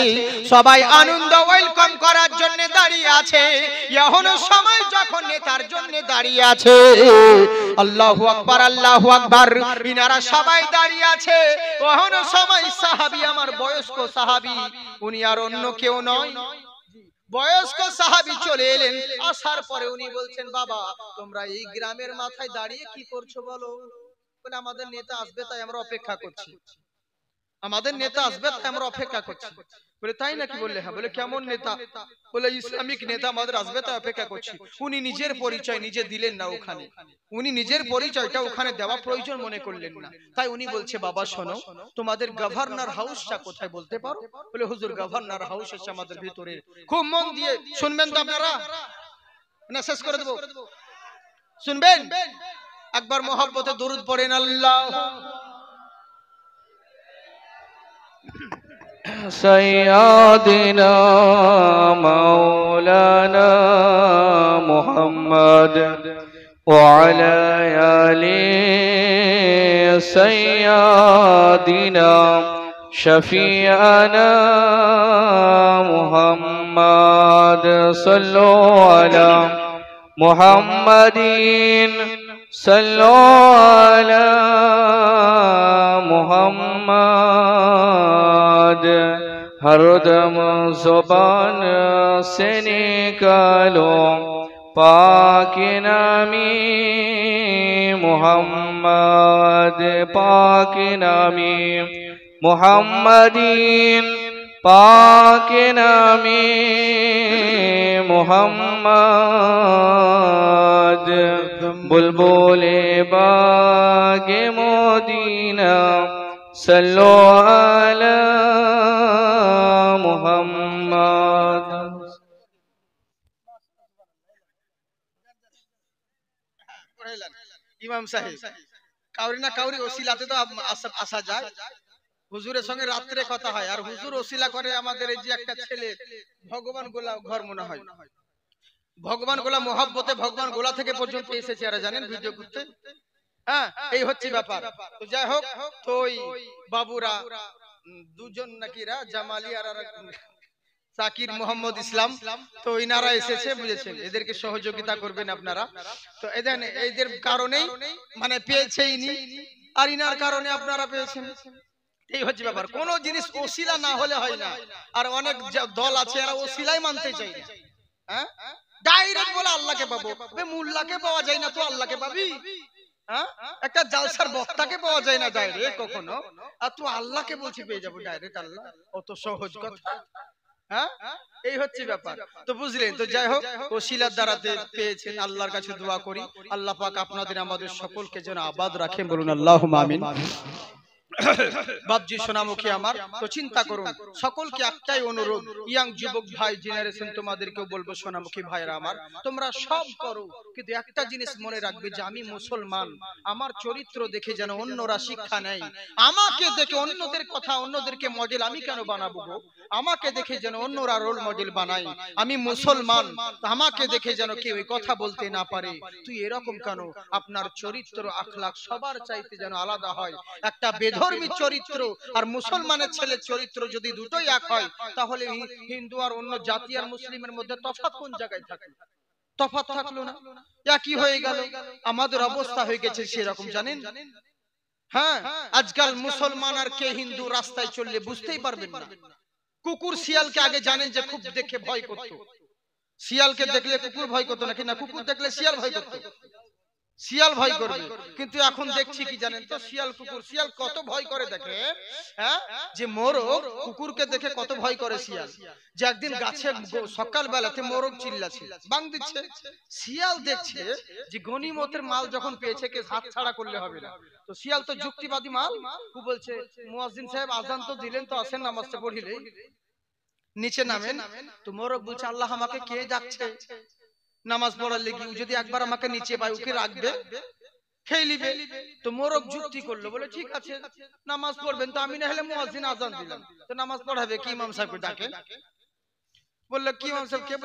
সবাই আনন্দ ওয়েলকাম করার জন্য দাঁড়িয়ে আছে। এখনও সময় যখন নেতার জন্য দাঁড়িয়ে আছে। আল্লাহু আকবার আল্লাহু আকবার। ইনারা সবাই দাঁড়িয়ে আছে। এখনও সময় সাহাবী আমার বয়স্ক সাহাবী। উনি আর অন্য কেউ নয়। বয়স্ক সাহাবি চলে এলেন। আসার পরে উনি বলছেন বাবা তোমরা এই গ্রামের মাথায় দাঁড়িয়ে কি করছ বলো? বলে আমাদের নেতা আসবে তাই আমরা অপেক্ষা করছি। আমাদের নেতা আসবে তাই আমরা অপেক্ষা করছি। বলে তাই নাকি বললে? হ্যাঁ বলে কেমন নেতা? বলে ইসলামিক নেতা আমাদের আসবে তাই অপেক্ষা করছি। উনি নিজের পরিচয় নিজে দিলেন না ওখানে। উনি নিজের পরিচয়টা ওখানে দেওয়া প্রয়োজন মনে করলেন না। তাই উনি বলছে বাবা শোনো তোমাদের গভর্নর হাউসটা কোথায় বলতে পারো? বলে হুজুর গভর্নর হাউস হচ্ছে আমাদের ভিতরে খুব মন দিয়ে শুনবেন তো আপনারা। না শেষ করে দেবো শুনবেন একবার মোহাম্মতে দরুদ পড়েন আল্লাহ سيدنا مولانا محمد وعلى آل سيدنا شفيعنا محمد صلوا على محمد صلوا على محمد. ہر دم زبان سے نکالو پاک نامی محمد پاک نامی محمدین. पाके नामी मोहम्मद। बुलबुले बागे मोदीना सल्लो अला मोहम्मद इमाम साहेब, कावरी ना कावरी, ओसी लाते तो आप आसा जाए। হুজুরের সঙ্গে রাত্রে কথা হয়, আর হুজুর ওসিলা করে আমাদের এই যে একটা ছেলে, ভগবান গোলা ঘর মনে হয়। ভগবান গোলা মহাব্বতে ভগবান গোলা থেকে পর্যন্ত এসেছে আর জানেন ভিডিও করতে? হ্যাঁ এই হচ্ছে ব্যাপার। তো যাই হোক তো ওই বাবুরা দুজন জামালি আর সাকির মোহাম্মদ ইসলাম। তো ইনারা এসেছে, বুঝেছেন? এদেরকে সহযোগিতা করবেন আপনারা। তো এদের এদের কারণেই মানে পেয়েছে আর ইনার কারণে আপনারা পেয়েছেন। এই হচ্ছে ব্যাপার। কোন জিনিস ওসিলা না হলে হয় না আর অনেক দল আছে এরা ওসিলাই মানতে চাই না। হ্যাঁ? ডাইরেক্ট বলে আল্লাহকে পাবো। বে মুল্লাকে পাওয়া যায় না তো আল্লাহকে পাবি। হ্যাঁ? একটা জালসার বক্তাকে পাওয়া যায় না ডাইরেক্ট কখনো। আর তুই আল্লাহকে বলছি পেয়ে যাব ডাইরেক্ট আল্লাহ। অত সহজ কথা। হ্যাঁ? এই হচ্ছে ব্যাপার। তো বুঝলেন তো যাই হোক ওসিলার দ্বারাতে পেয়েছেন আল্লাহর কাছে দোয়া করি। আল্লাহ পাক আপনাদের আমাদের সকলকে যেন আবাদ রাখেন। বলুন আল্লাহ আমিন। বাপজি সোনামুখী আমার তো চিন্তা করুন সকলকে একটাই অনুরোধ ইয়াং যুবক ভাই জেনারেশন তোমাদেরকেও বলব সোনামুখী ভাইরা আমার। তোমরা সব করো কিন্তু একটা জিনিস মনে রাখবে যে আমি মুসলমান আমার চরিত্র দেখে যেন অন্যরা শিক্ষা নেয়। আমাকে দেখে অন্যদের কথা অন্যদেরকে মডেল আমি কেন বানাবো? আমাকে দেখে যেন অন্যরা রোল মডেল বানাই আমি মুসলমান আমাকে দেখে যেন কেউ কথা বলতে না পারে। তুই এরকম কেন? আপনার চরিত্র আখলাখ সবার চাইতে যেন আলাদা হয় একটা বেধর্মী চরিত্র আর মুসলমানের ছেলের চরিত্র যদি দুটোই এক হয় তাহলে হিন্দু আর অন্য জাতি আর মুসলিমের মধ্যে তফাৎ কোন জায়গায় থাকে তফাৎ থাকল না। একই হয়ে গেল? আমাদের অবস্থা হয়ে গেছে সেরকম জানেন? হ্যাঁ আজকাল মুসলমান আর কে হিন্দু রাস্তায় চললে বুঝতেই পারবেন না। কুকুর শিয়ালকে আগে জানেন যে খুব দেখে ভয় করত। শিয়ালকে দেখলে কুকুর ভয় করতো নাকি? না কুকুর দেখলে শিয়াল ভয় করত। শিয়াল ভয় করবে। কিন্তু এখন দেখছি কি জানেন তো? শিয়াল কুকুর। শিয়াল কত ভয় করে দেখে? হ্যাঁ? যে মোরগ কুকুরকে দেখে কত ভয় করে শিয়াল। যে একদিন গাছে গো- সকালবেলাতে মোরগ চিল্লাছে বাং দিচ্ছে। শিয়াল দেখছে যে গনিমতের মাল যখন পেয়েছে কে হাত ছাড়া করলে হবে না। তো শিয়াল তো যুক্তিবাদী মাল। ও বলছে মুয়াজ্জিন সাহেব আজান তো দিলেন তো আসেন নামাজটা পড়িলে নিচে নামেন। তো মোরগ বলছে আল্লাহ আমাকে কে ডাকছে? নামাজ পড়ার লেগে যদি একবার আমাকে নিচে পায়, ওকে রাখবে? আজান তো নামাজ পড়াবে কি বলল, কি কে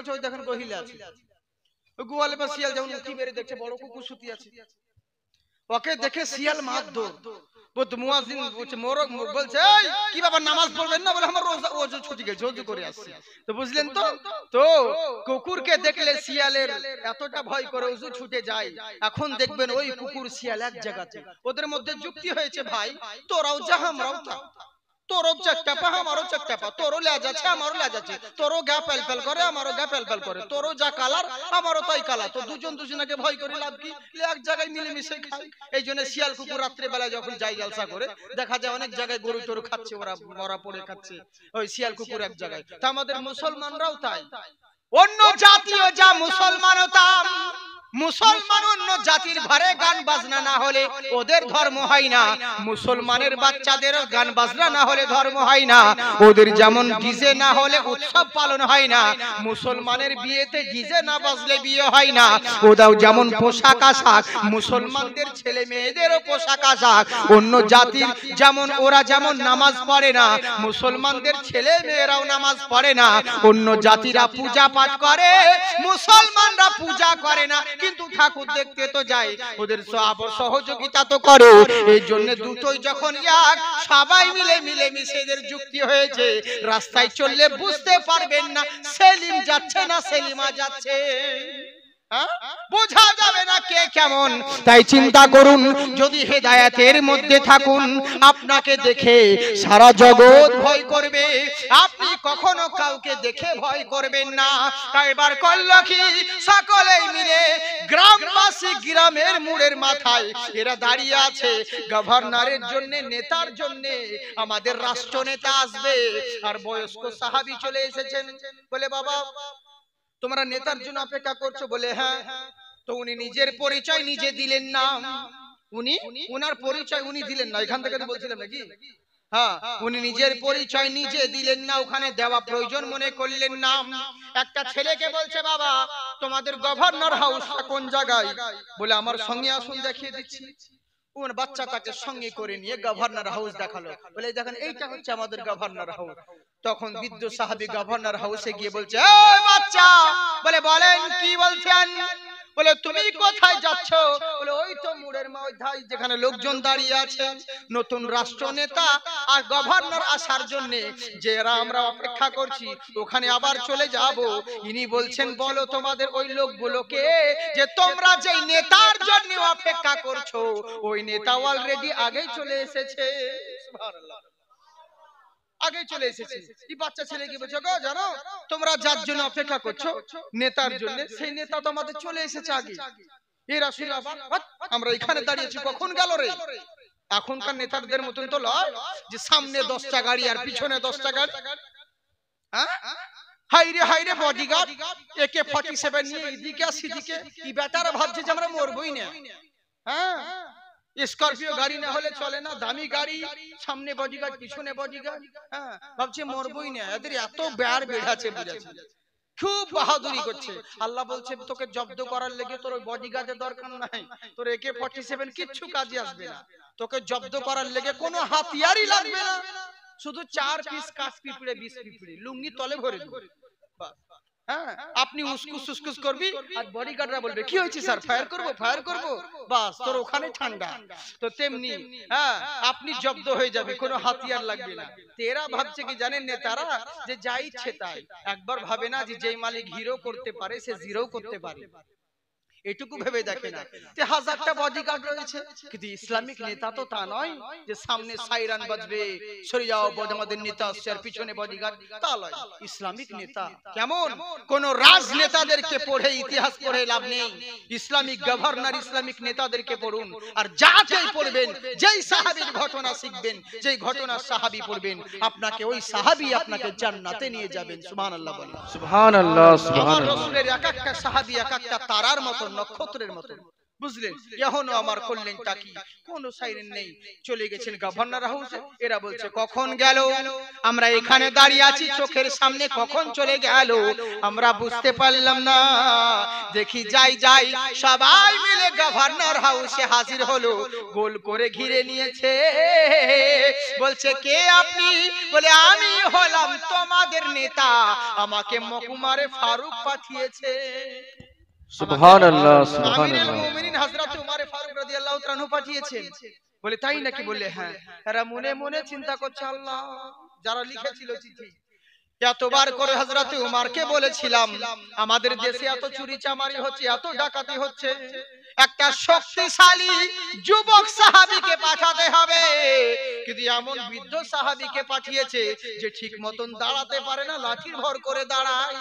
বা শিয়াল যেমন বড় ওকে দেখে শিয়াল মার দৌড় বুঝলেন তো? তো কুকুরকে দেখলে শিয়ালের এতটা ভয় করে ছুটে যায় এখন দেখবেন ওই কুকুর শিয়াল এক জায়গাতে। ওদের মধ্যে যুক্তি হয়েছে, ভাই, তোরাও যা আমরাও তা তোরও চারটা পা, আমারও চারটা পা, তোরও লেজ আছে, আমারও লেজ আছে। তোরও গা পেল পেল করে, আমারও গা পেল পেল করে। তোরও যা কালার, আমারও তাই কালার। তো দুজন দুজনকে ভয় করে লাভ কি? এক জায়গায় মিলেমিশে খাই এই জন্য শিয়াল কুকুর রাত্রে বেলা যখন যাই জালসা করে, দেখা যায় অনেক জায়গায় গরু টরু খাচ্ছে, ওরা মরা পড়ে খাচ্ছে। ওই শিয়াল কুকুর এক জায়গায়। তা আমাদের মুসলমানরাও তাই। অন্য জাতীয় যা মুসলমানও তা মুসলমান অন্য জাতির ঘরে গান বাজনা না হলে ওদের ধর্ম হয় না। মুসলমানের বাচ্চাদেরও গান বাজনা না হলে ধর্ম হয় না। ওদের যেমন ডিজে না হলে উৎসব পালন হয় না। মুসলমানের বিয়েতে ডিজে না বাজলে বিয়ে হয় না। ওদাও যেমন পোশাক আশাক, মুসলমানদের ছেলে মেয়েদেরও পোশাক আশাক। অন্য জাতির যেমন ওরা যেমন নামাজ পড়ে না, মুসলমানদের ছেলে মেয়েরাও নামাজ পড়ে না। অন্য জাতিরা পূজা পাঠ করে, মুসলমানরা পূজা করে না। কিন্তু ঠাকুর দেখতে তো যায় ওদের সব- সহযোগিতা তো করে। এই জন্য দুটোই যখন এক সবাই মিলে মিলে মিশে এদের যুক্তি হয়েছে। রাস্তায় চললে বুঝতে পারবেন না সেলিম যাচ্ছে না সেলিমা যাচ্ছে? বোঝা যাবে না কে কেমন। তাই চিন্তা করুন যদি হেদায়াতের মধ্যে থাকুন আপনাকে দেখে সারা জগৎ ভয় করবে। আপনি কখনো কাউকে দেখে ভয় করবেন না। তাই এবার করল কি? সকলেই মিলে গ্রামবাসী গ্রামের মুড়ের মাথায় এরা দাঁড়িয়ে আছে। গভর্নরের জন্য নেতার জন্য আমাদের রাষ্ট্র নেতা আসবে। আর বয়স্ক সাহাবি চলে এসেছেন। বলে বাবা তোমরা নেতার জন্য অপেক্ষা করছ বলে হ্যাঁ। তো উনি নিজের পরিচয় নিজে দিলেন না। উনি? উনার পরিচয় উনি দিলেন না। এখান থেকে তো বলছিলাম নাকি? হ্যাঁ উনি নিজের পরিচয় নিজে দিলেন না। ওখানে দেওয়া প্রয়োজন মনে করলেন না। একটা ছেলেকে বলছে, বাবা, তোমাদের গভর্নর হাউস কোন জায়গায়? বলে, আমার সঙ্গে আসুন, দেখিয়ে দিচ্ছি। বাচ্চা তাকে সঙ্গে করে নিয়ে গভর্নর হাউস দেখাল। বলে দেখেন, এইটা হচ্ছে আমাদের গভর্নর হাউস। তখন বিদ্যু সাহাবি গভর্নর হাউসে গিয়ে বলছে বাচ্চা! বলে বলেন কি বলছেন? বলে তুমি কোথায় যাচ্ছ? বলে ওই তো মুড়ের মধ্যে যেখানে লোকজন দাঁড়িয়ে আছে নতুন রাষ্ট্র নেতা আর গভর্নর আসার জন্য যারা আমরা অপেক্ষা করছি ওখানে আবার চলে যাব। ইনি বলছেন বলো তোমাদের ওই লোকগুলোকে যে তোমরা যেই নেতার জন্য অপেক্ষা করছ ওই নেতা অলরেডি আগেই চলে এসেছে। সুবহানাল্লাহ। আগে চলে এসেছে। এই বাচ্চা ছেলে কি বলছো গো জানো? তোমরা যার জন্য অপেক্ষা করছ নেতার জন্য। সেই নেতা তো আমাদের চলে এসেছে আগে এরা শুনে আমরা এখানে দাঁড়িয়েছি কখন গেল রে? এখনকার নেতাদের মতন তো লয় যে সামনে দশটা গাড়ি আর পিছনে দশটা গাড়ি। হ্যাঁ? হাইরে হাইরে বডিগার্ড একে ফর্টি সেভেন নিয়ে এদিকে সেদিকে কি বেটারা ভাবছে যে আমরা মরবই না। হ্যাঁ? স্করপিও গাড়ি না হলে চলে না দামি গাড়ি সামনে বডিগার্ড পিছনে বডিগার্ড হ্যাঁ ভাবছে মরবই না এদের এত বেড় বেড়াচ্ছে বুঝাচ্ছে খুব বাহাদুরি করছে। আল্লাহ বলছে তোকে জব্দ করার লেগে তোর ওই বডিগার্ডের দরকার নাই। তোর একে ফর্টি সেভেন কিচ্ছু কাজে আসবে না। তোকে জব্দ করার লেগে কোনো হাতিয়ারই লাগবে না। শুধু চার পিস কাঠ পিঁপড়ে বিষ পিঁপড়ে লুঙ্গি তলে ভরে দেবো। হ্যাঁ আপনি উসকুস উসকুস করবি আর বডিগার্ডরা বলবে কি হয়েছে স্যার ফায়ার করব ফায়ার করব? বাস তোর ওখানে ঠান্ডা। তো তেমনি হ্যাঁ আপনি জব্দ হয়ে যাবে কোনো হাতিয়ার লাগবে না। তেরা ভাবছে কি জানেন নেতারা? যে যা ইচ্ছে তাই একবার ভাবে না যে যেই মালিক হিরো করতে পারে সে জিরো করতে পারে। এটুকু ভেবে দেখে না যে হাজারটা বডিগার্ড রয়েছে কিন্তু ইসলামিক নেতা তো তা নয় যে সামনে সাইরান বাজবে সরে যাও আমাদের নেতা আসছে আর পিছনে বডিগার্ড তা নয়। ইসলামিক নেতা। কেমন? কোন রাজনেতাদেরকে পড়ে ইতিহাস পড়ে লাভ নেই। ইসলামিক গভর্নর ইসলামিক নেতাদেরকে পড়ুন। আর যাকেই পড়বেন যেই সাহাবীর ঘটনা শিখবেন যেই ঘটনা সাহাবী পড়বেন আপনাকে ওই সাহাবী আপনাকে জান্নাতে নিয়ে যাবেন সুবহানাল্লাহ বলেন সুবহান আল্লাহ সুবহান আমার আল্লাহ রসুলের এক একটা সাহাবি এক একটা তারার মতো নক্ষত্রের মতো। বুঝলেন এখনও আমার করলেন তাকি কোন সাইরেন নেই। চলে গেছেন গভর্নর হাউসে। এরা বলছে কখন গেল? আমরা এখানে দাঁড়িয়ে আছি চোখের সামনে কখন চলে গেল? আমরা বুঝতে পারলাম না। দেখি যাই যাই। সবাই মিলে গভর্নর হাউসে হাজির হলো। গোল করে ঘিরে নিয়েছে। বলছে কে আপনি? বলে আমি হলাম তোমাদের নেতা। আমাকে মকুমারে ফারুক পাঠিয়েছে। সুবহান আল্লাহ সুবহান আমিনুল আল্লাহ মুমিনিন হযরত উমারে ফারুক রাদিয়াল্লাহু তাআলা পাঠিয়েছেন। বলে তাই নাকি বললে হ্যাঁ মনে মনে চিন্তা করছে আল্লাহ যারা লিখেছিল চিঠি। এতবার করে উমারকে বলেছিলাম আমাদের দেশে এত চুরি চামারি হচ্ছে এত ডাকাতি হচ্ছে একটা শক্তিশালী যুবক সাহাবীকে পাঠাতে হবে। কিন্তু এমন বৃদ্ধ সাহাবীকে পাঠিয়েছে যে ঠিক মতন দাঁড়াতে পারে না লাঠির ভর করে দাঁড়ায়।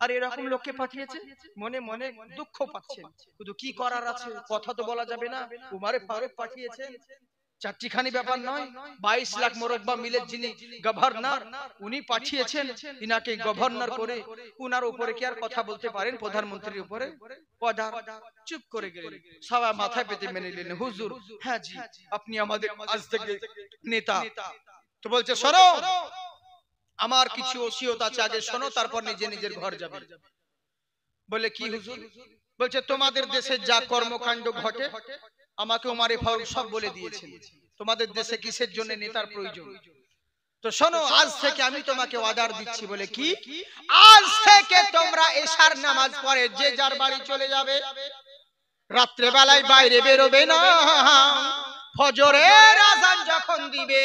আর এরকম লোককে পাঠিয়েছে? মনে মনে দুঃখ পাচ্ছেন কিন্তু কি করার আছে? কথা তো বলা যাবে না। উমারে ফারুক পাঠিয়েছেন চারটিখানি ব্যাপার নয় বাইশ লাখ মোরব্বা মিলে যিনি গভর্নর উনি পাঠিয়েছেন। ইনাকে গভর্নর করে উনার উপরে কি আর কথা বলতে পারেন প্রধানমন্ত্রীর উপরে? পদার চুপ করে গেলেন। সবাই মাথায় পেতে মেনে নিলেন। হুজুর হ্যাঁ জি আপনি আমাদের আজ থেকে নেতা। তো বলছে শোনো আমার কিছু ওসিয়ত আছে আগে শোনো তারপর নিজে নিজের ঘর যাবে। বলে কি হুজুর? বলছে তোমাদের দেশে যা কর্মকাণ্ড ঘটে আমাকে ওমারে ফারুক সব বলে দিয়েছেন। তোমাদের দেশে কিসের জন্য নেতার প্রয়োজন? তো শোনো আজ থেকে আমি তোমাকে অর্ডার দিচ্ছি বলে কি? আজ থেকে তোমরা এশার নামাজ পড়ে যে যার বাড়ি চলে যাবে রাত্রে বেলায় বাইরে বেরোবে না। ফজরের আজান যখন দিবে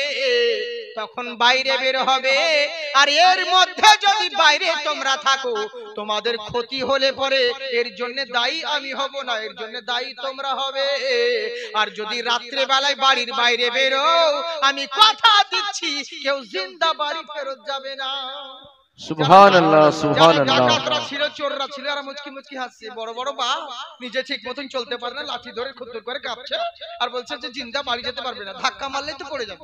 তখন বাইরে বের হবে। আর এর মধ্যে যদি বাইরে তোমরা থাকো তোমাদের ক্ষতি হলে পরে এর জন্য দায়ী আমি হব না এর জন্য দায়ী তোমরা হবে। আর যদি রাত্রে বেলায় বাড়ির বাইরে বেরো আমি কথা দিচ্ছি কেউ জিন্দা বাড়ি ফেরত যাবে না। সুবহানাল্লাহ সুবহানাল্লাহ। ডাকাতরা ছিল চোররা ছিল আর মুচকি মুচকি হাসছে। বড় বড় বা নিজে ঠিক মতন চলতে পারে না লাঠি ধরে খুদ্দুর করে কাঁপছে আর বলছে যে জিন্দা বাড়ি যেতে পারবে না ধাক্কা মারলে তো পড়ে যাবে।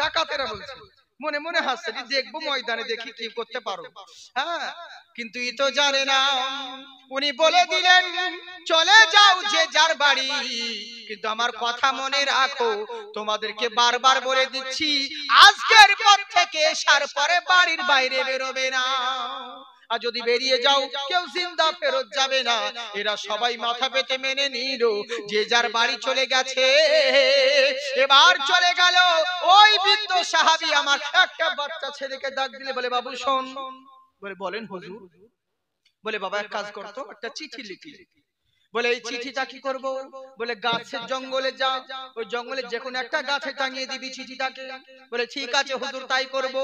ডাকাতেরা বলছে মনে মনে হাসছে দেখব ময়দানে দেখি কি করতে পারো। হ্যাঁ কিন্তু ই তো জানে না। উনি বলে দিলেন, চলে যাও যে যার বাড়ি। কিন্তু আমার কথা মনে রাখো, তোমাদেরকে বারবার বলে দিচ্ছি, আজকের পর থেকে এসার পরে বাড়ির বাইরে বেরোবে না। আর যদি বেরিয়ে যাও, কেউ জিন্দা ফেরত যাবে না। এরা সবাই মাথা পেতে মেনে নিল, যে যার বাড়ি চলে গেছে, এবার চলে গেল। ওই বৃদ্ধ সাহাবি আমার একটা বাচ্চা ছেলেকে ডাক দিলে বলে, বাবু শোন বলে বলেন হুজুর। বলে বাবা এক কাজ করতো একটা চিঠি লিখি বলে এই চিঠিটা কি করব? বলে গাছের জঙ্গলে যা ওই জঙ্গলে যে কোনো একটা গাছে টাঙিয়ে দিবি চিঠিটাকে। বলে ঠিক আছে হুজুর তাই করব।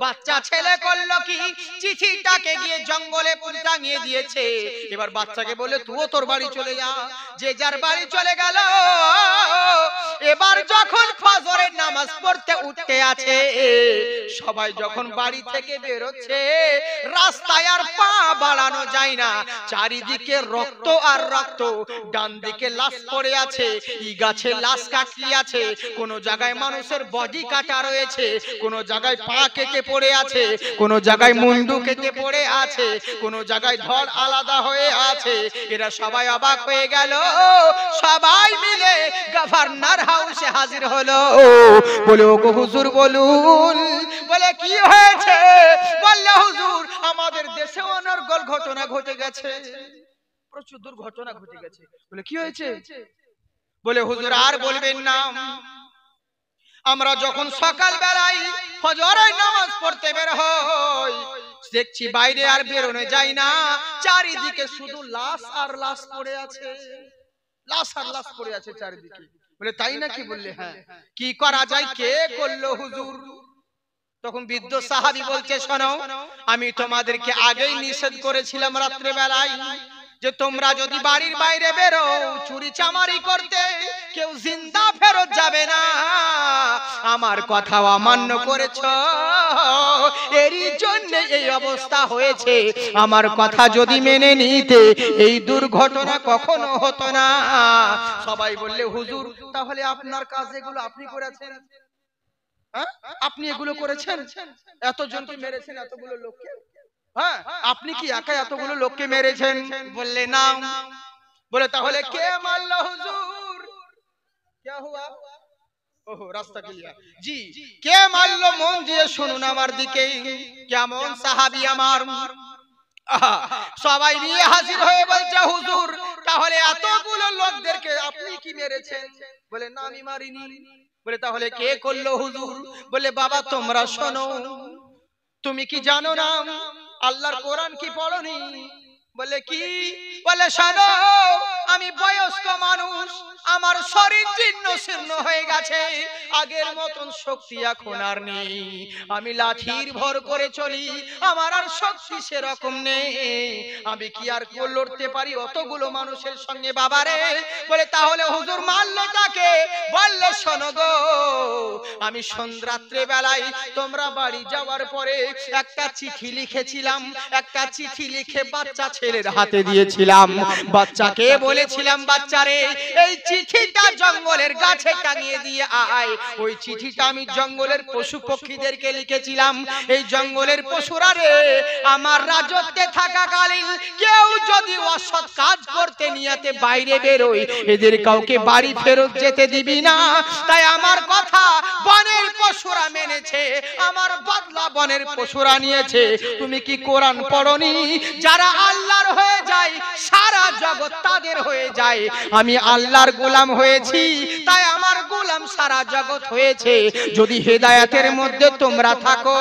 বাচ্চা ছেলে করল কি? চিঠিটাকে গিয়ে জঙ্গলে পুরি টাঙিয়ে দিয়েছে। এবার বাচ্চাকে বলে তুইও তোর বাড়ি চলে যা। যে। যার বাড়ি চলে গেল এবার যখন ফজরের নামাজ পড়তে উঠতে আছে সবাই যখন বাড়ি থেকে বেরোচ্ছে রাস্তায় আর পা বাড়ানো যায় না। চারিদিকে রক্ত আর রক্ত ডান দিকে লাশ পড়ে আছে, ই গাছে লাশ কাটলি আছে, কোন জায়গায় মানুষের বডি কাটা রয়েছে, কোন জায়গায় পা কেটে পড়ে আছে, কোন জায়গায় মুন্ডু কেটে পড়ে আছে, কোন জায়গায় ধর আলাদা হয়ে আছে, এরা সবাই অবাক হয়ে গেল, সবাই মিলে গভর্নর হাউসে হাজির হলো। বলে হুজুর, বলুন। বলে, কি হয়েছে? বললে, হুজুর, আমাদের দেশে অনর্গল ঘটনা ঘটে গেছে। প্রচুর দুর্ঘটনা ঘটে গেছে। বলে কি হয়েছে? বলে হুজুর আর বলবেন না। আমরা যখন সকাল বেলায় ফজরের নামাজ পড়তে বের হই দেখছি বাইরে আর বেরোনো যায় না। চারিদিকে শুধু লাশ আর লাশ পড়ে আছে। লাশ আর লাশ পড়ে আছে চারিদিকে। বলে তাই নাকি বললে? হ্যাঁ। কি করা যায়? কে করল হুজুর? তখন বৃদ্ধ সাহাবি বলছে শোনো আমি তোমাদেরকে আগেই নিষেধ করেছিলাম রাত্রে বেলায় যে তোমরা যদি বাড়ির বাইরে বেরো, চুরি চামারি করতে, কেউ জিন্দা ফেরত যাবে না। আমার কথা অমান্য করেছ। এরই জন্য এই অবস্থা হয়েছে। আমার কথা যদি মেনে নিতে, এই দুর্ঘটনা কখনো হতো না। সবাই বললে, হুজুর, তাহলে আপনার কাজ এগুলো আপনি করেছেন? হ্যাঁ? আপনি এগুলো করেছেন? এতজনকে মেরেছেন এতগুলো লোককে? হ্যাঁ, আপনি কি একা এতগুলো লোককে মেরেছেন? বললে না বলে তাহলে কে মারল শুনুন আমার দিকে। কেমন সবাই হাজির হয়ে বলছে হুজুর তাহলে এতগুলো লোকদেরকে আপনি কি মেরেছেন? বলে না আমি মারিনি। বলে তাহলে কে করল হুজুর? বলে বাবা তোমরা শোনো। তুমি কি জানো না? আল্লাহর কোরআন কি পড়নি? বলে কি? বলে শোনো আমি বয়স্ক মানুষ আমার শরীর জীর্ণ শীর্ণ হয়ে গেছে। আগের মতন শক্তি এখন আর নেই। আমি লাঠির ভর করে চলি আমার আর শক্তি সেরকম নেই। আমি কি আর কো- লড়তে পারি অতগুলো মানুষের সঙ্গে বাবারে? বলে তাহলে হুজুর মারলো তাকে। বললে শোনো গো আমি সন্ধ্রাত্রে বেলায় তোমরা বাড়ি যাওয়ার পরে একটা চিঠি লিখেছিলাম একটা চিঠি লিখে বাচ্চা ছেলের হাতে দিয়েছিলাম। বাচ্চাকে বলেছিলাম বাচ্চারে এই চিঠিটা জঙ্গলের গাছে টাঙিয়ে দিয়ে আয়। ওই চিঠিটা আমি জঙ্গলের পশু পক্ষীদেরকে লিখেছিলাম। এই জঙ্গলের পশুরা রে আমার রাজত্বে থাকাকালীন কেউ যদি অসৎ কাজ করতে নিয়াতে বাইরে বেরোয়। এদের কাউকে বাড়ি ফেরত যেতে দিবি না। তাই আমার কথা বনের পশুরা মেনেছে। আমার বদলা বনের পশুরা নিয়েছে। তুমি কি কোরআন পড়নি? যারা আল্লাহর হয়ে যায় সারা জগৎ তাদের হয়ে যায়। আমি আল্লাহর গোলাম হয়েছি তাই আমার গোলাম সারা জগৎ হয়েছে। যদি হেদায়াতের মধ্যে তোমরা থাকো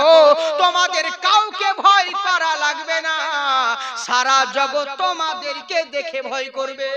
তোমাদের কাউকে ভয় করা লাগবে না। সারা জগৎ তোমাদেরকে দেখে ভয় করবে।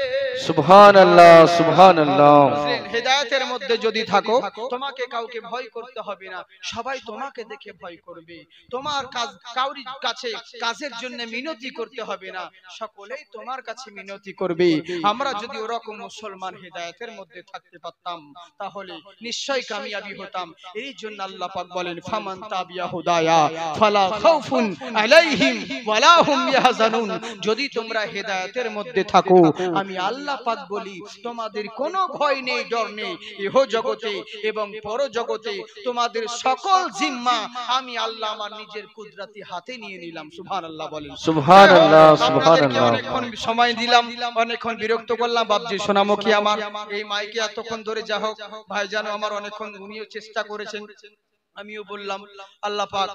সুবহান আল্লাহ সুবহান আল্লাহ বুঝলেন? হেদায়েতের মধ্যে যদি থাকো তোমাকে কাউকে ভয় করতে হবে না। সবাই তোমাকে দেখে ভয় করবে। তোমার কাজ কাউরি কাছে কাজের জন্য মিনতি করতে হবে না। সকলেই তোমার কাছে মিনতি করবে। আমরা যদি ওরকম মুসলমান হেদায়েতের মধ্যে থাকতে পারতাম তাহলে নিশ্চয় কামিয়াবি হতাম। এই জন্য আল্লাহ পাক বলেন ফামান তাবিয়া হুদায়া ফালা খাউফুন আলাইহিম ওয়ালা হুম ইয়াহজানুন। যদি তোমরা হেদায়েতের মধ্যে থাকো আমি আল্লাহ পাক বলি তোমাদের কোনো ভয় নেই ডর নেই ইহ জগতে এবং পর জগতে তোমাদের সকল জিম্মা আমি আল্লাহ আমার নিজের কুদরতি হাতে নিয়ে নিলাম সুবহানাল্লাহ বলেন সুবহান আল্লাহ সুবহান আপনাদেরকে অনেকক্ষণ সময় দিলাম অনেকক্ষণ বিরক্ত করলাম বাপজি সোনামুখী আমার এই মাইকে এতক্ষণ ধরে যা হোক ভাই জানো আমার অনেকক্ষণ উনিও চেষ্টা করেছেন। আমিও বললাম আল্লাহ পাক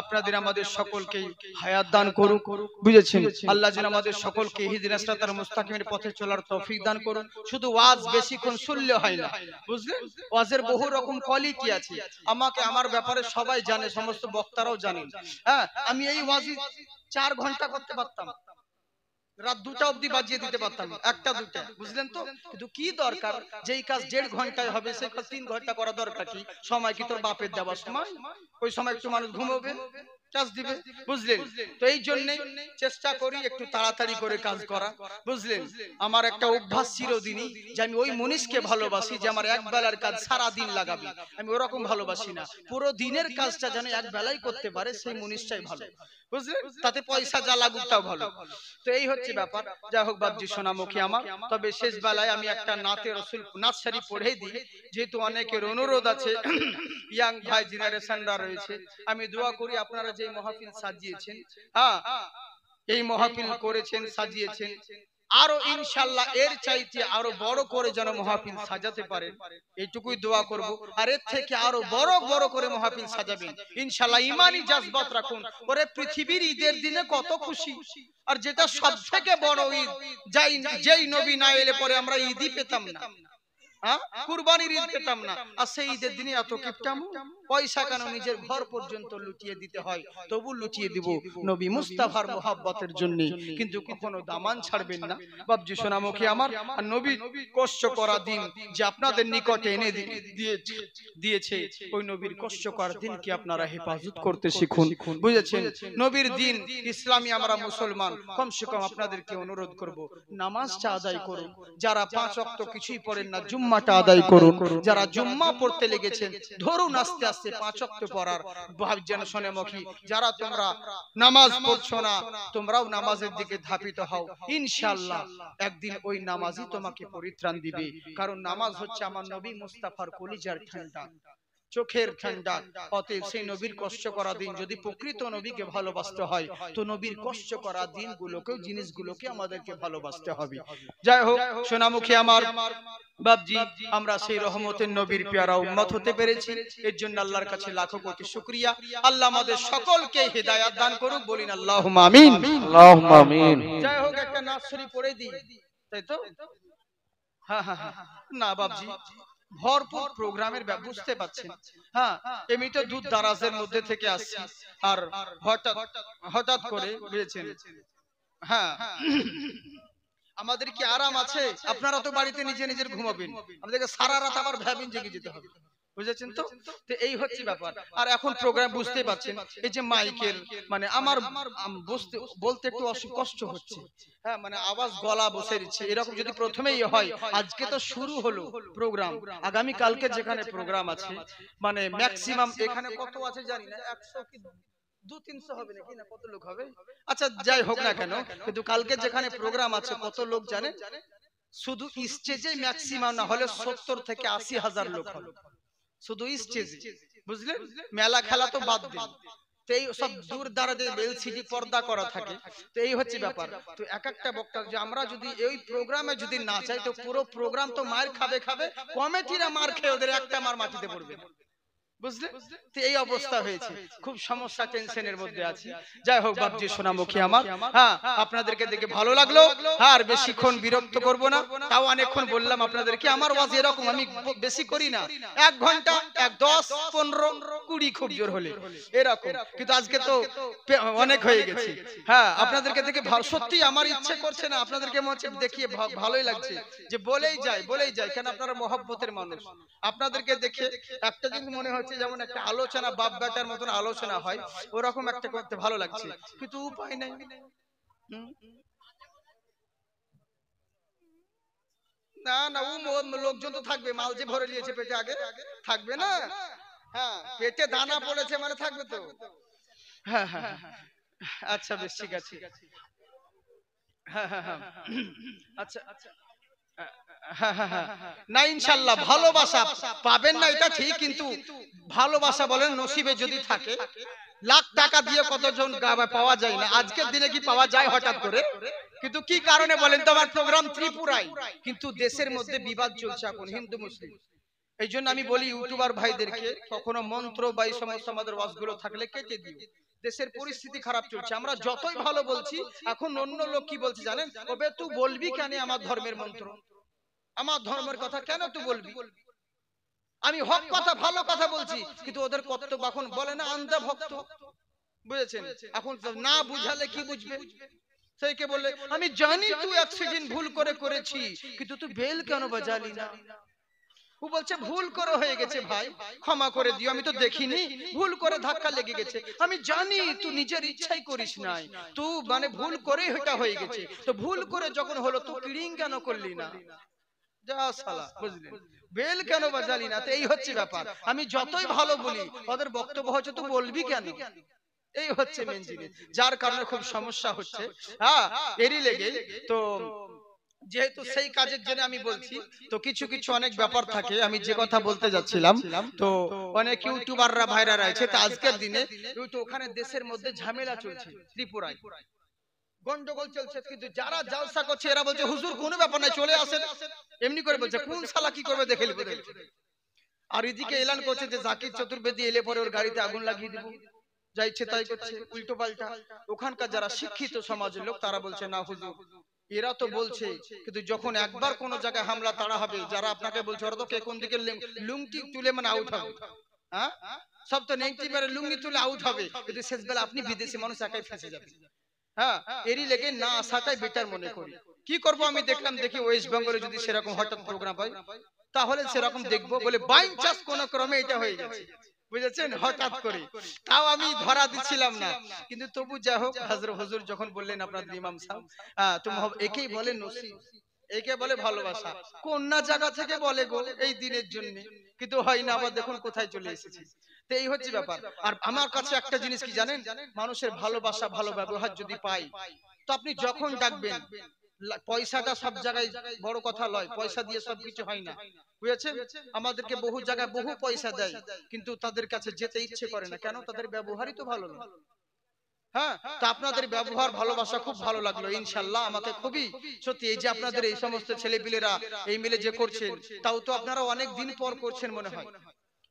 আপনাদের আমাদের সকলকে হায়াত দান বুঝেছেন? আল্লাহ যেন আমাদের সকলকে মুস্তাকিমের পথে চলার তৌফিক দান করুন। শুধু ওয়াজ বেশিক্ষণ শুনলে হয় না। বুঝলেন? ওয়াজের বহু রকম কোয়ালিটি আছে। আমাকে আমার ব্যাপারে সবাই জানে সমস্ত বক্তারাও জানেন। হ্যাঁ আমি এই ওয়াজি চার ঘণ্টা করতে পারতাম। রাত দুটা অবধি বাজিয়ে দিতে পারতাম, একটা দুটা বুঝলেন তো? কিন্তু কি দরকার? যেই কাজ দেড় ঘন্টায় হবে, সেই কাজ তিন ঘণ্টা করা দরকার কি? সময় কি তোর বাপের দেওয়ার সময়? ওই সময় একটু মানুষ ঘুমোবে কাজ দিবে, বুঝলেন? তো এই জন্য চেষ্টা করি একটু তাড়াতাড়ি করে কাজ করা, বুঝলেন? আমার একটা অভ্যাস চিরদিনই যে আমি ওই মনীষকে ভালোবাসি যে আমার এক বেলার কাজ সারা দিন লাগাবে। আমি ওরকম ভালোবাসি না। পুরো দিনের কাজটা যেন এক বেলায় করতে পারে, সেই মনীষটাই ভালো। বুঝলেন? তাতে পয়সা যা লাগুক তাও ভালো। তো এই হচ্ছে ব্যাপার। যাই হোক বাবজি সোনামুখী আমার তবে শেষ বেলায় আমি একটা নাতে রসুল নাচ সারি পড়ে দিই। যেহেতু অনেকের অনুরোধ আছে ইয়াং ভাই জেনারেশনরা রয়েছে। আমি দোয়া করি আপনারা যে মহাফিল সাজিয়েছেন। হ্যাঁ এই মহাফিল করেছেন সাজিয়েছেন। আরও ইনশাল্লাহ এর চাইতে আরও বড় করে যেন মহাফিল সাজাতে পারেন। এইটুকুই দোয়া করব। আর এর থেকে আরও বড় বড় করে মহাফিল সাজাবেন। ইনশাল্লাহ ইমানি জাজবাত রাখুন। ওরে পৃথিবীর ঈদের দিনে কত খুশি। আর যেটা সব থেকে বড় ঈদ যাই যেই নবী না এলে পরে আমরা ঈদই পেতাম না। হ্যাঁ? কুরবানির ঈদ পেতাম না। আর সেই ঈদের দিনে এত কিপটাম। পয়সা কেন নিজের ঘর পর্যন্ত লুটিয়ে দিতে হয়। তবু লুটিয়ে দিব নবী মুস্তাফার মোহাব্বতের জন্য। কিন্তু কখনো দামান ছাড়বেন না। বাবজি সোনামুখী আমার আর নবী কষ্ট করা দিন যে আপনাদের নিকটে এনে দিয়েছে দিয়েছে। ওই নবীর কষ্ট করার দিন কি আপনারা হেফাজত করতে শিখুন। বুঝেছেন? নবীর দিন ইসলামী আমরা মুসলমান। কমসে কম আপনাদেরকে অনুরোধ করব। নামাজটা আদায় করুন। যারা পাঁচ অক্ত কিছুই পড়েন না জুম্মাটা আদায় করুন যারা জুম্মা পড়তে লেগেছেন ধরুন আস্তে আস্তে পাঁচ অক্ত পড়ার শোনে মুখী যারা তোমরা নামাজ পড়ছো না তোমরাও নামাজের দিকে ধাপিত হও। ইনশাআল্লাহ একদিন ওই নামাজই তোমাকে পরিত্রাণ দিবে। কারণ নামাজ হচ্ছে আমার নবী মুস্তাফার কলিজার ঠান্ডা। চোখের ঠান্ডা অতএব সেই নবীর কষ্ট করা দিন যদি প্রকৃত নবীকে ভালোবাসতে হয় তো নবীর কষ্ট করা দিনগুলোকেও জিনিসগুলোকে আমাদেরকে ভালোবাসতে হবে। যাই হোক সোনামুখী আমার বাবজি আমরা সেই রহমতের নবীর পেয়ারা উম্মত হতে পেরেছি। এর জন্য আল্লাহর কাছে লাখো কোটি শুকরিয়া। আল্লাহ আমাদের সকলকে হেদায়াত দান করুক বলিন আল্লাহ আমিন। আল্লাহুম্মা আমিন। যাই হোক একটা নার্সারি পড়ে দিই। তাই তো? হ্যাঁ হ্যাঁ হ্যাঁ। না বাবজি ভরপুর প্রোগ্রামের বুঝতে পাচ্ছেন। হ্যাঁ এমনিতে দূর দারাজের মধ্যে থেকে আসছি। আর হঠাৎ হঠাৎ করে বুঝেছেন হ্যাঁ আমাদের কি আরাম আছে? আপনারা তো বাড়িতে নিজে নিজের ঘুমাবেন। আমাদেরকে সারা রাত আবার ভ্যাবিন জেগে যেতে হবে। বুঝেছেন তো? তো? এই হচ্ছে ব্যাপার। আর এখন প্রোগ্রাম বুঝতে পারছেন। এই যে মাইকের মানে আমার বুঝতে বলতে একটু কষ্ট হচ্ছে। হ্যাঁ মানে আওয়াজ গলা বসে দিচ্ছে। এরকম যদি প্রথমেই হয় আজকে তো শুরু হলো প্রোগ্রাম আগামী কালকে যেখানে প্রোগ্রাম আছে মানে ম্যাক্সিমাম এখানে কত আছে জানি না একশো কি দু তিনশো হবে নাকি না কত লোক হবে? আচ্ছা যাই হোক না কেন কিন্তু কালকে যেখানে প্রোগ্রাম আছে কত লোক জানে শুধু স্টেজে ম্যাক্সিমাম না হলে সত্তর থেকে আশি হাজার লোক হবে শুধু স্টেজে বুঝলেন? মেলা খেলা তো বাদ দিন। তো এই সব দূর দারাজে এলসিডি পর্দা করা থাকে। তো এই হচ্ছে ব্যাপার। তো এক একটা বক্তা যে আমরা যদি এই প্রোগ্রামে যদি না চাই তো পুরো প্রোগ্রাম তো মার খাবে খাবে। কমিটিরা মার খেয়ে ওদের একটা মার মাটিতে পড়বে। বুঝলে? এই অবস্থা হয়েছে। খুব সমস্যা টেনশনের মধ্যে আছি। যাই হোক বাপজি সোনামুখী আমার হ্যাঁ আপনাদেরকে দেখে ভালো লাগল হ্যাঁ আর বেশিক্ষণ বিরক্ত করব না। তাও অনেকক্ষণ বললাম আপনাদেরকে আমার ওয়াজ এরকম আমি বেশি করি না। এক ঘণ্টা এক দশ পনেরো কুড়ি খুব জোর হলে। এরকম। কিন্তু আজকে তো অনেক হয়ে গেছে। হ্যাঁ আপনাদেরকে দেখে সত্যি আমার ইচ্ছে করছে না আপনাদেরকে মনে হচ্ছে দেখিয়ে ভালোই লাগছে। যে বলেই যায় বলেই যায় কেন আপনারা মহব্বতের মানুষ আপনাদেরকে দেখে একটা জিনিস মনে হচ্ছে যেমন একটা আলোচনা বাপ বেটার মতন আলোচনা হয়, ওরকম একটা করতে ভালো লাগছে। কিন্তু উপায় নাই। না না, ও লোকজন তো থাকবে। মাল যে ভরে নিয়েছে পেটে আগে, থাকবে না। হ্যাঁ পেটে দানা পড়েছে মানে থাকবে তো। হ্যাঁ হ্যাঁ হ্যাঁ। আচ্ছা বেশ, ঠিক আছে। হ্যাঁ হ্যাঁ হ্যাঁ। আচ্ছা আচ্ছা। না, ইনশাল্লাহ, ভালোবাসা পাবেন না, এটা ঠিক, কিন্তু ভালোবাসা বলেন, নসিবে যদি থাকে, লাখ টাকা দিয়ে কতজন পাওয়া যায় না, আজকের দিনে কি পাওয়া যায় হঠাৎ করে? কিন্তু কি কারণে বলেন তো, আমার প্রোগ্রাম ত্রিপুরায়, কিন্তু দেশের মধ্যে বিবাদ চলছে এখন, হিন্দু, মুসলিম। এই জন্য আমি বলি, ইউটিউবার ভাইদেরকে, কখনো মন্ত্র বা এই সমস্ত আমাদের ওয়াজগুলো থাকলে কেটে দিও। দেশের পরিস্থিতি খারাপ চলছে, আমরা যতই ভালো বলছি, এখন অন্য লোক কি বলছে জানেন? তবে তুই বলবি কেন আমার ধর্মের মন্ত্র? আমার ধর্মের কথা কেন তুই বলবি? আমি হক কথা ভালো কথা বলছি কিন্তু ওদের কর্তব্য এখন বলে না আন্দা ভক্ত। বুঝেছেন? এখন না বুঝালে কি বুঝবে? সেইকে বললে আমি জানি তুই অ্যাক্সিডেন্ট ভুল করে করেছি কিন্তু তুই বেল কেন বাজালি না? ও বলছে ভুল করে হয়ে গেছে ভাই ক্ষমা করে দিও আমি তো দেখিনি। ভুল করে ধাক্কা লেগে গেছে। আমি জানি তুই নিজের ইচ্ছাই করিস নাই। তুই মানে ভুল করেই এটা হয়ে গেছে। তো ভুল করে যখন হলো তো কিড়িং কেন করলি না যা শালা বুঝলেন? বেল কেন বাজালি না? তো এই হচ্ছে ব্যাপার। আমি যতই ভালো বলি ওদের বক্তব্য হচ্ছে তো বলবি কেন? এই হচ্ছে মেন জিনিস যার কারণে খুব সমস্যা হচ্ছে। হ্যাঁ এরই লেগে তো যেহেতু সেই কাজের জন্য আমি বলছি তো কিছু কিছু অনেক ব্যাপার থাকে আমি যে কথা বলতে যাচ্ছিলাম তো অনেক ইউটিউবাররা ভাইরা রয়েছে তো আজকের দিনে তো ওখানে দেশের মধ্যে ঝামেলা চলছে ত্রিপুরায়। গন্ডগোল চলছে, কিন্তু যারা জালসা করছে, এরা বলছে, হুজুর, কোনো ব্যাপার নাই, চলে আসেন। এমনি করে বলছে কোন শালা কি করবে, দেখে দেখে আর এদিকে এলান করছে যে, জাকির চতুর্বেদী এলে পরে ওর গাড়িতে আগুন লাগিয়ে দিব। যা ইচ্ছে তাই করছে, উল্টো পাল্টা। ওখানকার যারা শিক্ষিত সমাজের লোক, তারা বলছে, না, হুজুর, এরা তো বলছে, কিন্তু যখন একবার কোন জায়গায় হামলা তাড়া হবে, যারা আপনাকে বলছে, ওরা তো কে, কোন দিকে লুঙ্গি তুলে মানে আউট হবে? হ্যাঁ? সব তো নেংটি মেরে লুঙ্গি তুলে আউট হবে। কিন্তু শেষ বেলা আপনি বিদেশি মানুষ একাই ফেসে যাবে হ্যাঁ এরই লেগে না আসাটাই বেটার মনে করি। কি করব আমি দেখলাম দেখি ওয়েস্ট বেঙ্গলে যদি সেরকম হঠাৎ প্রোগ্রাম হয় তাহলে সেরকম দেখব বলে বাইন চাষ কোন ক্রমে এটা হয়ে গেছে। বুঝেছেন? হঠাৎ করে তাও আমি ধরা দিচ্ছিলাম না। কিন্তু তবু যাই হোক হাজর হুজুর যখন বললেন আপনার ইমাম সাহেব আহ, তো একেই বলে নসি একে বলে ভালোবাসা। কন্যা জায়গা থেকে বলে গো এই দিনের জন্য। কিন্তু হয় না আবার দেখুন কোথায় চলে এসেছি। তো এই হচ্ছে ব্যাপার। আর আমার কাছে একটা জিনিস কি জানেন? মানুষের ভালোবাসা ভালো ব্যবহার যদি পাই তো আপনি যখন ডাকবেন পয়সাটা সব জায়গায় বড় কথা লয় পয়সা দিয়ে সবকিছু হয় না। বুঝেছেন? আমাদেরকে বহু জায়গায় বহু পয়সা দেয় কিন্তু তাদের কাছে যেতে ইচ্ছে করে না। কেন? তাদের ব্যবহারই তো ভালো না হ্যাঁ? তা আপনাদের ব্যবহার ভালোবাসা খুব ভালো লাগল। ইনশাল্লাহ আমাকে খুবই সত্যি এই যে আপনাদের এই সমস্ত ছেলেপিলেরা এই মিলে যে করছেন তাও তো আপনারা অনেক দিন পর করছেন মনে হয়।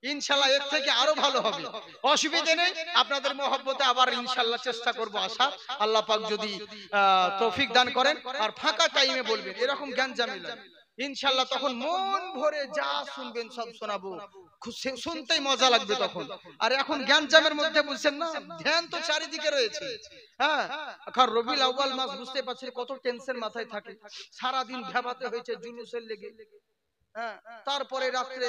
ইনশাল্লাহ এর থেকে আরও ভালো হবে। অসুবিধে নেই আপনাদের মহব্বতে আবার ইনশাল্লাহ চেষ্টা করব আসা আল্লাহ পাক যদি আহ, তৌফিক দান করেন আর ফাঁকা টাইমে বলবেন। এরকম জ্ঞান জামিলা ইনশাল্লাহ তখন মন ভরে যা শুনবেন সব শোনাবো। শুনতেই মজা লাগবে তখন। আর এখন জ্ঞান জামের মধ্যে বুঝছেন না ধ্যান তো চারিদিকে রয়েছে। হ্যাঁ এখন রবিউল আউয়াল মাস বুঝতে পারছেন কত টেনশন মাথায় থাকে। সারা দিন ভেবাতে হয়েছে জুলুসের লেগে। হ্যাঁ তারপরে রাত্রে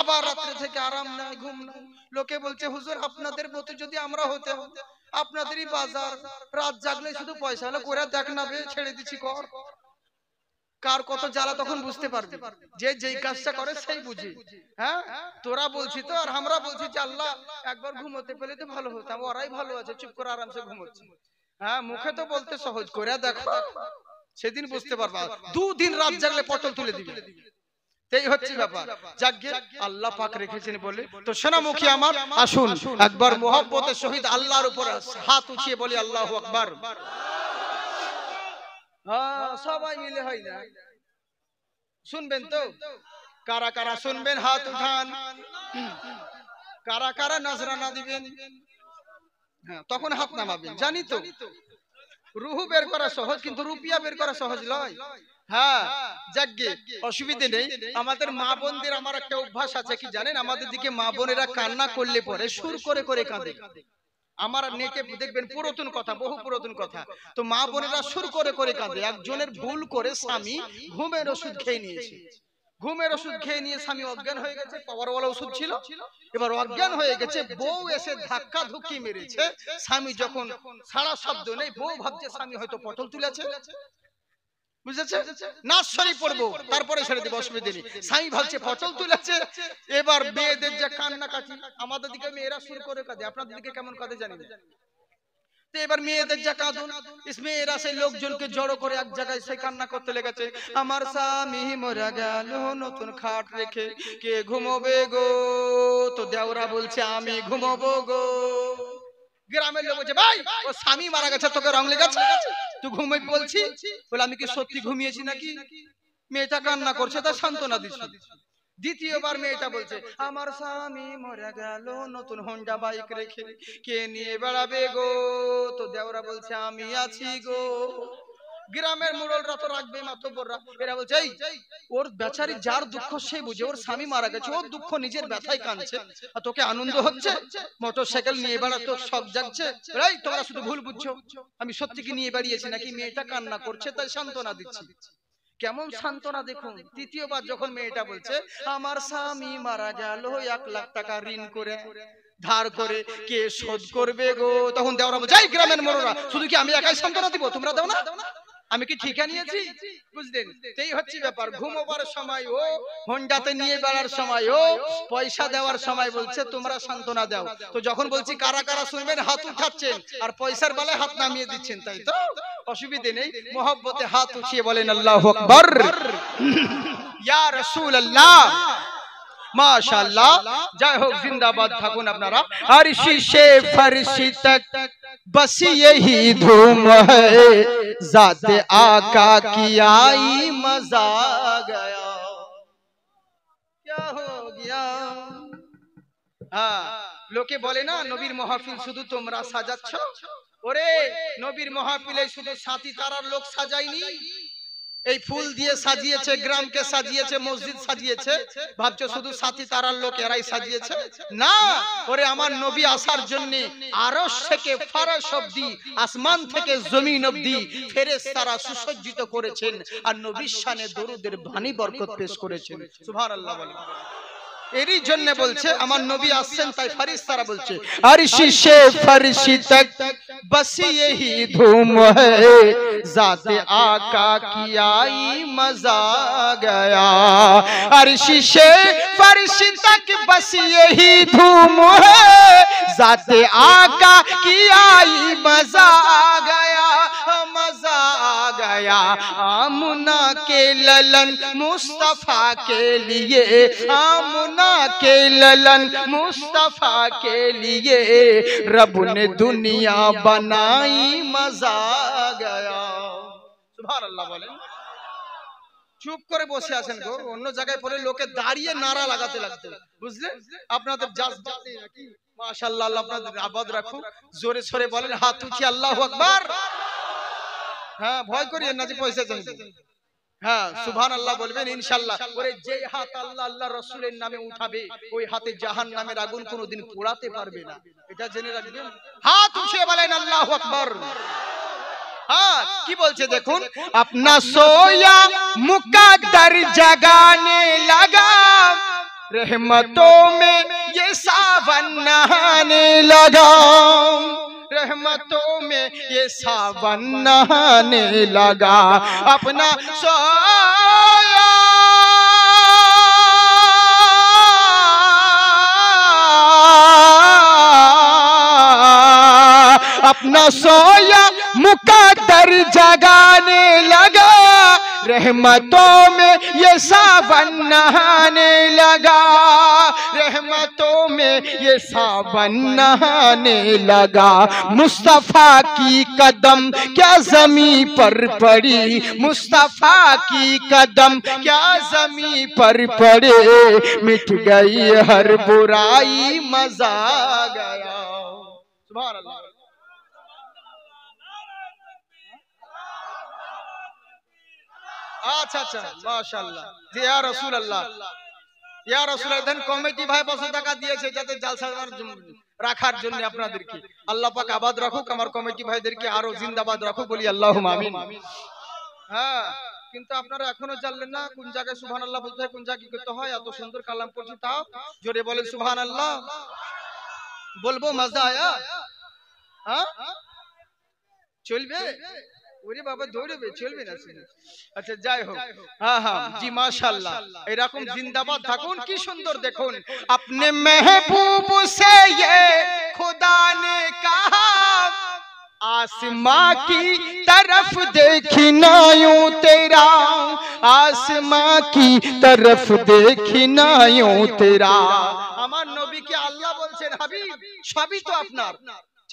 আবার রাত্রে থেকে আরাম নাই ঘুম নাই লোকে বলছে হুজুর আপনাদের মতো যদি আমরা হতে হতে আপনাদেরই বাজার রাত জাগলে শুধু পয়সা হলো করে দেখ না বে ছেড়ে দিচ্ছি কর। কার কত জ্বালা তখন বুঝতে পারবে। যে যেই কাজটা করে সেই বুঝে। হ্যাঁ? তোরা বলছি তো আর আমরা বলছি যে আল্লাহ একবার ঘুমোতে পেলে তো ভালো হতাম ওরাই ভালো আছে চুপ করে আরামসে ঘুমোচ্ছে। হ্যাঁ মুখে তো বলতে সহজ করে দেখো সেদিন বুঝতে পারবা। দুদিন রাত জাগলে পটল তুলে দিবে। এই হচ্ছে ব্যাপার। যাকে আল্লাহ পাক রেখেছেন বলে। তো সোনামুখী আমার আসুন। একবার মোহব্বতের সহিত আল্লাহর উপর হাত উঠিয়ে বলি আল্লাহ আকবার। হ্যাঁ সবাই মিলে হয় না। শুনবেন তো? কারা কারা শুনবেন? হাত উঠান। কারা কারা দিবেন? হ্যাঁ তখন হাত নামাবেন, জানি তো। রুহু বের করা সহজ, কিন্তু রুপিয়া বের করা সহজ নয় হ্যাঁ যাকগে, অসুবিধে নেই। আমাদের মা বোনদের আমার একটা অভ্যাস আছে, কি জানেন? আমাদের দিকে মা বোনেরা কান্না করলে পরে সুর করে করে কাঁদে। আমার নেটে দেখবেন পুরাতন কথা বহু পুরাতন কথা। তো মা বোনেরা সুর করে করে কাঁদে। একজনের ভুল করে স্বামী ঘুমের ওষুধ খেয়ে নিয়েছে। ঘুমের ওষুধ খেয়ে নিয়ে স্বামী অজ্ঞান হয়ে গেছে পাওয়ারওয়ালা ওষুধ ছিল। এবার অজ্ঞান হয়ে গেছে বউ এসে ধাক্কা ধুকি মেরেছে। স্বামী যখন সারা শব্দ নেই বউ ভাবছে স্বামী হয়তো পটল তুলেছে। বুঝেছে পড়ব তারপরে ছেড়ে দেবো অসুবিধে নেই। ভাবছে তুলেছে এবার মেয়েদের যে কান্না কাটি আমাদের দিকে মেয়েরা করে কাঁদে। আপনাদের দিকে কেমন কাঁদে জানি না। এবার মেয়েদের যা কাঁদুন মেয়েরা সেই লোকজনকে জড়ো করে এক জায়গায় সেই কান্না করতে লেগেছে। আমার স্বামী মরা গেল নতুন খাট রেখে কে ঘুমোবে গো? তো দেওরা বলছে আমি ঘুমোবো গো। গ্রামের লোক বলছে ভাই ও স্বামী মারা গেছে তোকে রং লেগেছে? তুই ঘুমে বলছি, বলে আমি কি সত্যি ঘুমিয়েছি নাকি? মেয়েটা কান্না করছে, তা সান্ত্বনা দিচ্ছি দ্বিতীয়বার মেয়েটা বলছে, আমার স্বামী মরে গেল, নতুন হন্ডা বাইক রেখে কে নিয়ে বেড়াবে গো? তো দেওরা বলছে, আমি আছি গো। গ্রামের মোড়লরা তো রাখবে মাতব্বররা এরা বলছে, এই, ওর বেচারি যার দুঃখ সে বুঝে, ওর স্বামী মারা গেছে, ওর দুঃখ নিজের ব্যথায় কাঁদছে, আর তোকে আনন্দ হচ্ছে মোটর সাইকেল নিয়ে বেড়া তোর শখ জাগছে। এই, তোমরা শুধু ভুল বুঝছ। আমি সত্যি কি নিয়ে বেরিয়েছি নাকি মেয়েটা কান্না করছে, তাই সান্ত্বনা দিচ্ছি। কেমন সান্ত্বনা দেখুন, তৃতীয়বার যখন মেয়েটা বলছে, আমার স্বামী মারা গেল, এক লাখ টাকা ঋণ করে, ধার করে, কে শোধ করবে গো? তখন দেওয়া বলছে, এই গ্রামের মোড়রা শুধু কি আমি একাই সান্ত্বনা দিব? তোমরা দাও না? আমি কি ঠিকা নিয়েছি? বুঝলেন? এই হচ্ছে ব্যাপার। ঘুমোবার সময় ও হোন্ডাতে নিয়ে বেড়ার সময় ও পয়সা দেওয়ার সময় বলছে তোমরা সান্ত্বনা দাও। তো যখন বলছি কারা কারা শুনবেন? হাত উঠাচ্ছেন। আর পয়সার বেলায় হাত নামিয়ে দিচ্ছেন তাই তো? অসুবিধে নেই। মোহব্বতে হাত উঠিয়ে বলেন আল্লাহ আকবর। ইয়া রসুল আল্লাহ মাশাআল্লাহ জয় হোক জিন্দাবাদ থাকুন আপনারা আরশি সে ফরশি তক बस यही धूम है जाते आका की आई मजा गया क्या हो गया হ্যাঁ লোকে বলে না নবীর মহাফিল শুধু তোমরা সাজাচ্ছ ওরে নবীর মহাফিলে শুধু সাথী তারার লোক সাজায়নি এই ফুল দিয়ে সাজিয়েছে, গ্রামকে সাজিয়েছে, মসজিদ সাজিয়েছে। ভাবছ শুধু সাথী তারার লোক এরাই সাজিয়েছে। না, ওরে আমার নবী আসার জন্য আরশ থেকে ফারাস অব্দি আসমান থেকে জমিন অব্দি ফেরেশতারা সুসজ্জিত করেছেন আর নবীর শানে দরুদের বাণী বরকত পেশ করেছেন। সুবহানাল্লাহ বলেন। এরই জন্য বলছে আমার নবী আসছেন তাই ফারিস্তারা বলছে আরশি সে ফরশি তক बस यही धूम है जाते आका की आई मजा गया अर्शी से फर्श तक बस यही धूम है जाते आका की आई मजा गया मजा गया आमुना के ललन मुस्तफा के लिए आमुना के ललन मुस्तफा के लिए रब ने दुनिया बनाई मजा गया সুবহানাল্লাহ বলেন চুপ করে বসে আছেন গো অন্য জায়গায় পরে লোকে দাঁড়িয়ে নারা লাগাতে লাগতো বুঝলে আপনাদের জাজ জাতি নাকি মাশাআল্লাহ আল্লাহ আপনাদের আবাদ রাখুক জোরে সরে বলেন হাত উঠিয়ে আল্লাহু আকবার হ্যাঁ ভয় করিয়েন না যে পয়সা চাইছে হ্যাঁ সুভান আল্লাহ বলবেন ইনশাল্লাহ। ওরে যে হাত আল্লাহ আল্লাহ রসুলের নামে উঠাবে ওই হাতে জাহান নামের আগুন কোনোদিন পোড়াতে পারবে না। এটা জেনে রাখবেন। হাত উঠিয়ে বলেন আল্লাহ আকবর। হ্যাঁ, কি বলছে দেখুন? আপনা সোয়া মুকাদ্দার জাগানে লাগা রহমতো মে ইয়ে सावन নাহানে লাগা रहमतों में ये सावन नहाने लगा। अपना सोया। अपना सोया मुकादर जगाने लगा। रहमतों में ये सावन नहाने लगा। रहमतों में ये सावन नहाने लगा। मुस्तफ़ा की कदम क्या जमी पर पड़ी? मुस्तफ़ा की कदम क्या जमी पर पड़े? मिट गई हर बुराई, मज़ा गया। अल्लाह। আচ্ছা আচ্ছা মাশাআল্লাহ। জি ইয়া রাসূলুল্লাহ ইয়া রাসূলুল্লাহ দেন কমিটি ভাই 500 টাকা দিয়েছে যাতে জালসার রাখার জন্য আপনাদেরকে। আল্লাহ পাক আবাদ রাখুক, আমার কমিটি ভাইদেরকে আরও জিন্দাবাদ রাখুক, বলি আল্লাহুম্মা আমিন। হ্যাঁ কিন্তু আপনারা এখনও জানলেন না কোন জায়গায় সুবহানাল্লাহ বলতে হয়, কোন জায়গায় কি করতে হয়, এত সুন্দর কালাম পড়ছি তাও। জোরে বলেন সুবহানাল্লাহ। বলব, মজা আয়া? হ্যাঁ? চলবে? ওরে বাবা দৌড়বে চলবে না শুনে। আচ্ছা যাই হোক হ্যাঁ হ্যাঁ জি মাশাআল্লাহ এরকম জিন্দাবাদ থাকুন কি সুন্দর দেখুন अपने महबूब से ये खुदा ने कहा आसमां की तरफ देखी ना यूं तेरा आसमां की तरफ देखी ना यूं तेरा আমার নবীকে আল্লাহ বলছেন হাবিব সবই তো আপনার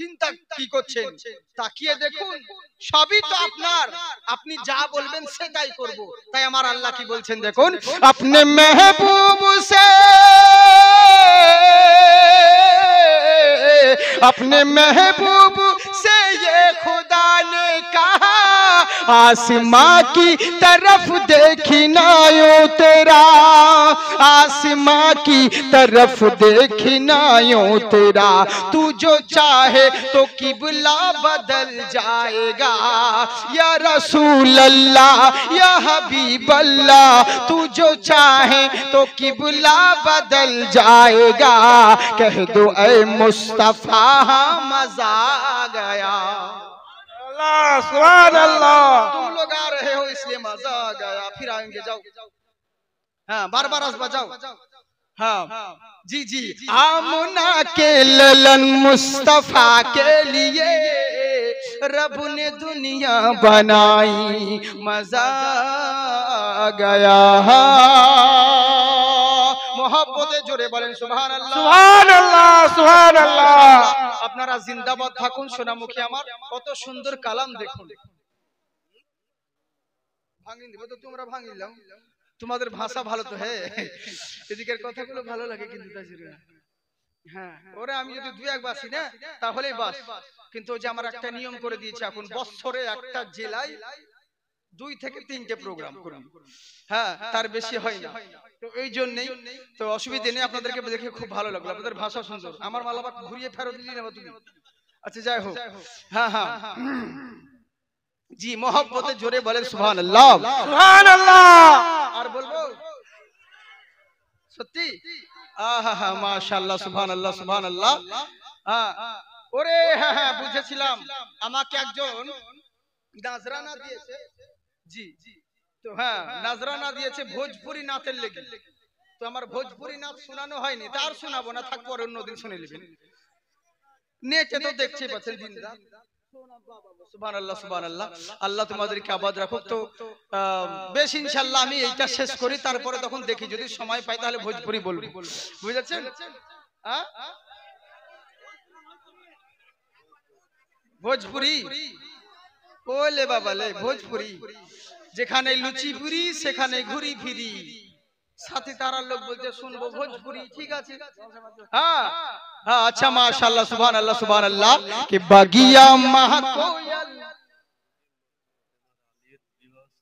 চিন্তা কি করছেন তাকিয়ে দেখুন সবই তো আপনার আপনি যা বলবেন সেটাই করব তাই আমার আল্লাহ কি বলছেন দেখুন আপনি মেহবুব সে अपने महबूब से ये खुदा ने कहा आसमां की तरफ़ देखी तेरा। आसमां की तरफ़ देखी तेरा। तू जो चाहे तो किबला बदल जाएगा। या रसूल अल्लाह या हबीब अल्लाह तू जो चाहे तो किबला बदल जाएगा। कह दो, ऐ मुस्तफ़ा मज़ा आ गया। अल्लाह अल्लाह तुम लोग आ रहे हो, इसलिए मज़ा आ गया। फिर आएँगे, जाओ। हाँ बार बार आस बजाओ हाँ। जी जी। आमुना के ललन मुस्तफ़ा के लिए रब ने दुनिया बनाई। मज़ा आ गया। জোরে বলেন আপনারা জিন্দাবাদ থাকুন সোনামুখী আমার। কত সুন্দর কালাম দেখুন। তোমরা ভাঙিলাম তোমাদের ভাষা ভালো তো হ্যাঁ এদিকের কথাগুলো ভালো লাগে কিন্তু হ্যাঁ, আমি যদি দুই এক বাসি না তাহলেই বাস। কিন্তু যে আমার একটা নিয়ম করে দিয়েছে এখন বছরে একটা জেলায় দুই থেকে তিনটে প্রোগ্রাম করুন। হ্যাঁ তার বেশি হয় না। তো এই জন্যই তো অসুবিধে নেই আপনাদেরকে দেখে খুব ভালো লাগল। আপনাদের ভাষা সুন্দর। আমার মালাবাদ ঘুরিয়ে ফেরত দিলি না তুমি। আচ্ছা যাই হোক। হ্যাঁ হ্যাঁ। জি মোহব্বতে জোরে বলেন আল্লাহ আর বলব? সত্যি? আহা মাশাআল্লাহ হ্যাঁ। ওরে হ্যাঁ হ্যাঁ বুঝেছিলাম। আমাকে একজন দিয়েছে। জি। তো হ্যাঁ নাজরানা দিয়েছে ভোজপুরি নাচের লেগে। তো আমার ভোজপুরি নাচ শোনানো হয়নি তার শোনাবো না থাক পরে অন্যদিন শুনে নেবেন নেটে তো দেখছেই পাচ্ছেন দিন রাত। সুবহানাল্লাহ সুবহানাল্লাহ আল্লাহ তোমাদেরকে আবাদ রাখুক তো। বেশ ইনশাআল্লাহ আমি এইটা শেষ করি তারপরে তখন দেখি যদি সময় পাই তাহলে ভোজপুরি বলব। বুঝেছেন? হ্যাঁ? ভোজপুরি? ওলে বাবা লে ভোজপুরি। যেখানে লুচি পুরি সেখানে ঘুরি ফিরি। সাথে তারা লোক বলছে, শুনব ভোজপুরি ঠিক আছে? হ্যাঁ, হ্যাঁ আচ্ছা মাশাআল্লাহ, সুবহানাল্লাহ সুবহানাল্লাহ। কি বাগিয়া মাহা কোয়াল।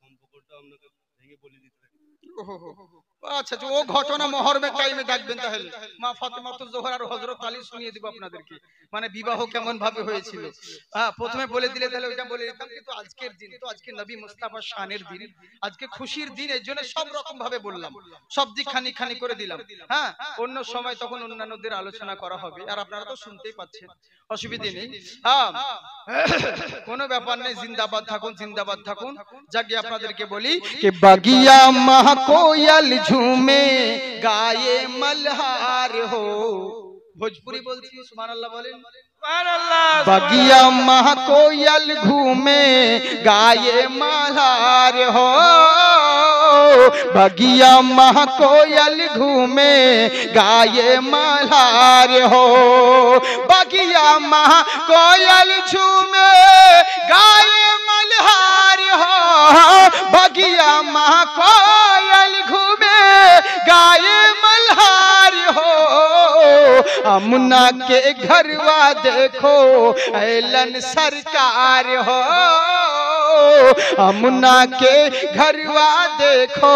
সম্পর্কটা আপনাকে ভেঙে দিতে আচ্ছা, আচ্ছা, মানে খুশির দিন, এর জন্য সব রকম ভাবে বললাম। সব দিক খানি খানি করে দিলাম। হ্যাঁ অন্য সময় তখন অন্যান্যদের আলোচনা করা হবে। আর আপনারা তো শুনতেই পাচ্ছেন, অসুবিধে নেই। হ্যাঁ কোনো ব্যাপার নেই, জিন্দাবাদ থাকুন জিন্দাবাদ থাকুন। যাকে আপনাদেরকে বলি, কে বাগিয়া মাহকোয়াল झूमे गाये मल्हार हो। भोजपुरी बोलती हूँ सुबह अल्लाह बोले बगिया महाकोयल घूमे गाये मल्हार हो। बगिया महाकोयल घूमे गाये मल्हार हो। बगिया महाकोयल झूमे गाये मल्हार हो, बगिया मह कोयल घूमे, गाये मल्हार हो। अमुना के घरवा देखो, ऐलन सरकार हो। अमुना के घरवा देखो,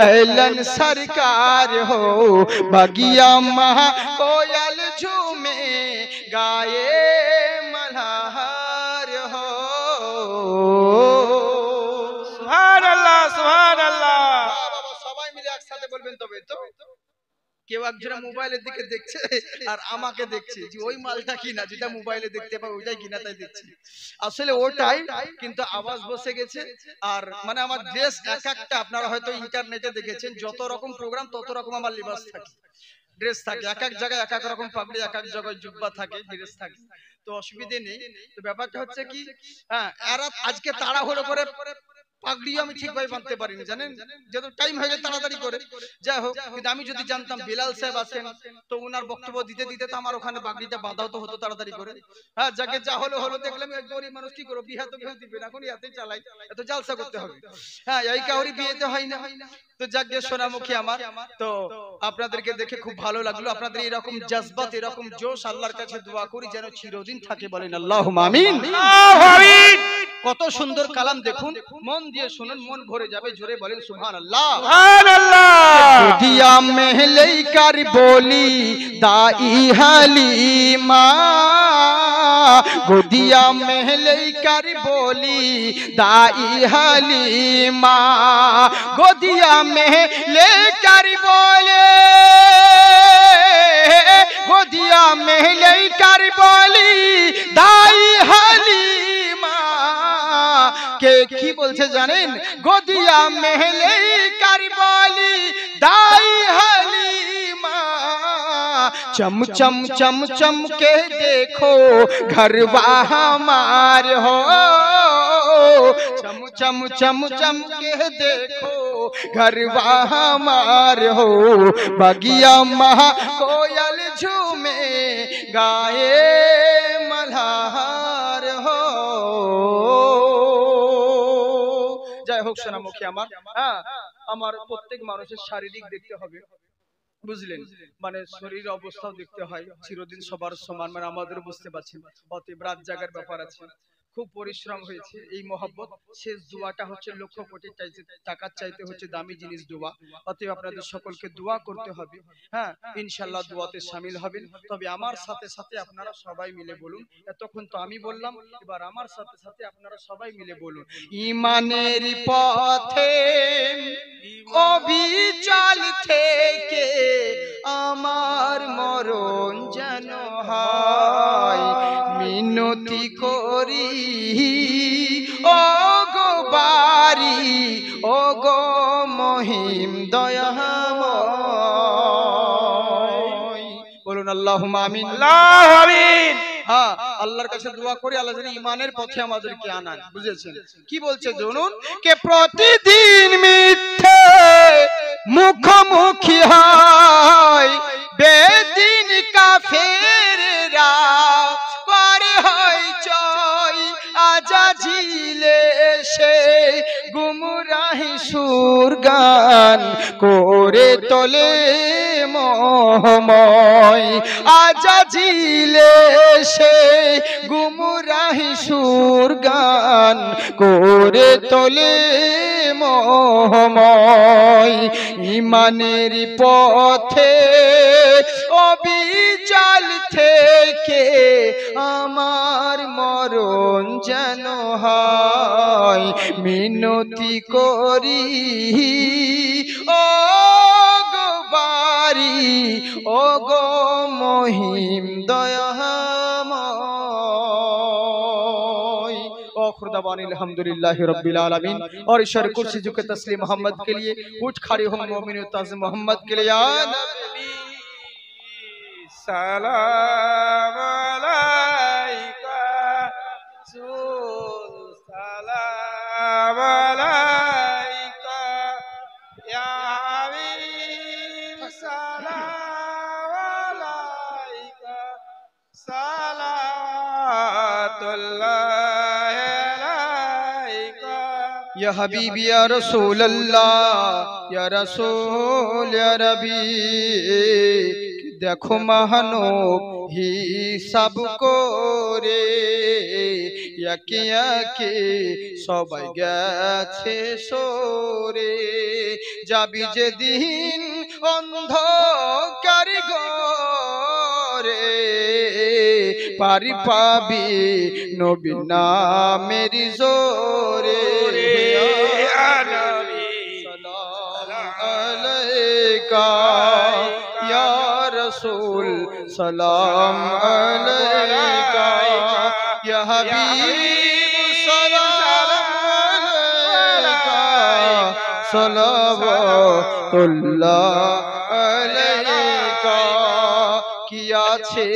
ऐलन सरकार हो। बगिया महा कोयल झूमे, गाये কেউ যেটা দেখতে ওইটাই কিনা তাই আসলে ওটাই কিন্তু আওয়াজ বসে গেছে আর মানে আমার ড্রেস এক একটা, আপনারা হয়তো ইন্টারনেটে দেখেছেন, যত রকম প্রোগ্রাম তত রকম আমার লিবাস থাকে। ড্রেস থাকে, এক এক জায়গায় এক এক রকম পাগড়ি এক এক জায়গায় জুব্বা থাকে ড্রেস থাকে। তো অসুবিধে নেই। তো ব্যাপারটা হচ্ছে কি হ্যাঁ এরা আজকে তাড়াহুড়ো করে পাগড়িও আমি ঠিকভাবে বাঁধতে পারিনি জানেন? যেহেতু টাইম হয়ে তাড়াতাড়ি করে। যাই হোক কিন্তু আমি যদি জানতাম বিলাল সাহেব আছেন তো ওনার বক্তব্য দিতে দিতে তো আমার ওখানে পাগড়িটা বাঁধাও তো হতো তাড়াতাড়ি করে। হ্যাঁ যাকে যা হলো হলো দেখলাম এক গরিব মানুষ কি বিহা তো কেউ দিবে না এখন ইয়াতে চালাই এত জালসা করতে হবে। হ্যাঁ এই কাউরি বিয়েতে হয় না। তো যাকে সোনামুখী আমার। তো আপনাদেরকে দেখে খুব ভালো লাগল। আপনাদের এরকম জজবাত এরকম জোশ আল্লাহর কাছে দোয়া করি যেন চিরদিন থাকে বলেন আল্লাহ আমিন আল্লাহু। আমিন। কত সুন্দর কালাম দেখুন। মন দিয়ে শুনুন মন ভরে যাবে জোরে বলেন সুবহান আল্লাহ দিয়া মেহলেই কার বলি দাই হালিমা। গদিয়া মেহলেই কার বলি দাই হালিমা। গদিয়া মেহলে কার বলে গদিয়া মেহলেই কার বলি দাই হালিমা। কে কি বলছে জানেন গদিয়া মেহলে কারবালি দাই হালিমা चम चम चम चम के देखो घरवा हमार हो चम चम चम चम के देखो घरवा हमार हो बगिया महा कोयल झूमे गाए मल्हार হোক সোনামুখী আমার হ্যাঁ আমার প্রত্যেক মানুষের শারীরিক দেখতে হবে বুঝলেন? মানে শরীর অবস্থাও দেখতে হয় চিরদিন সবার সমান মানে আমাদের বুঝতে পারছেন। অতএব রাত জাগার ব্যাপার আছে। খুব পরিশ্রম হয়েছে। এই মহব্বত শেষ দোয়াটা হচ্ছে লক্ষ কোটি টাকার চাইতে হচ্ছে দামি জিনিস দোয়া। অতএব আপনাদের সকলকে দোয়া করতে হবে। হ্যাঁ ইনশাল্লাহ দোয়াতে সামিল হবেন। তবে আমার সাথে সাথে আপনারা সবাই মিলে বলুন, এতক্ষণ তো আমি বললাম, এবার আমার সাথে সাথে আপনারা সবাই মিলে বলুন। ইমানের পথে অবিচল থেকে আমার মরণ যেন হয়, মিনতি করি ও গো বারি ও গো মহিম দয়াময়। বলুন আল্লাহ আমিন। আমিন। হ্যাঁ আল্লাহর কাছে দোয়া করি আল্লাহ যেন ইমানের পথে আমাদেরকে আনান বুঝেছেন? কি বলছে জনুন? কে প্রতিদিন মিথ্যে মুখোমুখি সুর গান করে তোলে। মহময়। আজা ঝিলে সে গুমরাহি সুর গান করে তোলে মহময়। ইমানের পথে অবিচাল থেকে আমার মরণ যেন হয়। মিনতি করি। ও গো বারি ও গো মহিম दयामय और खुदाबान अल्हम्दुलिल्लाह रब्बिल आलमीन और ईश्वर कुर्सी झुके तस्लीम मोहम्मद के लिए उठ खड़े हो मोमिन ताज मोहम्मद के लिए या नबी ইয়া হাবিবি ইয়া রাসূলুল্লাহ ইয়া রাসূল ইয়া নবী দেখো মাহানব হিসাব করে। একে একে সবাই গেছে সরে। যাবি যেদিন অন্ধকার গরে পারি পাবি নবী নামের জোরে। সালাম আলাইকা ইয়া রাসূল সালাম আলাইকা ইয়া হাবিব সালাম আলাইকা আছে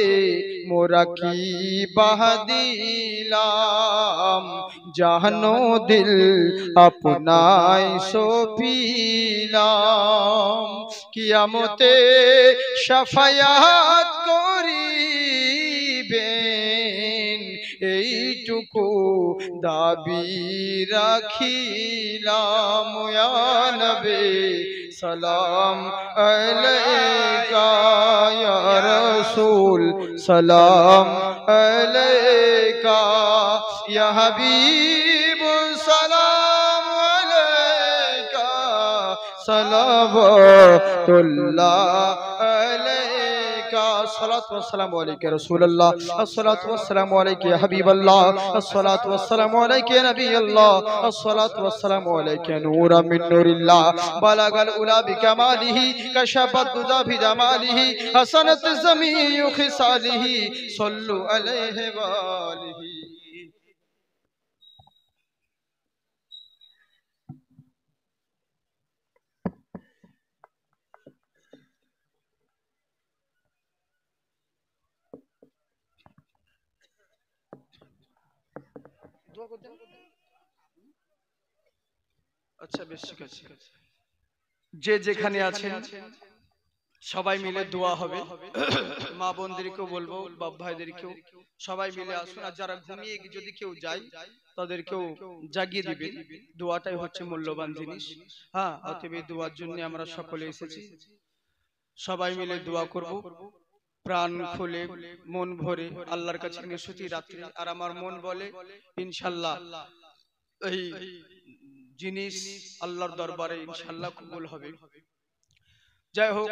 মোরা কি বাহাদিলাম? জাহানো দিল আপনাই সপিলাম কিয়ামতে সাফায়াত করিবেন। এইটুকু দাবি রাখিলাম ইয়া নবী সালাম আলাইকা ইয়া রাসূল সালাম আলাইকা ইয়া হাবিব সালাম আলাইকা সালাওয়াতুল্লাহ আলাইকা अस्सलाम वालेकुम रसूलुल्लाह अस्सलाम अस्सलाम वालेकुम हबीबल्लाह अस्सलाम अस्सलाम वालेकुम नबी अल्लाह अस्सलाम अस्सलाम वालेकुम नूर मिन नूरिल्लाह। बलगल उला बिकमालिहि कशफत दुजा भी जमालिहि, हसनत जमी खिसालिहि, सल्लु अलैहि वालिहि। আচ্ছা বেশ ঠিক আছে। যে যেখানে আছেন সবাই মিলে দোয়া হবে। মা বোনদেরকেও বলব বাপ ভাইদেরকেও। সবাই মিলে আসুন আর যারা ঘুমিয়ে যদি কেউ যায় তাদেরকেও জাগিয়ে দিবে দোয়াটাই হচ্ছে মূল্যবান জিনিস। হ্যাঁ অতএব এই দোয়ার জন্য আমরা সকলে এসেছি। সবাই মিলে দোয়া করব। প্রাণ খুলে মন ভরে আল্লাহর কাছে নিশুতি রাত্রি। আর আমার মন বলে ইনশাল্লাহ। এই জিনিস আল্লাহর দরবারে ইনশাল্লাহ কবুল হবে। যাই হোক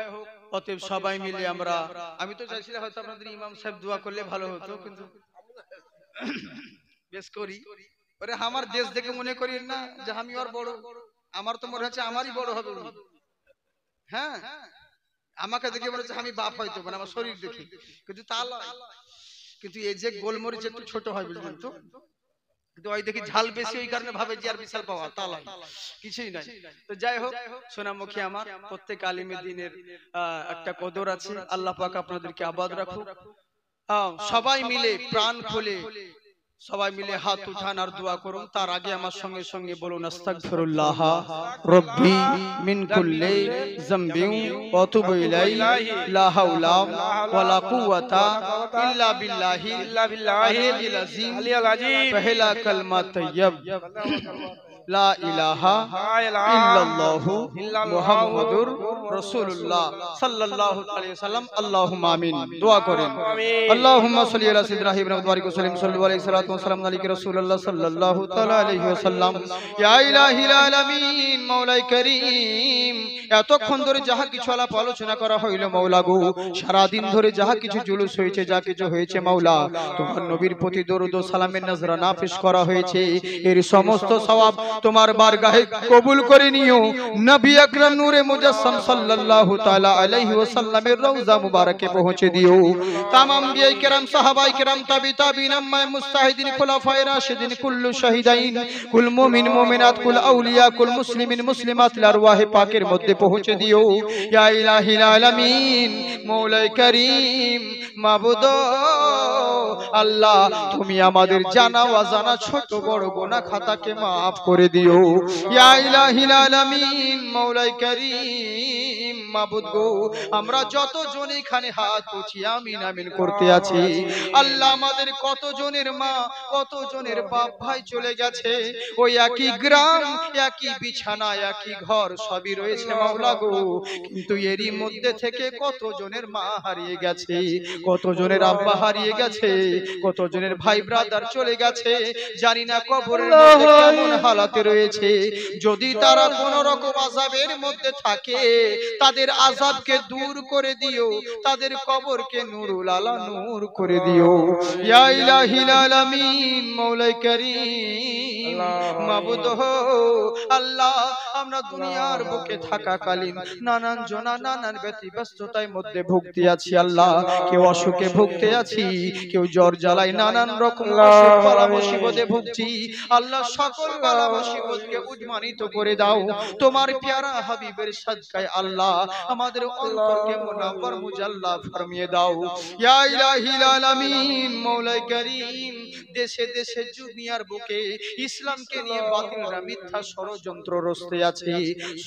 অতএব সবাই মিলে আমরা আমি তো চাইছিলাম হয়তো আপনাদের ইমাম সাহেব দোয়া করলে ভালো হতো কিন্তু বেশ করি। ওরে আমার দেশ দেখে মনে করি না যে আমি আর বড়। আমার তো মনে হচ্ছে আমারই বড় হবে। হ্যাঁ? আমাকে দেখে মনে হচ্ছে আমি বাপ হয়তো মানে আমার শরীর দেখে। কিন্তু তা। কিন্তু এই যে গোলমরিচ একটু ছোট হয় বুঝলেন তো? কিন্তু ওই দেখি ঝাল বেশি ওই কারণে ভাবে যে আর বিশাল পাওয়া তা নয়। কিছুই নাই। তো যাই হোক সোনামুখী আমার প্রত্যেক আলিমে দিনের আহ, একটা কদর আছে আল্লাহ পাক আপনাদেরকে আবাদ রাখুক। সবাই মিলে প্রাণ খুলে। সবাই মিলে হাত উঠান আর দোয়া করুন। তার আগে আমার সঙ্গে সঙ্গে বলুন আস্তাগফিরুল্লাহ রব্বি মিন কুল্লি যামবি ওয়া তুবু ইলাইহি লা হাওলা ওয়ালা কুওয়াতা ইল্লা বিল্লাহি ইল্লা বিল্লাহি। আলিয়্যিল আলিয়াল আজিম পহলা কালমা তাইয়্যব লা ইলাহা ইল্লাল্লাহু মুহাম্মাদুর রাসূলুল্লাহ সাল্লাল্লাহু আলাইহি ওয়াসাল্লাম। আল্লাহুম্মা আমিন। দোয়া করেন। আল্লাহুম্মা সাল্লি আলা সাইয়্যিদিনা ইব্রাহিম ওয়া বারিক ওয়াসাল্লিম সাল্লু আলাইহি সাল্লাতু ওয়াসালামু। আলাইকা রাসূলুল্লাহ সাল্লাল্লাহু তাআলা আলাইহি ওয়াসাল্লাম। ইয়া ইলাহিল আলামিন মাওলাই করিম। এতক্ষণ ধরে যাহা কিছু আলাপ আলোচনা করা হইল মাওলা গো সারা দিন ধরে যাহা কিছু জুলুস হয়েছে যা কিছু হয়েছে মাওলা তোমার নবীর প্রতি দরুদ ও সালামের নজরানা পেশ করা হয়েছে। এর সমস্ত সওয়াব তোমার বারগাহে কবুল করে নিও। নবী আকরাম নূরে মুজাসসাম সাল্লাল্লাহু তাআলা আলাইহি ওয়াসাল্লামের রওজা মুবারকে পৌঁছে দিও। তামাম বিয়ে কেরাম সাহাবাই কেরাম তাবি তাবিন আম্মায়ে মুস্তাহিদিন, খুলাফায়ে রাশিদিন, কুল্লু শাহিদাইন, কুল মুমিন, মুমিনাত, কুল আউলিয়া, কুল মুসলিমিন, মুসলিমাত আরওয়াহে পাকের মধ্যে পৌঁছে দিও। ইয়া ইলাহিল আলামিন, মৌলাই করিম, মাবুদ আল্লাহ, তুমি আমাদের জানা অজানা ছোট বড় গোনা খাতাকে মাফ করে দিও। ইয়া ইলাহিল আলামিন মৌলাই করিম, মাবুদ গো, আমরা যতজন এখানে হাত উঠিয়ে আমিন আমিন করতে আছি। আল্লাহ আমাদের কতজনের মা, কতজনের বাপ ভাই চলে গেছে। ওই একই গ্রাম, একই বিছানা, একই ঘর, সবই রয়েছে মাওলা গো। কিন্তু এরই মধ্যে থেকে কতজনের মা হারিয়ে গেছে, কতজনের আব্বা হারিয়ে গেছে কতজনের ভাই ব্রাদার চলে গেছে জানি না কবরের মধ্যে কেমন হালাতে রয়েছে। যদি তারা কোন রকম আজাবের মধ্যে থাকে তাদের আজাবকে দূর করে দিও তাদের কবরকে নুরুল আলা নূর করে দিও। ইয়া ইলাহিল আলামিন মৌলাই করিম মাবুদ আল্লাহ আমরা দুনিয়ার বুকে থাকাকালীন নানান জনা নানান ব্যতি ব্যস্ততার মধ্যে ভুগতে আছি আল্লাহ। কেউ অসুখে ভুগতে আছি কেউ জ্বর জ্বালায় নানান রকম বালা মুসিবতে ভুগছি। আল্লাহ সকল বালা মুসিবতকে উদ্মানিত করে দাও। তোমার পেয়ারা হাবিবের সাদকায় আল্লাহ আমাদের অন্তরকে মুনাব্বর মুজাল্লা ফরমিয়ে দাও। ইয়া ইলাহিল আলামিন মৌলাই করিম দেশে দেশে দুনিয়ার বুকে ইসলামকে নিয়ে বাতিলরা মিথ্যা ষড়যন্ত্র রস্তে আছে।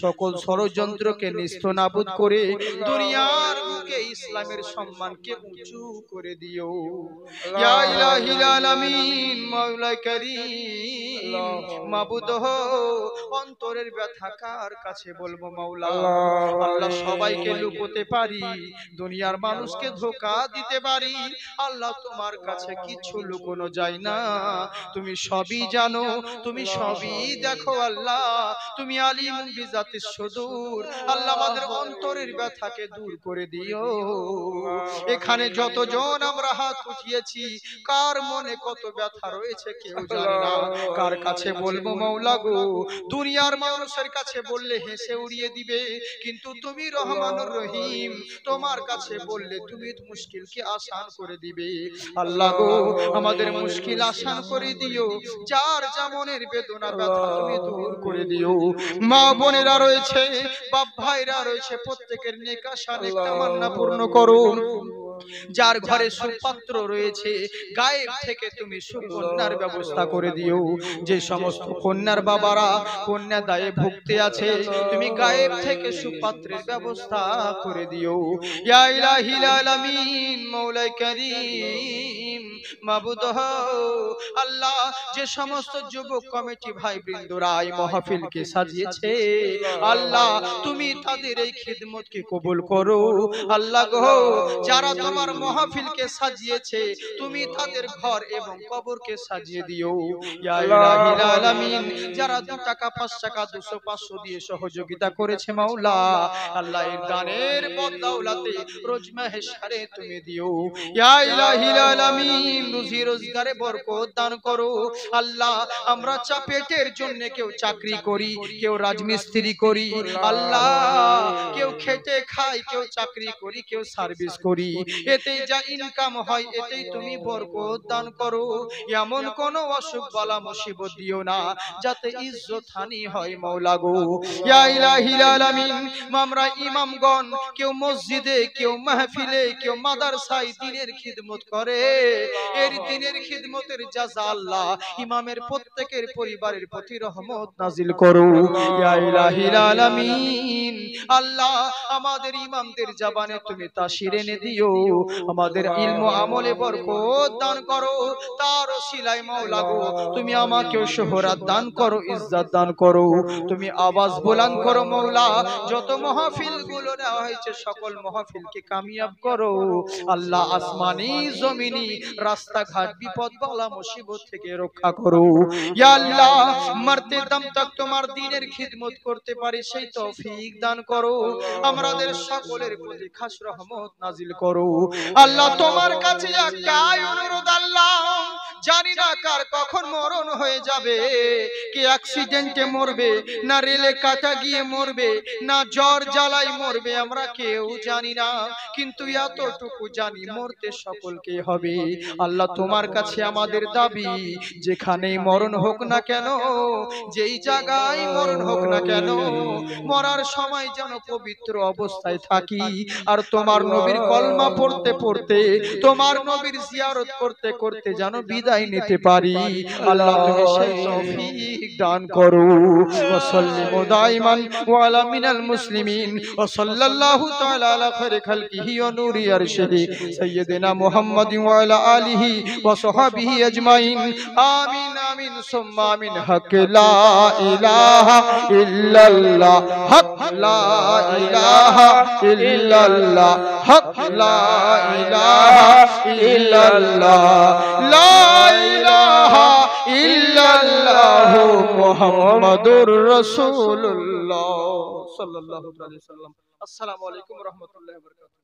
সকল ষড়যন্ত্রকে নিস্ত নাবুদ করে দুনিয়ার বুকে ইসলামের সম্মানকে উঁচু করে দিও। ইয়া ইলাহিল আলামিন মাওলা করিম। মাবুদ হো অন্তরের ব্যথা কার কাছে বলব মাওলা? আল্লাহ সবাইকে লুকোতে পারি দুনিয়ার মানুষকে ধোকা দিতে পারি। আল্লাহ তোমার কাছে কিছু লুকোনো যায় না। তুমি সবই জানো তুমি সবই দেখো আল্লাহ। তুমি আলিম বিজাতি সুদূর। আল্লাহ আমাদের অন্তরের ব্যথাকে দূর করে দিও। এখানে যতজন আমরা হাত উঠিয়েছি কার মনে কত ব্যথা রয়েছে কেউ জানে না। কার কাছে বলব মৌলা গো? দুনিয়ার মানুষের কাছে বললে হেসে উড়িয়ে দিবে। কিন্তু তুমি রহমানুর রহিম, তোমার কাছে বললে তুমি মুশকিলকে আসান করে দিবে। আল্লাহ গো, আমাদের মুশকিল আসান করে দিও। যার যেমনের বেদনা ব্যথা তুমি দূর করে দিও। মা বোনেরা রয়েছে, বাপ ভাইরা রয়েছে, প্রত্যেকের নেকাশা নেকটামান্না পূর্ণ করো যার ঘরে সুপাত্র রয়েছে গায়েব থেকে তুমি সুকন্যার ব্যবস্থা করে দিও। যে সমস্ত কন্যার বাবারা কন্যা দায়ে ভুগতে আছে তুমি গায়েব থেকে সুপাত্রের ব্যবস্থা করে দিও। ইয়া ইলাহিল আলামিন মৌলাই করিম মাবুদ আল্লাহ যে সমস্ত যুবক কমিটি ভাই বৃন্দরা এই মাহফিলকে সাজিয়েছে আল্লাহ তুমি তাদের এই খিদমতকে কবুল করো। আল্লাহ গো যারা তোমার মাহফিলকে সাজিয়েছে। তুমি তাদের ঘর এবং কবরকে সাজিয়ে দিও। যারা দু টাকা, পাঁচ টাকা, দুশো, পাঁচশো দিয়ে সহযোগিতা করেছে মাওলা, আল্লাহ এর দানের বদৌলাতে রোজ মাহেশারে তুমি দিও। আলামিন, রুজি রোজগারে বরকত দান করো। আল্লাহ, আমরা চা পেটের জন্য কেউ চাকরি করি, কেউ রাজমিস্ত্রি করি। আল্লাহ, কেউ খেটে খাই কেউ চাকরি করি, কেউ সার্ভিস করি। এতেই যা ইনকাম হয়, এতেই তুমি বরকত দান করো। এমন কোন অসুখ বালা মুসিবত দিও না, যাতে ইজ্জত হানি হয় মৌলা গো। ইয়া ইলাহিল আলামিন, আমরা ইমামগণ, কেউ মসজিদে, কেউ মাহফিলে, কেউ মাদ্রাসায় দিনের খিদমত করে। এর দিনের খিদমতের জাযা আল্লাহ, ইমামের প্রত্যেকের পরিবারের প্রতি রহমত নাজিল করো ইয়া ইলাহিল আলামিন, আল্লাহ, আমাদের ইমামদের জবানে তুমি তাসির এনে দিও। আমাদের ইলম আমলে বরকত দান করো। তার ওসিলাই মাওলা গো তুমি আমাকে শোহরাত দান করো ইজ্জত দান করো। তুমি আওয়াজ বুলন্দ করো মাওলা। যত মাহফিলগুলো নেওয়া হয়েছে সকল মাহফিলকে কামিয়াব করো। আল্লাহ আসমানি জমিনি রাস্তাঘাট বিপদ বালা মুসিবত থেকে রক্ষা করো। ইয়া আল্লাহ মরতে দম তক তোমার দ্বীনের খিদমত করতে পারি সেই তৌফিক দান করো। আমাদের সকলের প্রতি খাস রহমত নাজিল করো। আল্লাহ তোমার কাছে একটাই অনুরোধ, আল্লাহ, জানি না কার কখন মরণ হয়ে যাবে, কি অ্যাক্সিডেন্টে মরবে, না রেলে কাটা গিয়ে মরবে, না জ্বর জ্বালাই মরবে, আমরা কেউ জানি না, কিন্তু এতটুকু জানি মরতে সকলকে হবে। আল্লাহ তোমার কাছে আমাদের দাবি, যেখানেই মরণ হোক না কেন, যেই জায়গায় মরণ হোক না কেন, মরার সময় যেন পবিত্র অবস্থায় থাকি, আর তোমার নবীর কলমা পড়তে পড়তে তোমার নবীর জিয়ারত করতে করতে যেন বিদায় নিতে পারি। আল্লাহ তুমি সেই তৌফিক দান করো। ওয়া সাল্লিমু দাইমান ওয়া আলা মিনাল মুসলিমিন। ওয়া সাল্লাল্লাহু তাআলা আলা খায়রি খালকিহি ওয়া নূরি আরশিহি। সাইয়্যিদিনা মুহাম্মাদিন ওয়া আলা আলিহি ওয়া সাহবিহি আজমাইন। আমিন আমিন, সুম্মা আমিন। হক লা ইলাহা ইল্লাল্লাহ। হক লা ইলাহা ইল্লাল্লাহ। হক লা ইলাহা ইল্লাল্লাহ লা ইলাহা ইল্লাল্লাহ মুহাম্মাদুর রাসূলুল্লাহ সাল্লাল্লাহু আলাইহি ওয়াসাল্লাম আসসালামু আলাইকুম ওয়া রাহমাতুল্লাহি ওয়া বারাকাতুহু